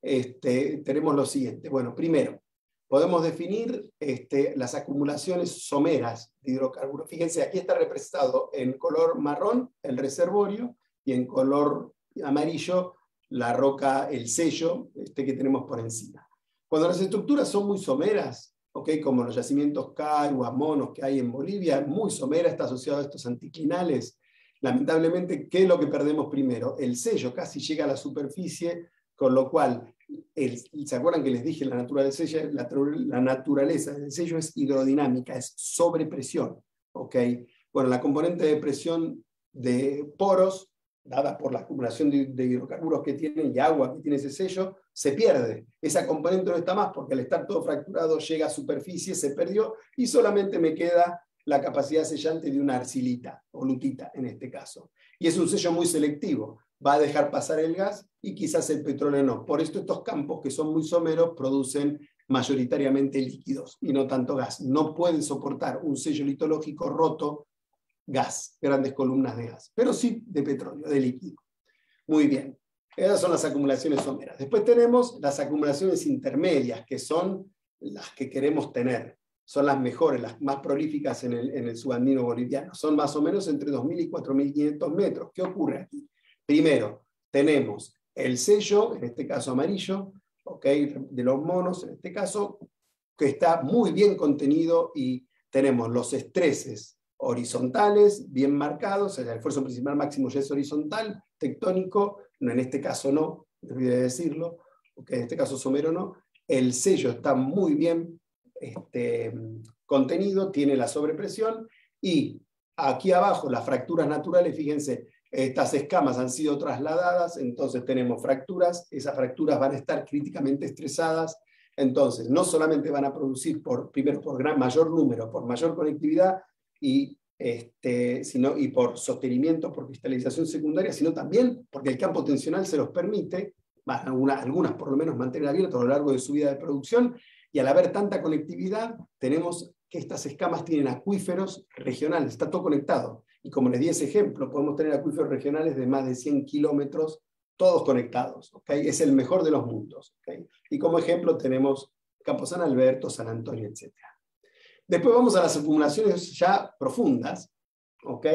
C: Este, tenemos lo siguiente. Bueno, primero, podemos definir este, las acumulaciones someras de hidrocarburos. Fíjense, aquí está representado en color marrón el reservorio y en color amarillo la roca, el sello este que tenemos por encima. Cuando las estructuras son muy someras, ¿okay? como los yacimientos Caigua, Monos que hay en Bolivia, muy somera, está asociado a estos anticlinales, lamentablemente, ¿qué es lo que perdemos primero? El sello casi llega a la superficie, con lo cual ¿se acuerdan que les dije la naturaleza, la, la, naturaleza del sello es hidrodinámica, es sobrepresión? ¿ok? Bueno, la componente de presión de poros, dada por la acumulación de, hidrocarburos que tienen y agua que tiene ese sello, se pierde. Esa componente no está más porque al estar todo fracturado llega a superficie, se perdió y solamente me queda la capacidad sellante de una arcilita o lutita en este caso. Y es un sello muy selectivo va a dejar pasar el gas y quizás el petróleo no. Por esto estos campos que son muy someros producen mayoritariamente líquidos y no tanto gas. No pueden soportar un sello litológico roto gas, grandes columnas de gas, pero sí de petróleo, de líquido. Muy bien. Esas son las acumulaciones someras. Después tenemos las acumulaciones intermedias, que son las que queremos tener. Son las mejores, las más prolíficas en el, en el subandino boliviano. Son más o menos entre 2.000 y 4.500 metros. ¿Qué ocurre aquí? Primero, tenemos el sello, en este caso amarillo, de los monos, en este caso, que está muy bien contenido y tenemos los estreses horizontales bien marcados, el esfuerzo principal máximo ya es horizontal, tectónico, en este caso no, olvidé decirlo, porque en este caso somero no, el sello está muy bien este, contenido, tiene la sobrepresión y aquí abajo las fracturas naturales, fíjense, estas escamas han sido trasladadas, entonces tenemos fracturas, esas fracturas van a estar críticamente estresadas, entonces no solamente van a producir por, primero por gran, mayor número, por mayor conectividad y, este, sino, y por sostenimiento, por cristalización secundaria, sino también porque el campo tensional se los permite, algunas, algunas por lo menos mantener abiertos a lo largo de su vida de producción, y al haber tanta conectividad tenemos que estas escamas tienen acuíferos regionales, está todo conectado. Y como les di ese ejemplo, podemos tener acuíferos regionales de más de 100 kilómetros, todos conectados. ¿okay? Es el mejor de los mundos. ¿okay? Y como ejemplo tenemos Campo San Alberto, San Antonio, etc. Después vamos a las acumulaciones ya profundas, ¿ok?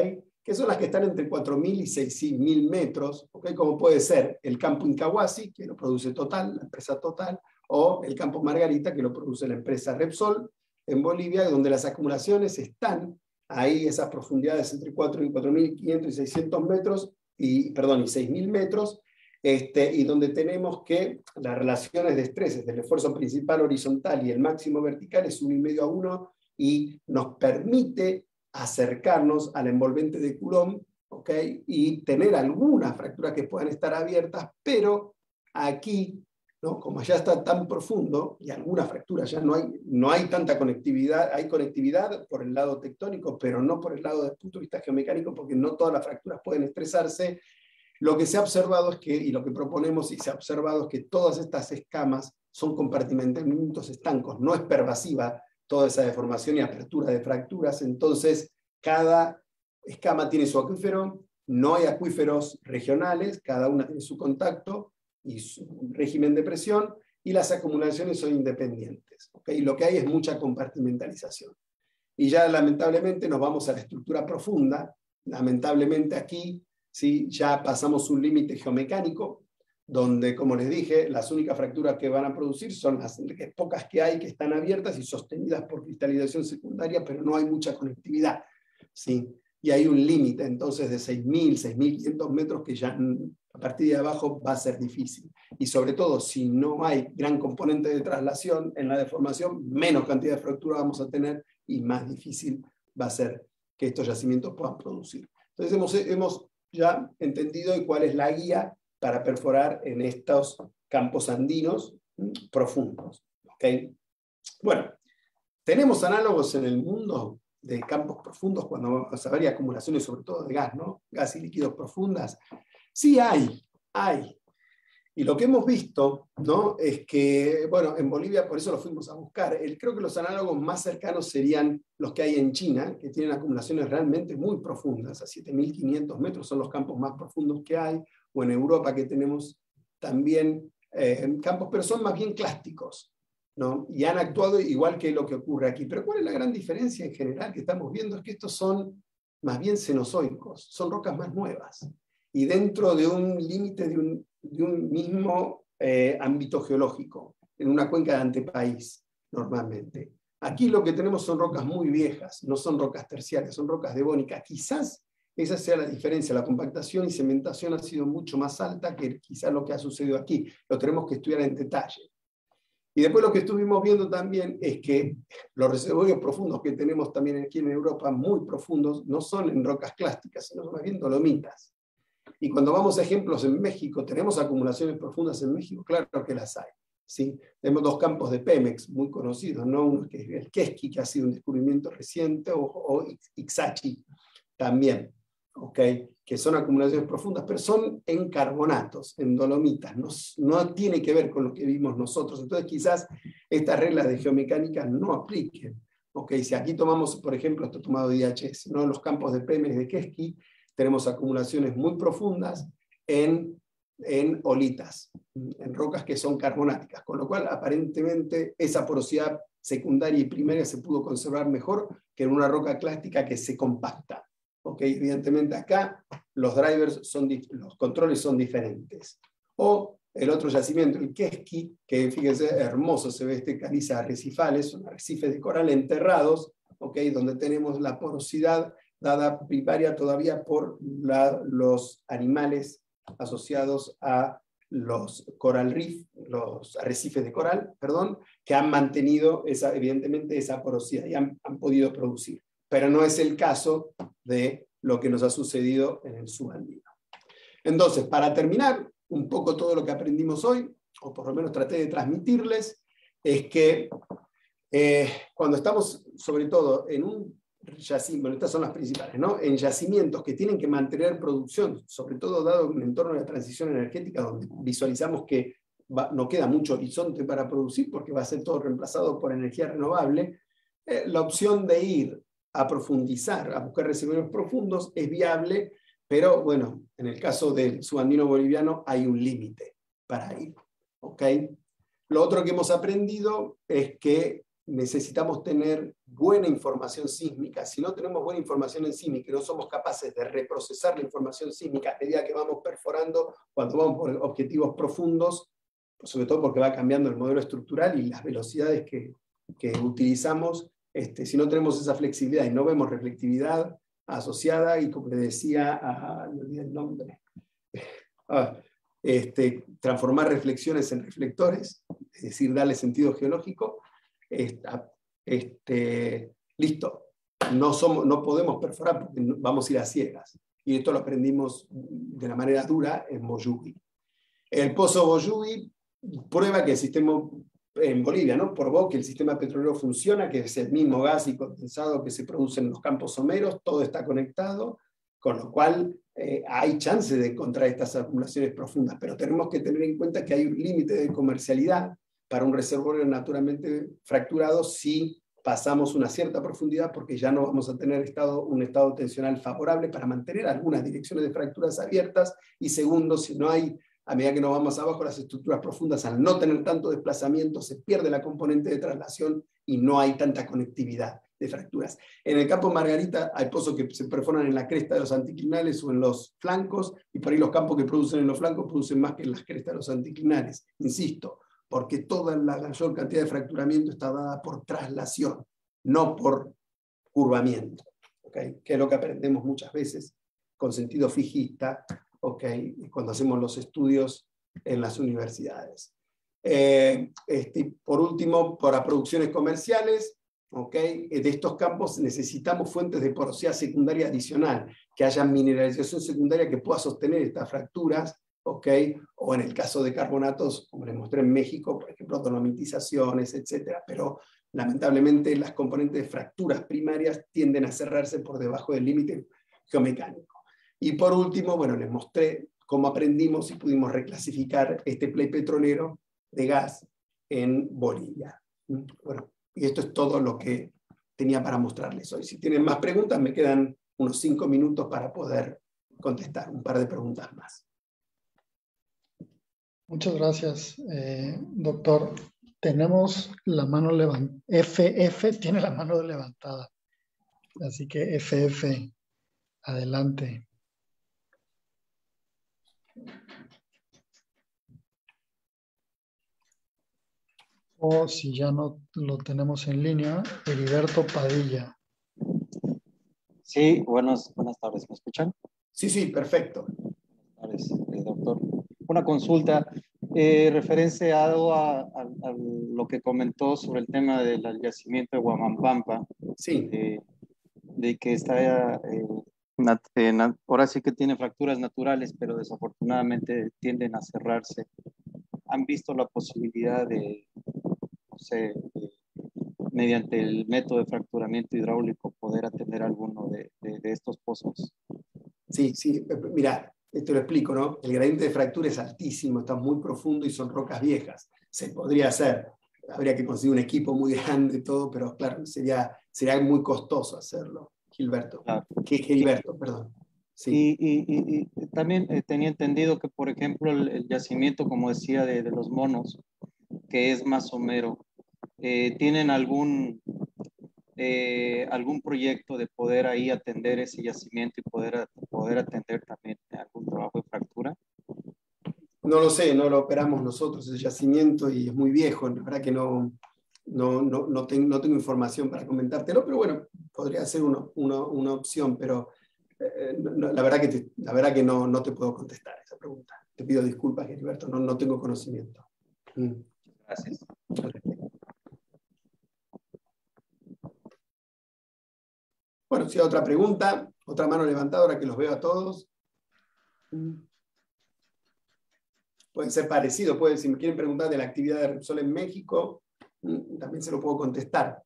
C: que son las que están entre 4.000 y 6.000 metros, ¿ok? como puede ser el campo Incahuasi, que lo produce Total, la empresa Total, o el campo Margarita, que lo produce la empresa Repsol en Bolivia, donde las acumulaciones están ahí, esas profundidades entre 4 y 4.500 y 600 metros, y, perdón, y 6.000 metros, este, y donde tenemos que las relaciones de estreses del esfuerzo principal horizontal y el máximo vertical es 1,5 a 1 y nos permite acercarnos al envolvente de Coulomb ¿okay? y tener algunas fracturas que puedan estar abiertas, pero aquí, ¿no? como ya está tan profundo y algunas fracturas ya no hay, no hay tanta conectividad, hay conectividad por el lado tectónico, pero no por el lado del punto de vista geomecánico, porque no todas las fracturas pueden estresarse. Lo que se ha observado es que, y lo que proponemos y se ha observado es que todas estas escamas son compartimentamientos estancos, no es pervasiva toda esa deformación y apertura de fracturas. Entonces, cada escama tiene su acuífero, no hay acuíferos regionales, cada una tiene su contacto y su régimen de presión, y las acumulaciones son independientes. ¿okay? lo que hay es mucha compartimentalización. Y ya lamentablemente nos vamos a la estructura profunda. Lamentablemente aquí ¿sí? ya pasamos un límite geomecánico, donde, como les dije, las únicas fracturas que van a producir son las pocas que hay que están abiertas y sostenidas por cristalización secundaria, pero no hay mucha conectividad. ¿sí? Y hay un límite entonces de 6.000, 6.500 metros que ya a partir de abajo va a ser difícil. Y sobre todo, si no hay gran componente de traslación en la deformación, menos cantidad de fractura vamos a tener y más difícil va a ser que estos yacimientos puedan producir. Entonces hemos, hemos ya entendido cuál es la guía para perforar en estos campos andinos profundos. ¿okay? Bueno, tenemos análogos en el mundo de campos profundos cuando vamos a ver acumulaciones sobre todo de gas, ¿no? Gas y líquidos profundas. Sí hay, hay. Y lo que hemos visto, ¿no? Es que, bueno, en Bolivia por eso lo fuimos a buscar. Creo que los análogos más cercanos serían los que hay en China, que tienen acumulaciones realmente muy profundas, a 7.500 metros son los campos más profundos que hay, o en Europa que tenemos también eh, campos, pero son más bien clásticos, ¿no? Y han actuado igual que lo que ocurre aquí. Pero ¿cuál es la gran diferencia en general que estamos viendo? Es que estos son más bien cenozoicos, son rocas más nuevas. Y dentro de un límite de un, de un mismo eh, ámbito geológico, en una cuenca de antepaís, normalmente. Aquí lo que tenemos son rocas muy viejas, no son rocas terciarias, son rocas devónicas. Quizás esa sea la diferencia. La compactación y cementación ha sido mucho más alta que quizás lo que ha sucedido aquí. Lo tenemos que estudiar en detalle. Y después lo que estuvimos viendo también es que los reservorios profundos que tenemos también aquí en Europa, muy profundos, no son en rocas clásticas, sino más bien dolomitas. Y cuando vamos a ejemplos en México, ¿tenemos acumulaciones profundas en México? Claro que las hay. ¿sí? Tenemos dos campos de Pemex muy conocidos, ¿no? uno que es el Keski, que ha sido un descubrimiento reciente, o, o Ixachi también que son acumulaciones profundas, pero son en carbonatos, en dolomitas, no, no tiene que ver con lo que vimos nosotros. Entonces quizás estas reglas de geomecánica no apliquen. Okay, si aquí tomamos, por ejemplo, esto tomado de IHS, ¿no? los campos de Pemex de Keski, tenemos acumulaciones muy profundas en, en olitas, en rocas que son carbonáticas, con lo cual aparentemente esa porosidad secundaria y primaria se pudo conservar mejor que en una roca clástica que se compacta. Ok, evidentemente acá los drivers son, los controles son diferentes. O el otro yacimiento, el Keski, que fíjense, hermoso se ve este caliza arrecifales, son arrecifes de coral enterrados, ok, donde tenemos la porosidad dada primaria todavía por los animales asociados a los coral reef, los arrecifes de coral, perdón, que han mantenido esa, evidentemente esa porosidad y han podido producir pero no es el caso de lo que nos ha sucedido en el subandino. Entonces, para terminar, un poco todo lo que aprendimos hoy, o por lo menos traté de transmitirles, es que eh, cuando estamos, sobre todo, en un yacimiento, bueno, estas son las principales, ¿no? En yacimientos que tienen que mantener producción, sobre todo dado un entorno de transición energética donde visualizamos que no queda mucho horizonte para producir porque va a ser todo reemplazado por energía renovable, eh, la opción de ir a profundizar, a buscar reservorios profundos es viable, pero bueno, en el caso del subandino boliviano hay un límite para ir. ¿ok? Lo otro que hemos aprendido es que necesitamos tener buena información sísmica. Si no tenemos buena información en sísmica y no somos capaces de reprocesar la información sísmica a medida que vamos perforando, cuando vamos por objetivos profundos, sobre todo porque va cambiando el modelo estructural y las velocidades que, que utilizamos, este, si no tenemos esa flexibilidad y no vemos reflectividad asociada, y como le decía, a, olvidé el nombre, ah, este, transformar reflexiones en reflectores, es decir, darle sentido geológico, este, listo, no, somos, no podemos perforar porque vamos a ir a ciegas. Y esto lo aprendimos de la manera dura en Boyubi. El pozo Boyubi prueba que el sistema en Bolivia, ¿no? Probó que el sistema petrolero funciona, que es el mismo gas y condensado que se produce en los campos someros, todo está conectado, con lo cual eh, hay chance de encontrar estas acumulaciones profundas, pero tenemos que tener en cuenta que hay un límite de comercialidad para un reservorio naturalmente fracturado si pasamos una cierta profundidad porque ya no vamos a tener estado, un estado tensional favorable para mantener algunas direcciones de fracturas abiertas y segundo, si no hay a medida que nos vamos abajo, las estructuras profundas, al no tener tanto desplazamiento, se pierde la componente de traslación y no hay tanta conectividad de fracturas. En el campo Margarita hay pozos que se perforan en la cresta de los anticlinales o en los flancos, y por ahí los campos que producen en los flancos producen más que en las crestas de los anticlinales. Insisto, porque toda la mayor cantidad de fracturamiento está dada por traslación, no por curvamiento, que es lo que aprendemos muchas veces con sentido fijista okay, cuando hacemos los estudios en las universidades. Eh, este, por último, para producciones comerciales, de estos campos necesitamos fuentes de porosidad secundaria adicional, que haya mineralización secundaria que pueda sostener estas fracturas, okay, o en el caso de carbonatos, como les mostré en México, por ejemplo, dolomitizaciones, etc. Pero lamentablemente las componentes de fracturas primarias tienden a cerrarse por debajo del límite geomecánico. Y por último, bueno, les mostré cómo aprendimos y pudimos reclasificar este play petrolero de gas en Bolivia. Bueno, y esto es todo lo que tenía para mostrarles hoy. Si tienen más preguntas, me quedan unos cinco minutos para poder contestar un par de preguntas más.
A: Muchas gracias, eh, doctor. Tenemos la mano levantada. FF tiene la mano levantada. Así que FF, adelante. O si ya no lo tenemos en línea, Heriberto Padilla.
J: Sí, buenas, buenas tardes. ¿Me escuchan?
C: Sí, sí, perfecto.
J: Buenas tardes, eh, doctor. Una consulta eh, referenciado a, lo que comentó sobre el tema del yacimiento de Guamampampa.
C: Sí.
J: de que está eh, ahora sí que tiene fracturas naturales, pero desafortunadamente tienden a cerrarse. ¿Han visto la posibilidad de, no sé, mediante el método de fracturamiento hidráulico poder atender alguno de, estos pozos?
C: Sí, sí, mira, te lo explico, ¿no? El gradiente de fractura es altísimo, está muy profundo y son rocas viejas. Se podría hacer, habría que conseguir un equipo muy grande y todo, pero claro, sería, sería muy costoso hacerlo. Gilberto. Gilberto, perdón.
J: Sí. Y, también eh, tenía entendido que, por ejemplo, el, yacimiento, como decía, de, los monos, que es más somero, eh, ¿tienen algún, eh, algún proyecto de poder ahí atender ese yacimiento y poder, poder atender también algún trabajo de fractura?
C: No lo sé, no lo operamos nosotros, el yacimiento, y es muy viejo, la verdad que no, no, no, no, no tengo información para comentártelo, pero bueno, podría ser una opción, pero eh, la verdad que, la verdad que no, no te puedo contestar esa pregunta. Te pido disculpas, Gilberto, no, no tengo conocimiento.
J: Mm. Gracias.
C: Bueno, si hay otra pregunta, otra mano levantada ahora que los veo a todos. Mm. Puede ser parecido, puede, si me quieren preguntar de la actividad de Repsol en México, mm, también se lo puedo contestar.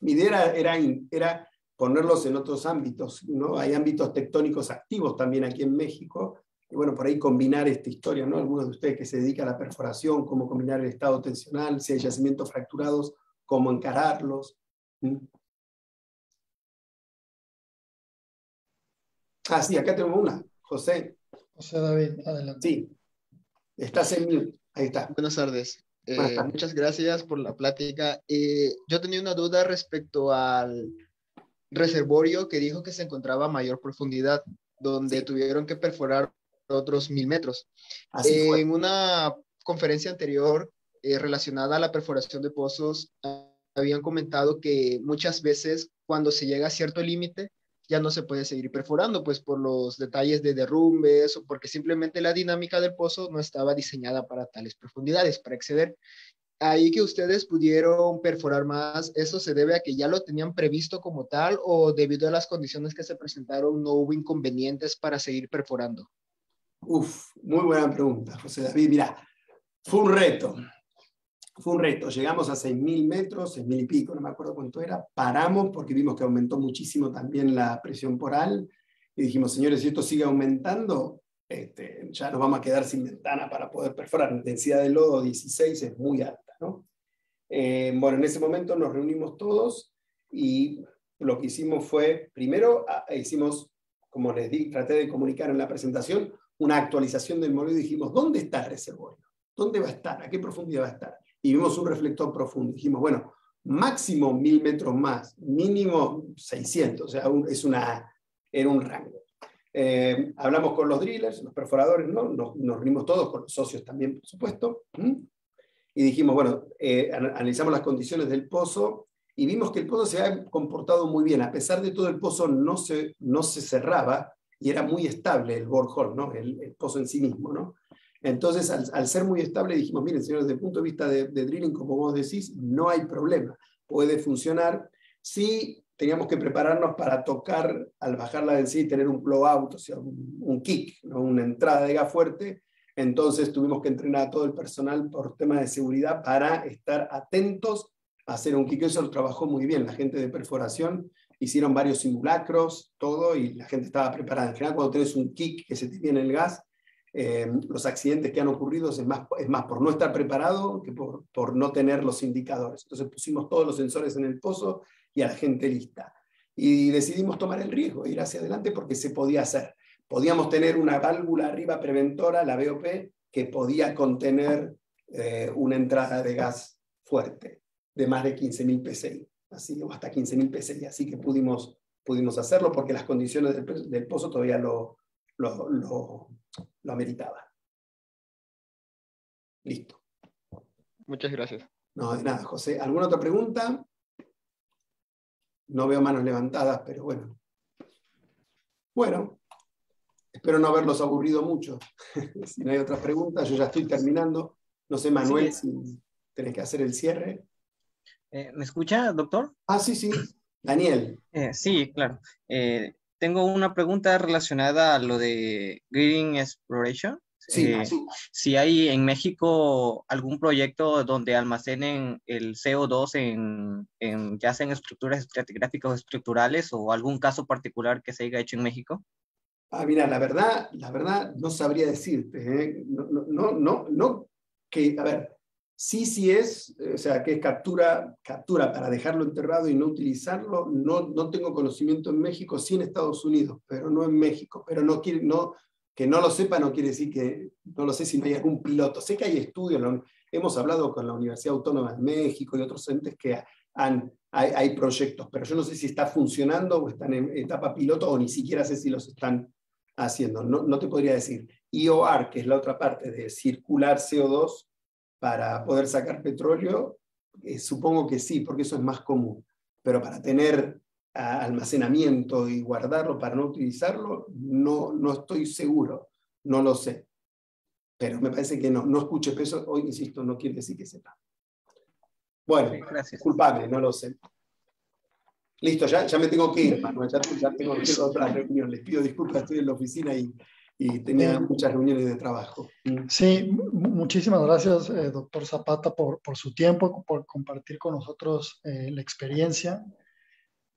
C: Mi idea era, era, ponerlos en otros ámbitos, ¿no? Hay ámbitos tectónicos activos también aquí en México, y bueno, por ahí combinar esta historia, ¿no? Algunos de ustedes que se dedican a la perforación, cómo combinar el estado tensional, si hay yacimientos fracturados, cómo encararlos. Ah, sí, acá tenemos una. José.
A: José David, adelante.
C: Sí, estás en mute. Ahí está.
K: Buenas tardes. Eh, muchas gracias por la plática. Eh, yo tenía una duda respecto al reservorio que dijo que se encontraba a mayor profundidad, donde tuvieron que perforar otros mil metros. en una conferencia anterior eh, relacionada a la perforación de pozos, habían comentado que muchas veces cuando se llega a cierto límite, ya no se puede seguir perforando, pues por los detalles de derrumbes o porque simplemente la dinámica del pozo no estaba diseñada para tales profundidades, para exceder. Ahí que ustedes pudieron perforar más, ¿eso se debe a que ya lo tenían previsto como tal o debido a las condiciones que se presentaron no hubo inconvenientes para seguir perforando?
C: Uf, muy buena pregunta, José David. Mira, fue un reto fue un reto. Llegamos a 6.000 metros, 6.000 y pico, no me acuerdo cuánto era. Paramos porque vimos que aumentó muchísimo también la presión poral. Y dijimos, señores, si esto sigue aumentando, este, ya nos vamos a quedar sin ventana para poder perforar. La intensidad del lodo 16 es muy alta. ¿no? Eh, bueno, en ese momento nos reunimos todos y lo que hicimos fue, primero hicimos, como les di, traté de comunicar en la presentación, una actualización del modelo y dijimos, ¿dónde está el reservorio? ¿Dónde va a estar? ¿A qué profundidad va a estar? Y vimos un reflector profundo. Dijimos, bueno, máximo mil metros más, mínimo 600, o sea, es una, era un rango. Eh, hablamos con los drillers, los perforadores, ¿no? nos, nos reunimos todos, con los socios también, por supuesto, y dijimos, bueno, eh, analizamos las condiciones del pozo y vimos que el pozo se ha comportado muy bien, a pesar de todo el pozo no se, no se cerraba y era muy estable el borehole, ¿no? el, el pozo en sí mismo. ¿no? Entonces, al, ser muy estable, dijimos, miren, señores, desde el punto de vista de, drilling, como vos decís, no hay problema, puede funcionar. Sí, teníamos que prepararnos para tocar, al bajar la densidad tener un blowout, o sea, un, kick, una entrada de gas fuerte. Entonces tuvimos que entrenar a todo el personal por temas de seguridad para estar atentos a hacer un kick. Eso lo trabajó muy bien la gente de perforación. Hicieron varios simulacros, todo, y la gente estaba preparada. En general, cuando tenés un kick que se te viene el gas, eh, los accidentes que han ocurrido es más, es más por no estar preparado que por, por no tener los indicadores. Entonces pusimos todos los sensores en el pozo y a la gente lista. Y decidimos tomar el riesgo, ir hacia adelante porque se podía hacer. Podíamos tener una válvula arriba preventora, la BOP, que podía contener eh, una entrada de gas fuerte de más de 15.000 PSI, así, o hasta 15.000 PSI. Así que pudimos, pudimos hacerlo porque las condiciones del, del pozo todavía lo, lo, lo, lo ameritaba. Listo.
K: Muchas gracias.
C: No, de nada, José. ¿Alguna otra pregunta? No veo manos levantadas, pero bueno. Bueno, espero no haberlos aburrido mucho. si no hay otras preguntas, yo ya estoy terminando. No sé, Manuel, si tenés que hacer el cierre.
L: Eh, ¿Me escucha, doctor?
C: Ah, sí, sí. Daniel.
L: Eh, sí, claro. Eh, tengo una pregunta relacionada a lo de Green Exploration.
C: Sí,
L: eh, Si hay en México algún proyecto donde almacenen el CO2 en, en ya sea en estructuras estratigráficas o estructurales o algún caso particular que se haya hecho en México.
C: Ah, mira, la verdad, la verdad no sabría decirte. ¿eh? No, no, no, no, que, a ver, Sí, sí es, eh, o sea, que es captura, captura para dejarlo enterrado y no utilizarlo. No, no tengo conocimiento en México, sí en Estados Unidos, pero no en México. Pero no quiere, no, que no lo sepa no quiere decir que, no lo sé si no hay algún piloto. Sé que hay estudios, hemos hablado con la Universidad Autónoma de México y otros entes que han, hay, proyectos, pero yo no sé si está funcionando o están en etapa piloto o ni siquiera sé si los están haciendo. No, no te podría decir. IOR, que es la otra parte de circular CO2, para poder sacar petróleo, eh, supongo que sí, porque eso es más común. Pero para tener almacenamiento y guardarlo para no utilizarlo, no, no estoy seguro, no lo sé. Pero me parece que no, no escuche peso, hoy insisto, no quiere decir que sepa. Bueno, Gracias. culpable, no lo sé. Listo, ya, ya me tengo que ir, Manuel, ya, tengo que ir a otra reunión. Les pido disculpas, estoy en la oficina y y tenía muchas reuniones de trabajo.
A: Mm. Sí, muchísimas gracias, eh, doctor Zapata, por, por, su tiempo, por compartir con nosotros eh, la experiencia.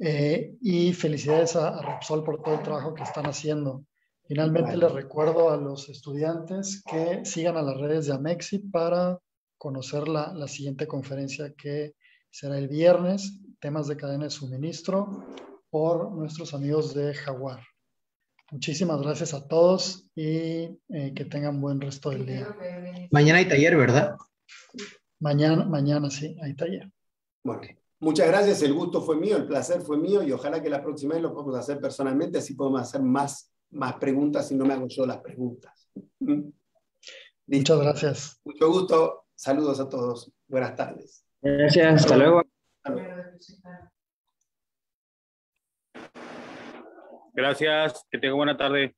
A: Eh, y felicidades a, Repsol por todo el trabajo que están haciendo. Finalmente les recuerdo a los estudiantes que sigan a las redes de Amexi para conocer la, la siguiente conferencia que será el viernes temas de cadena de suministro por nuestros amigos de Jaguar. Muchísimas gracias a todos y eh, que tengan buen resto del día.
M: Mañana hay taller, ¿verdad?
A: Mañana, mañana sí, hay taller.
C: Bueno, muchas gracias. El gusto fue mío, el placer fue mío y ojalá que la próxima vez lo podamos hacer personalmente, así podemos hacer más, más preguntas y no me hago yo las preguntas.
A: ¿Mm? Muchas gracias.
C: Mucho gusto. Saludos a todos. Buenas tardes.
L: Gracias. Hasta luego.
D: Gracias. Que tenga buena tarde.